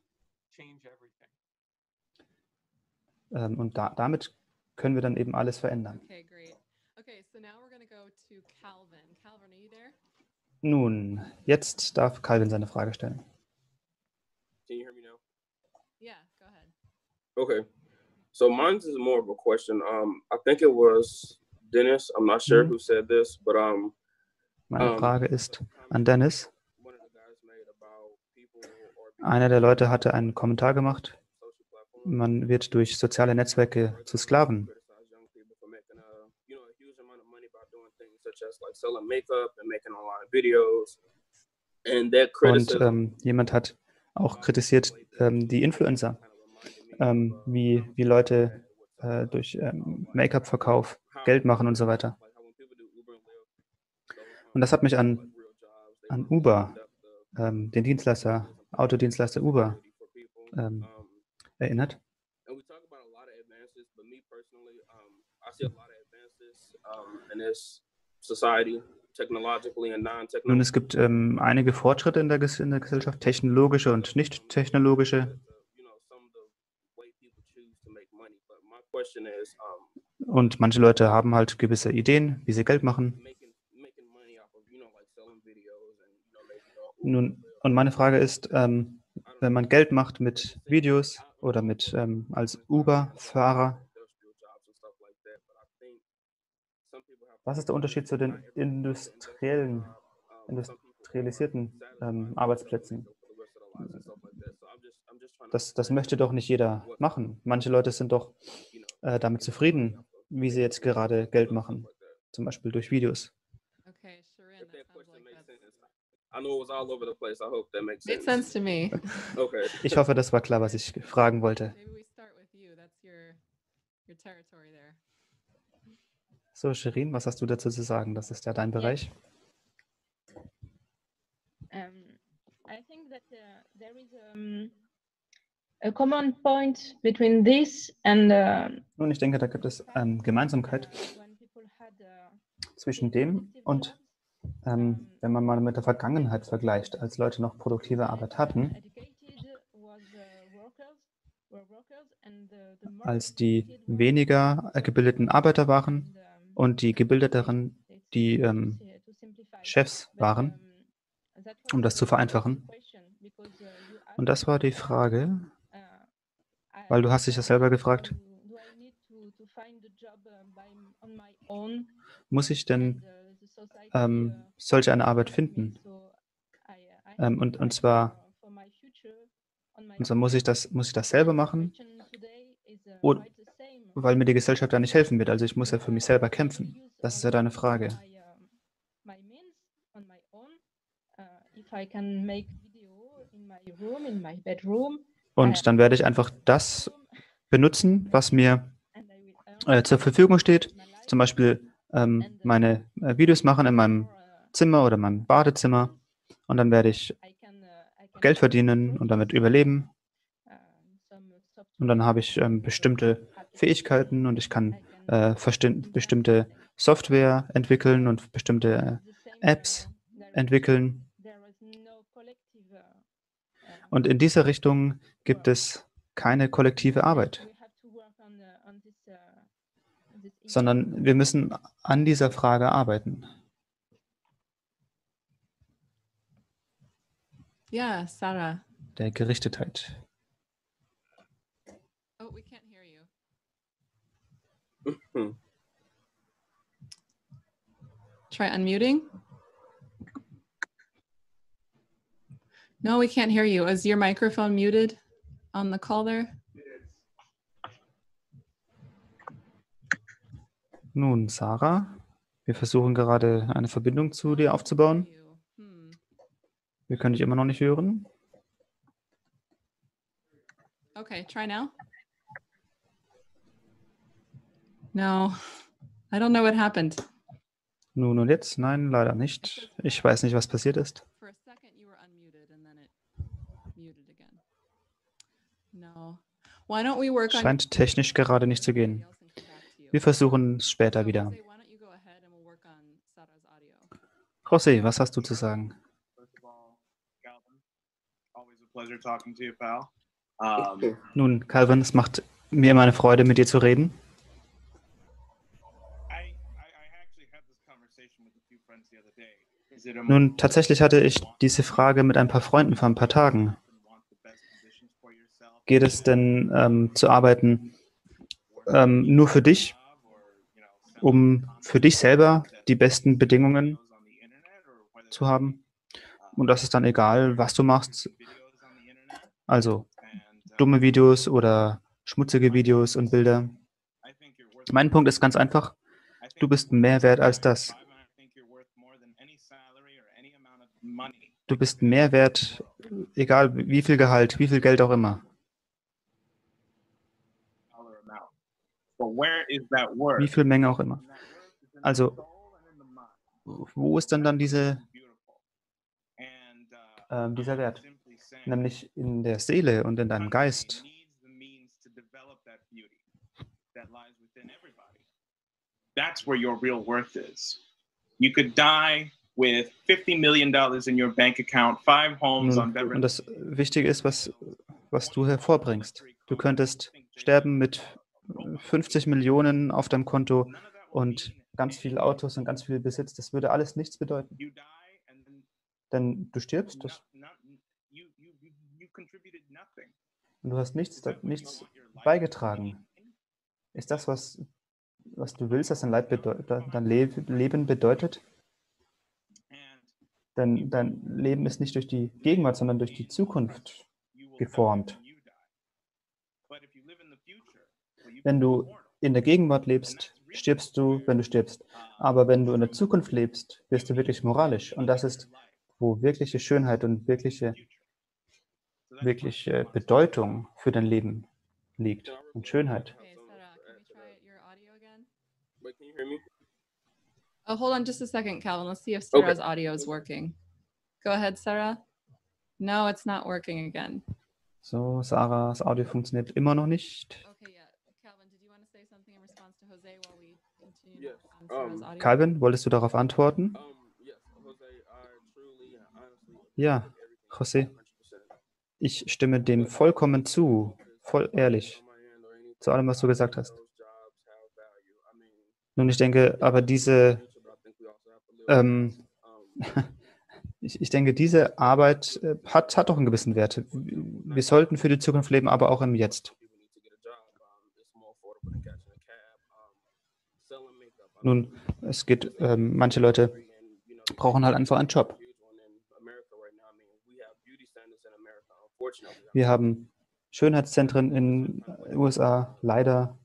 S3: Ähm, und da, damit können wir dann eben alles verändern. Nun, jetzt darf Calvin seine Frage stellen.
S18: Okay. So mine is more of a question. Um, I think it was Dennis. I'm not sure mhm. who said this, but um.
S3: Meine Frage ist an Dennis. Einer der Leute hatte einen Kommentar gemacht. Man wird durch soziale Netzwerke zu Sklaven. Und ähm, jemand hat auch kritisiert ähm, die Influencer ähm, wie, wie Leute äh, durch ähm, Make-up-Verkauf Geld machen und so weiter. Und das hat mich an, an Uber, ähm, den Dienstleister, Autodienstleister Uber ähm, erinnert. Nun, es gibt ähm, einige Fortschritte in der, in der Gesellschaft, technologische und nicht technologische. Und manche Leute haben halt gewisse Ideen, wie sie Geld machen. Nun, und meine Frage ist, ähm, wenn man Geld macht mit Videos oder mit ähm, als Uber-Fahrer, Was ist der Unterschied zu den industriellen, industrialisierten ähm, Arbeitsplätzen? Das, das möchte doch nicht jeder machen. Manche Leute sind doch äh, damit zufrieden, wie sie jetzt gerade Geld machen, zum Beispiel durch Videos.
S18: I know it was all over the place. I hope that makes
S2: Made
S18: sense.
S2: sense to me.
S18: Okay.
S3: Ich hoffe, das war klar, was ich fragen wollte.
S2: Maybe we start with you. That's your your territory there.
S3: So, Shirin, was hast du dazu zu sagen? Das ist ja dein Bereich.
S19: Um, I think that uh, there is um, a common point between this and uh,
S3: Nun, ich denke, da gibt es ähm, Gemeinsamkeit zwischen dem und ähm, wenn man mal mit der Vergangenheit vergleicht, als Leute noch produktive Arbeit hatten, als die weniger gebildeten Arbeiter waren und die gebildeteren, die ähm, Chefs waren, um das zu vereinfachen. Und das war die Frage, weil du hast dich ja selber gefragt, muss ich denn ähm, solch eine Arbeit finden? Ähm, und, und zwar, und zwar muss, ich das, muss ich das selber machen, und, weil mir die Gesellschaft da nicht helfen wird. Also ich muss ja für mich selber kämpfen. Das ist ja deine Frage. Und dann werde ich einfach das benutzen, was mir äh, zur Verfügung steht. Zum Beispiel ähm, meine äh, Videos machen in meinem Zimmer oder meinem Badezimmer. Und dann werde ich Geld verdienen und damit überleben. Und dann habe ich ähm, bestimmte Fähigkeiten und ich kann äh, bestimmte Software entwickeln und bestimmte äh, Apps entwickeln. Und in dieser Richtung gibt es keine kollektive Arbeit, sondern wir müssen an dieser Frage arbeiten.
S2: Ja, Sarah.
S3: Der Gerichtetheit.
S2: Oh, we can't hear you. Try unmuting. No, we can't hear you. Is your microphone muted on the call there?
S3: Nun, Sarah, wir versuchen gerade eine Verbindung zu dir aufzubauen. Wir können dich immer noch nicht hören.
S2: Okay, try now. No, I don't know what happened.
S3: Nun und jetzt? Nein, leider nicht. Ich weiß nicht, was passiert ist. Scheint technisch gerade nicht zu gehen. Wir versuchen es später wieder. José, was hast du zu sagen?
S9: Pleasure talking to you, pal.
S3: Nun, Calvin, es macht mir immer eine Freude, mit dir zu reden. Nun, tatsächlich hatte ich diese Frage mit ein paar Freunden vor ein paar Tagen. Geht es denn ähm, zu arbeiten ähm, nur für dich, um für dich selber die besten Bedingungen zu haben? Und das ist dann egal, was du machst. Also dumme Videos oder schmutzige Videos und Bilder. Mein Punkt ist ganz einfach, du bist mehr wert als das. Du bist mehr wert, egal wie viel Gehalt, wie viel Geld auch immer. Wie viel Menge auch immer. Also, wo ist denn dann diese, äh, dieser Wert? Nämlich in der Seele und in deinem Geist.
S9: That's where your real worth is. You could die with 50 million dollars in your bank account, five homes on Beverly
S3: und das Wichtige ist, was, was du hervorbringst. Du könntest sterben mit 50 Millionen auf deinem Konto und ganz viele Autos und ganz viel Besitz. Das würde alles nichts bedeuten. Denn du stirbst das, und du hast nichts, nichts beigetragen. Ist das, was was du willst, dass dein, Leib bedeutet, dein Leben bedeutet, denn dein Leben ist nicht durch die Gegenwart, sondern durch die Zukunft geformt. Wenn du in der Gegenwart lebst, stirbst du, wenn du stirbst. Aber wenn du in der Zukunft lebst, wirst du wirklich moralisch. Und das ist, wo wirkliche Schönheit und wirkliche, wirkliche Bedeutung für dein Leben liegt. Und Schönheit.
S2: Oh, hold on just a second, Calvin. Let's see if Sarah's okay. audio is working. Go ahead, Sarah. No, it's not working again.
S3: So, Sarahs Audio funktioniert immer noch nicht. Okay, yeah. Calvin, did you want to say something in response to Jose while we continue yes. on Sarah's audio? Calvin, wolltest du darauf antworten? Ja, Jose. Ich stimme dem vollkommen zu, voll ehrlich, zu allem, was du gesagt hast. Nun, ich denke, aber diese, ähm, ich, ich, denke, diese Arbeit äh, hat, hat doch einen gewissen Wert. Wir sollten für die Zukunft leben, aber auch im Jetzt. Nun, es geht, ähm, manche Leute brauchen halt einfach einen Job. Wir haben Schönheitszentren in den USA, leider,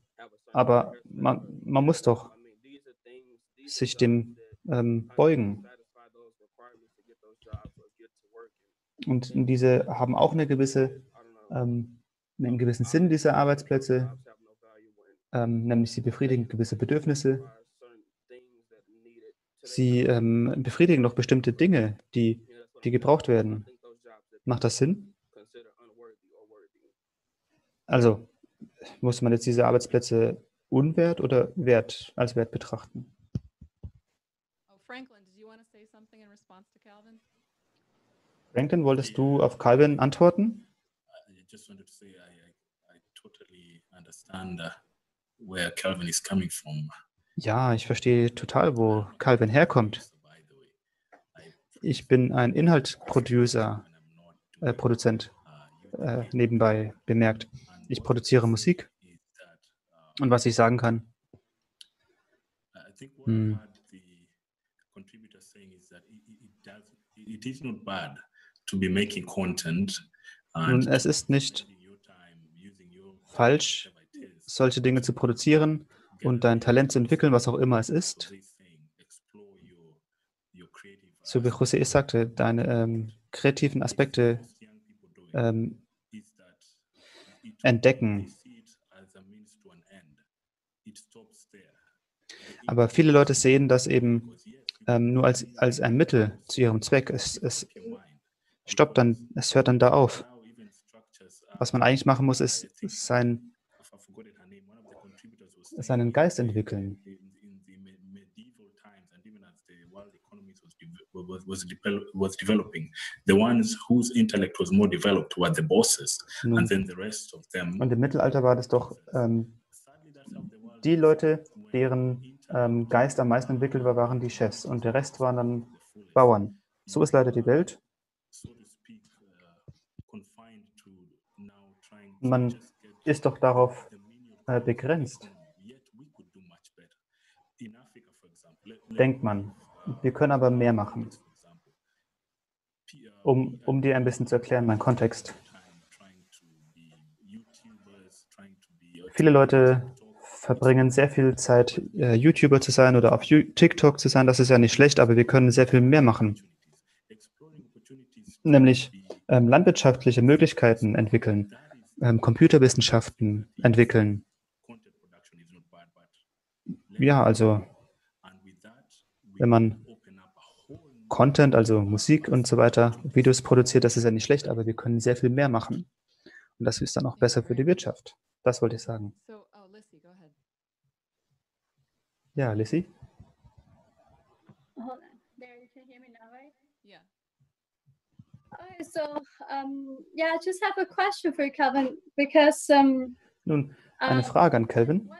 S3: aber man, man muss doch sich dem ähm, beugen. Und diese haben auch eine gewisse, ähm, einen gewissen Sinn, diese Arbeitsplätze, ähm, nämlich sie befriedigen gewisse Bedürfnisse. Sie ähm, befriedigen noch bestimmte Dinge, die, die gebraucht werden. Macht das Sinn? Also, muss man jetzt diese Arbeitsplätze unwert oder wert als wert betrachten? Franklin, wolltest du auf Calvin antworten? Ja, ich verstehe total, wo Calvin herkommt. Ich bin ein Inhaltsproducer, äh, Produzent, äh, nebenbei bemerkt. Ich produziere Musik. Und was ich sagen kann, hm, nun, es ist nicht falsch, solche Dinge zu produzieren und dein Talent zu entwickeln, was auch immer es ist. So wie José sagte, deine ähm, kreativen Aspekte ähm, entdecken. Aber viele Leute sehen das eben ähm, nur als, als ein Mittel zu ihrem Zweck. Es, es stoppt dann, es hört dann da auf. Was man eigentlich machen muss, ist sein, seinen Geist entwickeln. Was, was developing. The ones whose intellect was more developed were the bosses, Nun, and then the rest of them. Und im Mittelalter war das doch ähm, die Leute, deren ähm, Geist am meisten entwickelt war, waren die Chefs und der Rest waren dann Bauern. So ist leider die Welt man ist doch darauf äh, begrenzt. Denkt man. Wir können aber mehr machen. Um, um dir ein bisschen zu erklären, mein Kontext. Viele Leute verbringen sehr viel Zeit, äh, YouTuber zu sein oder auf TikTok zu sein. Das ist ja nicht schlecht, aber wir können sehr viel mehr machen. Nämlich ähm, landwirtschaftliche Möglichkeiten entwickeln ähm, Computerwissenschaften entwickeln. Ja, also wenn man Content, also Musik und so weiter, Videos produziert, das ist ja nicht schlecht, aber wir können sehr viel mehr machen. Und das ist dann auch besser für die Wirtschaft. Das wollte ich sagen. Oh, ja, Lissy?
S16: so um, yeah, I just have a question for Calvin because um,
S3: Nun, eine Frage an Calvin. Uh,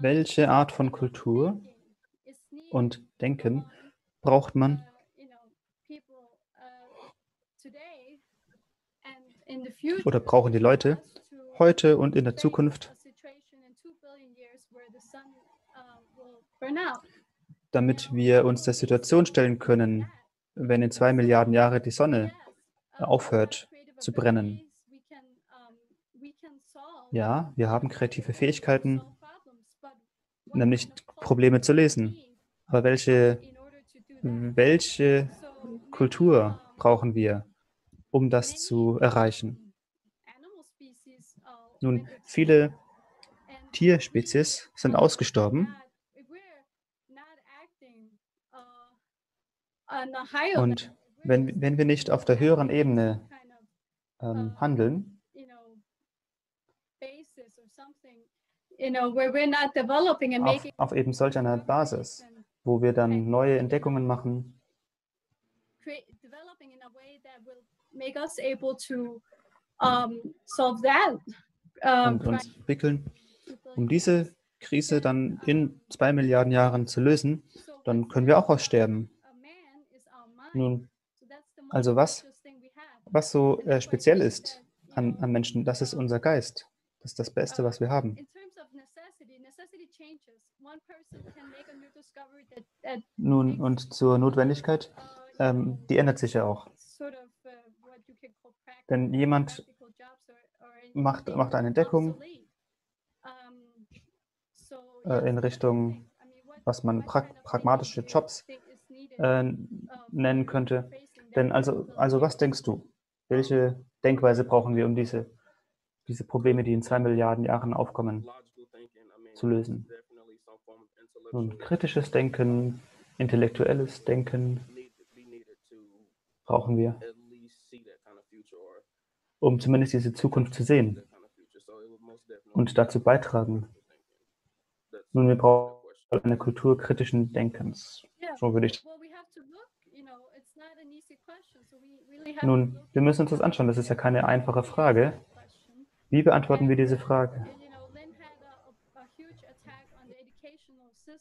S3: Welche Art von Kultur und Denken braucht man, oder brauchen die Leute heute und in der Zukunft, damit wir uns der Situation stellen können, wenn in zwei Milliarden Jahre die Sonne aufhört zu brennen. Ja, wir haben kreative Fähigkeiten, nämlich Probleme zu lösen. Aber welche, welche Kultur brauchen wir, um das zu erreichen? Nun, viele Tierspezies sind ausgestorben. Und wenn, wenn wir nicht auf der höheren Ebene ähm, handeln, auf, auf eben solch einer Basis, wo wir dann neue Entdeckungen machen, und uns entwickeln, um diese Krise dann in zwei Milliarden Jahren zu lösen, dann können wir auch aussterben. Nun, also was, was so äh, speziell ist an, an Menschen, das ist unser Geist. Das ist das Beste, was wir haben. Nun, und zur Notwendigkeit, ähm, die ändert sich ja auch. Denn jemand macht, macht eine Entdeckung äh, in Richtung, was man pra pragmatische Jobs äh, nennen könnte. Denn also, also was denkst du? Welche Denkweise brauchen wir, um diese, diese Probleme, die in zwei Milliarden Jahren aufkommen, zu lösen? Nun, kritisches Denken, intellektuelles Denken brauchen wir, um zumindest diese Zukunft zu sehen und dazu beitragen. Nun, wir brauchen eine Kultur kritischen Denkens. So würde ich nun, wir müssen uns das anschauen. Das ist ja keine einfache Frage. Wie beantworten wir diese Frage?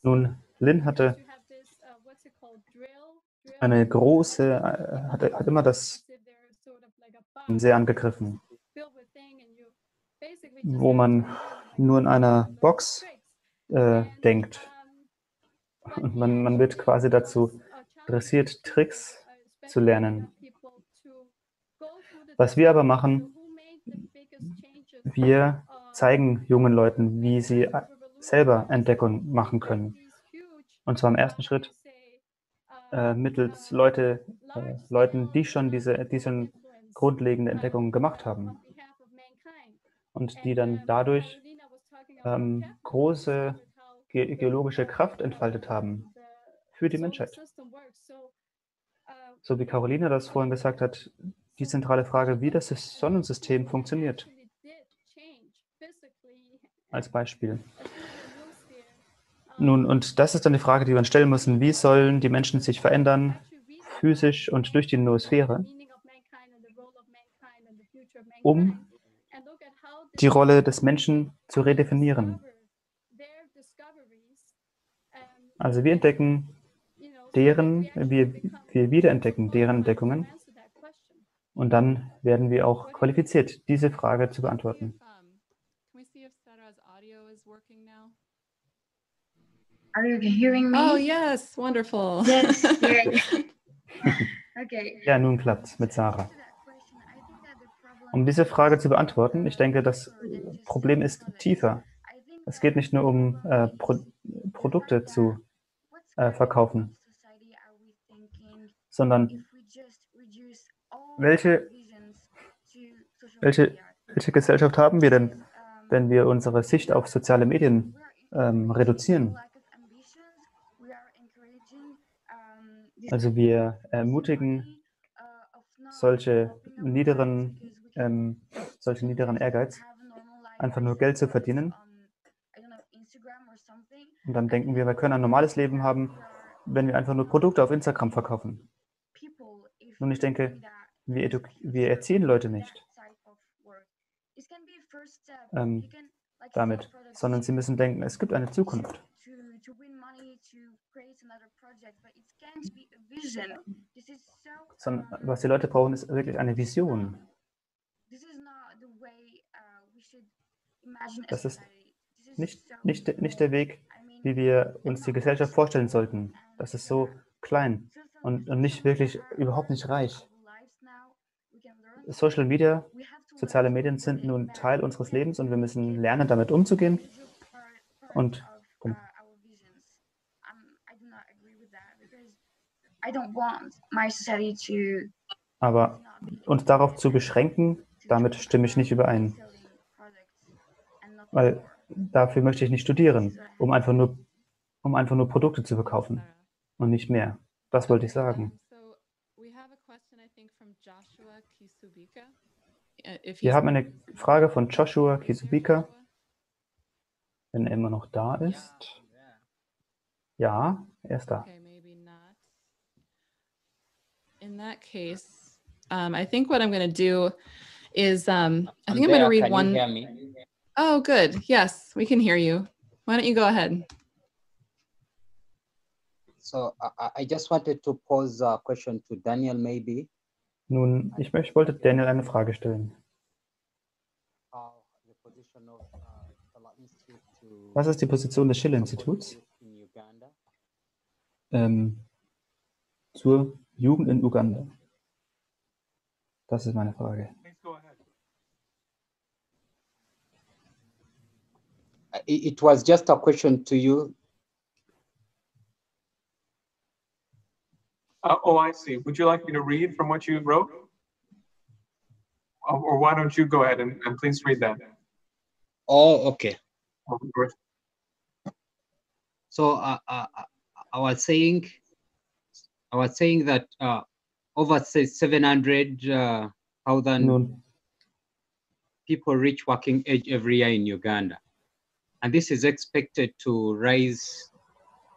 S3: Nun, Lynn hatte eine große, äh, hat, hat immer das sehr angegriffen, wo man nur in einer Box äh, denkt. Und man, man wird quasi dazu dressiert, Tricks zu lernen. Was wir aber machen, wir zeigen jungen Leuten, wie sie selber Entdeckung machen können. Und zwar im ersten Schritt äh, mittels Leute, äh, Leuten, die schon diese, die grundlegende Entdeckungen gemacht haben. Und die dann dadurch ähm, große ge geologische Kraft entfaltet haben für die Menschheit. So wie Carolina das vorhin gesagt hat, die zentrale Frage, wie das Sonnensystem funktioniert. Als Beispiel. Nun, und das ist dann die Frage, die wir uns stellen müssen. Wie sollen die Menschen sich verändern, physisch und durch die Noosphäre, um die Rolle des Menschen zu redefinieren? Also wir entdecken deren, wir, wir wiederentdecken deren Entdeckungen und dann werden wir auch qualifiziert, diese Frage zu beantworten.
S6: Are you hearing me?
S2: Oh, yes, wonderful.
S6: Yes, okay.
S3: Ja, nun klappt mit Sarah. Um diese Frage zu beantworten, ich denke, das Problem ist tiefer. Es geht nicht nur um äh, Pro Produkte zu äh, verkaufen, sondern welche, welche, welche Gesellschaft haben wir denn, wenn wir unsere Sicht auf soziale Medien ähm, reduzieren? Also wir ermutigen solche niederen, ähm, solche niederen Ehrgeiz, einfach nur Geld zu verdienen. Und dann denken wir, wir können ein normales Leben haben, wenn wir einfach nur Produkte auf Instagram verkaufen. Und ich denke, wir, wir erziehen Leute nicht ähm, damit, sondern sie müssen denken, es gibt eine Zukunft. Sondern was die Leute brauchen, ist wirklich eine Vision. Das ist nicht, nicht, nicht der Weg, wie wir uns die Gesellschaft vorstellen sollten. Das ist so klein und, und nicht wirklich, überhaupt nicht reich. Social Media, soziale Medien sind nun Teil unseres Lebens und wir müssen lernen, damit umzugehen. Und aber uns darauf zu beschränken, damit stimme ich nicht überein. Weil dafür möchte ich nicht studieren, um einfach nur, um einfach nur Produkte zu verkaufen und nicht mehr. Das wollte ich sagen. Wir haben eine Frage von Joshua Kisubika, wenn er immer noch da ist. Ja, er ist da.
S2: In that case, um, I think what I'm going to do is um, I think I'm, I'm going to read one. Oh, good. Yes, we can hear you. Why don't you go ahead?
S20: So I, I just wanted to pose a question to Daniel, maybe.
S3: Nun, ich, ich wollte Daniel eine Frage stellen. Was ist die Position des Schiller-Instituts ähm, zur Jugend in Uganda? Das ist meine Frage.
S20: It was just a question to you.
S14: Uh, oh, I see. Would you like me to read from what you wrote? Or, or why don't you go ahead and, and please read that?
S20: Oh, okay. So uh, uh, I was saying, I was saying that uh, over say 700,000 uh, people reach working age every year in Uganda. And this is expected to rise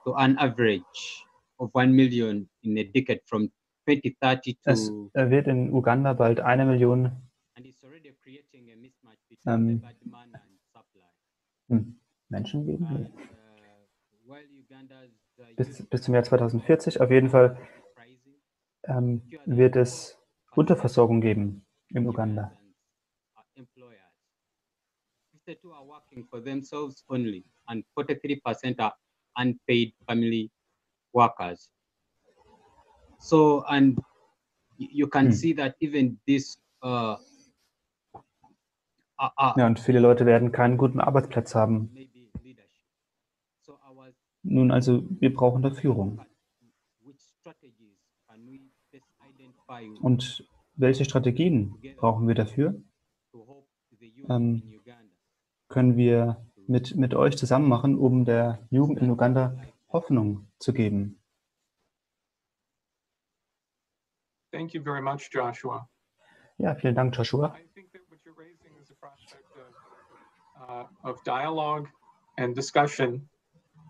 S20: to an average of 1 million in a decade from 2030 to...
S3: Es wird in Uganda bald eine Million ähm, hm, Menschen geben. Nee. Bis, bis zum Jahr 2040 auf jeden Fall ähm, wird es Unterversorgung geben in Uganda.
S20: 62 are working for themselves only, and 43% are unpaid family workers. So, and you can hmm. see that even this. Uh,
S3: uh, uh, ja, und viele Leute werden keinen guten Arbeitsplatz haben. Nun, also, wir brauchen da Führung. Und welche Strategien brauchen wir dafür? Ähm, können wir mit, mit euch zusammen machen, um der Jugend in Uganda Hoffnung zu geben.
S14: Thank you very much, Joshua.
S3: Ja, vielen Dank, Joshua.
S14: Uh, of dialogue and discussion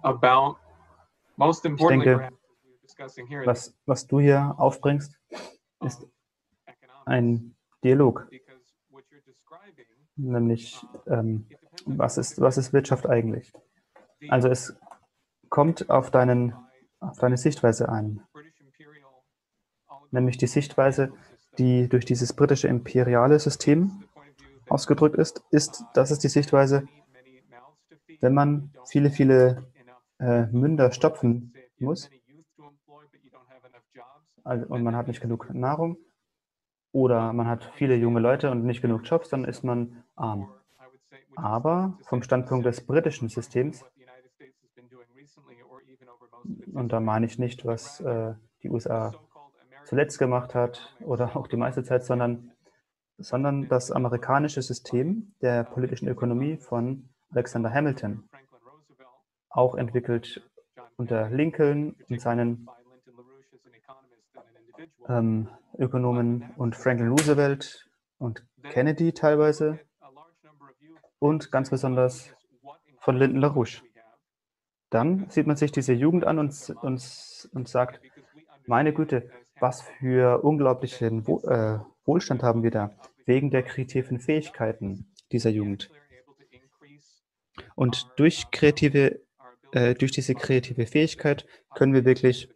S14: about most importantly,
S3: ich denke, was, was du hier aufbringst, ist ein Dialog. Nämlich ähm, was, ist, was ist Wirtschaft eigentlich? Also es kommt auf, deinen, auf deine Sichtweise ein, nämlich die Sichtweise, die durch dieses britische imperiale System ausgedrückt ist, ist, das ist die Sichtweise, wenn man viele, viele äh, Münder stopfen muss. Also, und man hat nicht genug Nahrung, oder man hat viele junge Leute und nicht genug Jobs, dann ist man arm. Aber vom Standpunkt des britischen Systems, und da meine ich nicht, was äh, die USA zuletzt gemacht hat oder auch die meiste Zeit, sondern, sondern das amerikanische System der politischen Ökonomie von Alexander Hamilton, auch entwickelt unter Lincoln und seinen ähm, Ökonomen und Franklin Roosevelt und Kennedy teilweise und ganz besonders von Lyndon LaRouche. Dann sieht man sich diese Jugend an und, und, und sagt, meine Güte, was für unglaublichen äh, Wohlstand haben wir da, wegen der kreativen Fähigkeiten dieser Jugend. Und durch, kreative, äh, durch diese kreative Fähigkeit können wir wirklich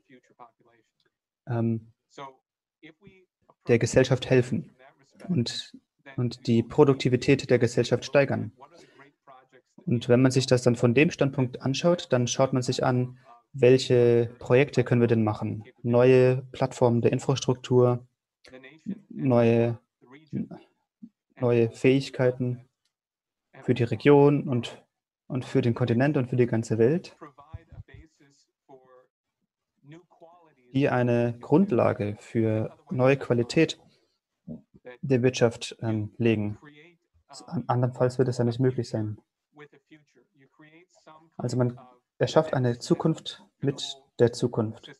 S3: ähm, der Gesellschaft helfen und, und die Produktivität der Gesellschaft steigern. Und wenn man sich das dann von dem Standpunkt anschaut, dann schaut man sich an, welche Projekte können wir denn machen? Neue Plattformen der Infrastruktur, neue, neue Fähigkeiten für die Region und, und für den Kontinent und für die ganze Welt, die eine Grundlage für neue Qualität der Wirtschaft ähm, legen. Andernfalls wird es ja nicht möglich sein. Also man erschafft eine Zukunft mit der Zukunft.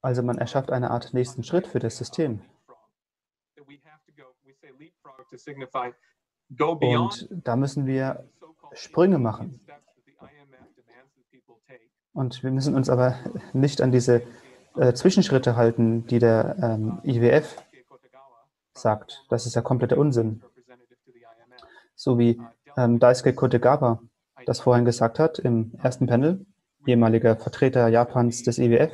S3: Also man erschafft eine Art nächsten Schritt für das System. Und da müssen wir Sprünge machen. Und wir müssen uns aber nicht an diese äh, Zwischenschritte halten, die der ähm, IWF sagt. Das ist ja kompletter Unsinn. So wie ähm, Daisuke Kotegawa das vorhin gesagt hat im ersten Panel, ehemaliger Vertreter Japans des IWF.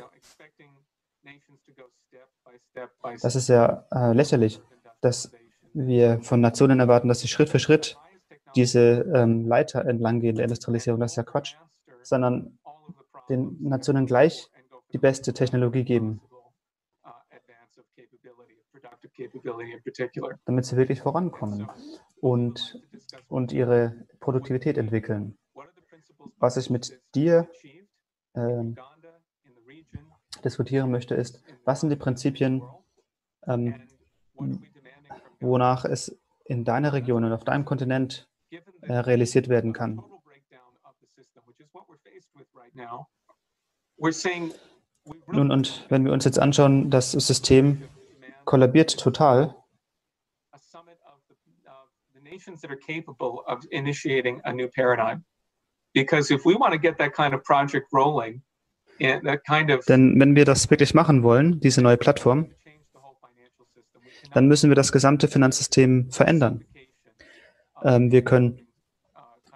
S3: Das ist ja äh, lächerlich, dass wir von Nationen erwarten, dass sie Schritt für Schritt diese ähm, Leiter entlang gehen der Industrialisierung. Das ist ja Quatsch, sondern den Nationen gleich die beste Technologie geben, damit sie wirklich vorankommen und, und ihre Produktivität entwickeln. Was ich mit dir äh, diskutieren möchte, ist, was sind die Prinzipien, ähm, wonach es in deiner Region und auf deinem Kontinent äh, realisiert werden kann. Nun, und wenn wir uns jetzt anschauen, das System kollabiert total. nations that are capable of initiating a new paradigm. Because if we want to get that kind of project rolling, that kind of Denn wenn wir das wirklich machen wollen, diese neue Plattform, dann müssen wir das gesamte Finanzsystem verändern. Ähm, wir können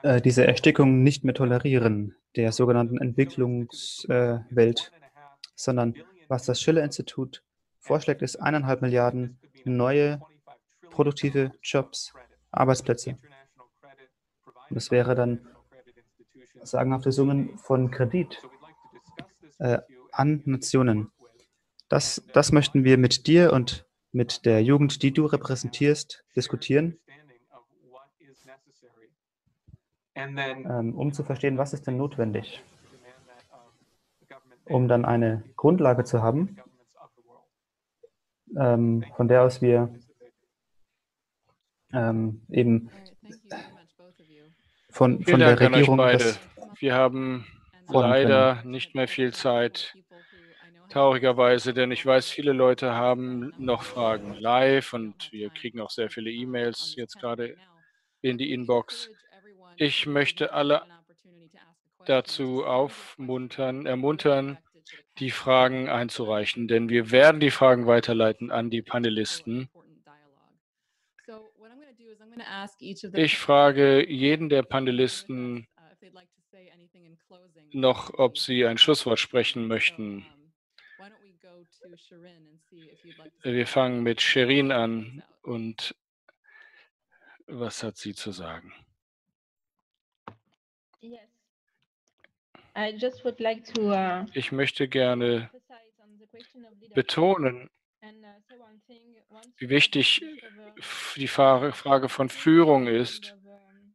S3: äh, diese Erstickung nicht mehr tolerieren, der sogenannten Entwicklungswelt, äh, sondern was das Schiller-Institut vorschlägt, ist eineinhalb Milliarden neue produktive Jobs, Arbeitsplätze. Das wäre dann sagenhafte Summen von Kredit äh, an Nationen. Das, das möchten wir mit dir und mit der Jugend, die du repräsentierst, diskutieren, ähm, um zu verstehen, was ist denn notwendig, um dann eine Grundlage zu haben, ähm, von der aus wir ähm, eben von, von der Regierung. Das,
S11: Wir haben leider nicht mehr viel Zeit. Traurigerweise, denn ich weiß, viele Leute haben noch Fragen live und wir kriegen auch sehr viele E-Mails jetzt gerade in die Inbox. Ich möchte alle dazu aufmuntern, ermuntern, die Fragen einzureichen, denn wir werden die Fragen weiterleiten an die Panelisten. Ich frage jeden der Panelisten noch, ob sie ein Schlusswort sprechen möchten. Wir fangen mit Sherin an und was hat sie zu sagen? Uh, ich möchte gerne betonen, wie wichtig die Frage von Führung ist.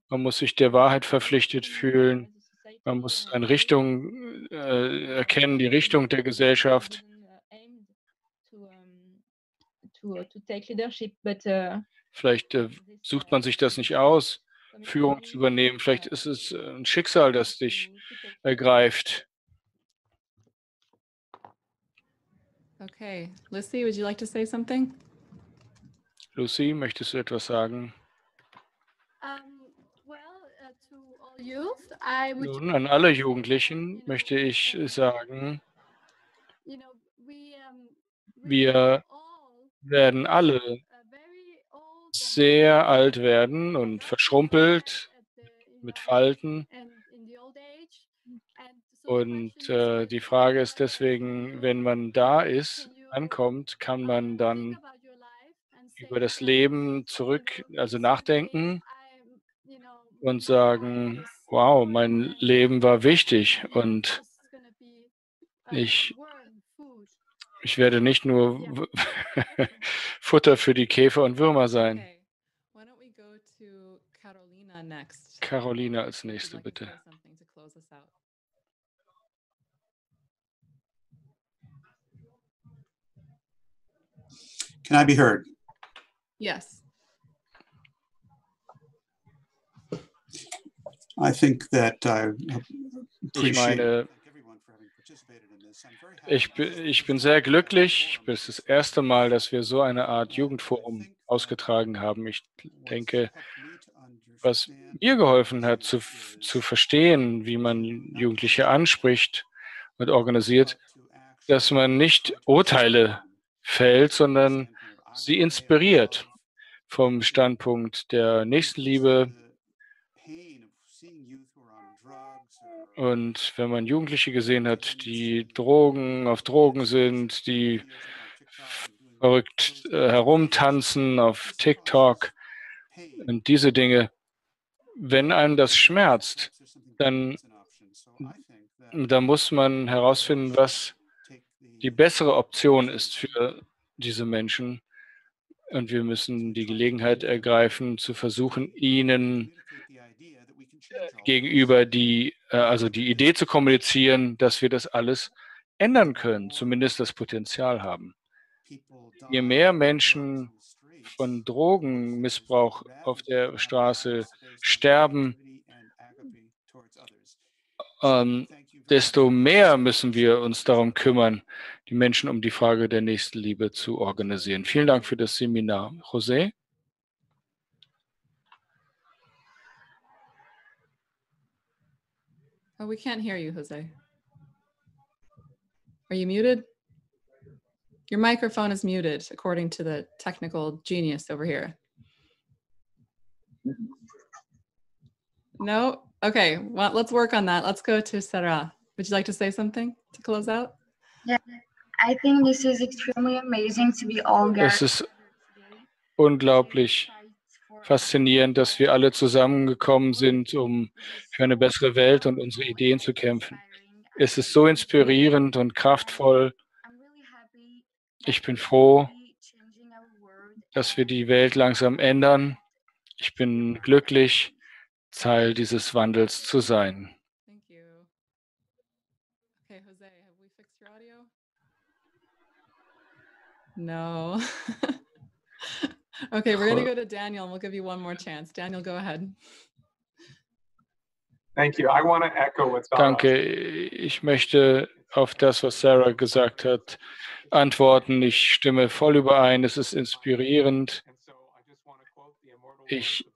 S11: Man muss sich der Wahrheit verpflichtet fühlen. Man muss eine Richtung äh, erkennen, die Richtung der Gesellschaft. Vielleicht äh, sucht man sich das nicht aus, Führung zu übernehmen. Vielleicht ist es äh, ein Schicksal, das dich ergreift.
S2: Okay, Lucy, would you like to say something?
S11: Lucy, möchtest du etwas sagen? Nun, an alle Jugendlichen möchte ich sagen, wir werden alle sehr alt werden und verschrumpelt mit Falten. Und äh, die Frage ist deswegen, wenn man da ist, ankommt, kann man dann über das Leben zurück, also nachdenken und sagen, wow, mein Leben war wichtig und ich, ich werde nicht nur Futter für die Käfer und Würmer sein. Carolina als nächste, bitte.
S17: Can I be heard?
S2: Yes.
S17: I think that I
S11: ich meine, ich, ich bin sehr glücklich. Es ist das erste Mal, dass wir so eine Art Jugendforum ausgetragen haben. Ich denke, was mir geholfen hat, zu, zu verstehen, wie man Jugendliche anspricht und organisiert, dass man nicht Urteile fällt, sondern sie inspiriert vom Standpunkt der Nächstenliebe. Und wenn man Jugendliche gesehen hat, die Drogen auf Drogen sind, die verrückt äh, herumtanzen auf TikTok und diese Dinge, wenn einem das schmerzt, dann, dann muss man herausfinden, was die bessere Option ist für diese Menschen. Und wir müssen die Gelegenheit ergreifen, zu versuchen, ihnen gegenüber die, äh, also die Idee zu kommunizieren, dass wir das alles ändern können, zumindest das Potenzial haben. Je mehr Menschen von Drogenmissbrauch auf der Straße sterben, ähm, desto mehr müssen wir uns darum kümmern, die Menschen um die Frage der Nächstenliebe zu organisieren. Vielen Dank für das Seminar. José?
S2: Oh, we can't hear you, Jose. Are you muted? Your microphone is muted, according to the technical genius over here. No? Okay, well, let's work on that. Let's go to Sarah. Would you like to say something to close out?
S6: Yeah, I think this is extremely amazing to be all gathered.
S11: Es ist unglaublich faszinierend, dass wir alle zusammengekommen sind, um für eine bessere Welt und unsere Ideen zu kämpfen. Es ist so inspirierend und kraftvoll. Ich bin froh, dass wir die Welt langsam ändern. Ich bin glücklich, Teil dieses Wandels zu sein.
S2: No. okay, we're going to go to Daniel and we'll give you one more chance. Daniel, go ahead.
S14: Thank you. I want to echo what
S11: Danke. Ich möchte auf das, was Sarah gesagt hat, antworten. Ich stimme voll überein. Es ist inspirierend. Ich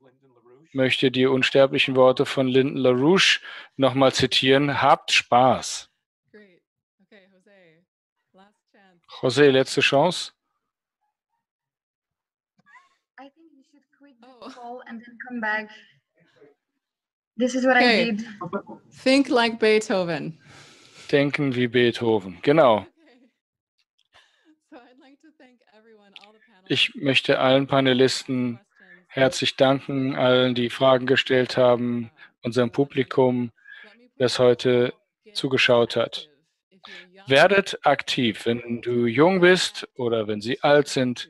S11: möchte die unsterblichen Worte von Lyndon LaRouche nochmal zitieren. Habt Spaß. José, letzte Chance.
S6: Oh. And then come back. This is what
S2: Okay.
S6: I did.
S2: Think like Beethoven.
S11: Denken wie Beethoven. Genau. Ich möchte allen Panelisten herzlich danken, allen, die Fragen gestellt haben, unserem Publikum, das heute zugeschaut hat. Werdet aktiv. Wenn du jung bist oder wenn Sie alt sind,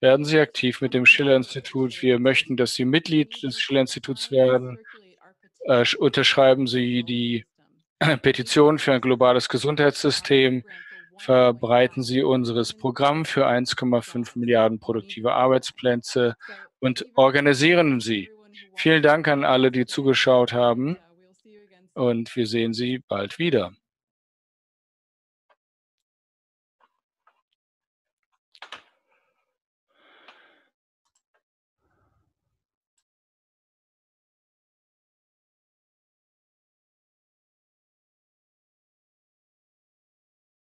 S11: werden Sie aktiv mit dem Schiller-Institut. Wir möchten, dass Sie Mitglied des Schiller-Instituts werden. Äh, unterschreiben Sie die Petition für ein globales Gesundheitssystem. Verbreiten Sie unseres Programm für 1,5 Milliarden produktive Arbeitsplätze und organisieren Sie. Vielen Dank an alle, die zugeschaut haben. Und wir sehen Sie bald wieder.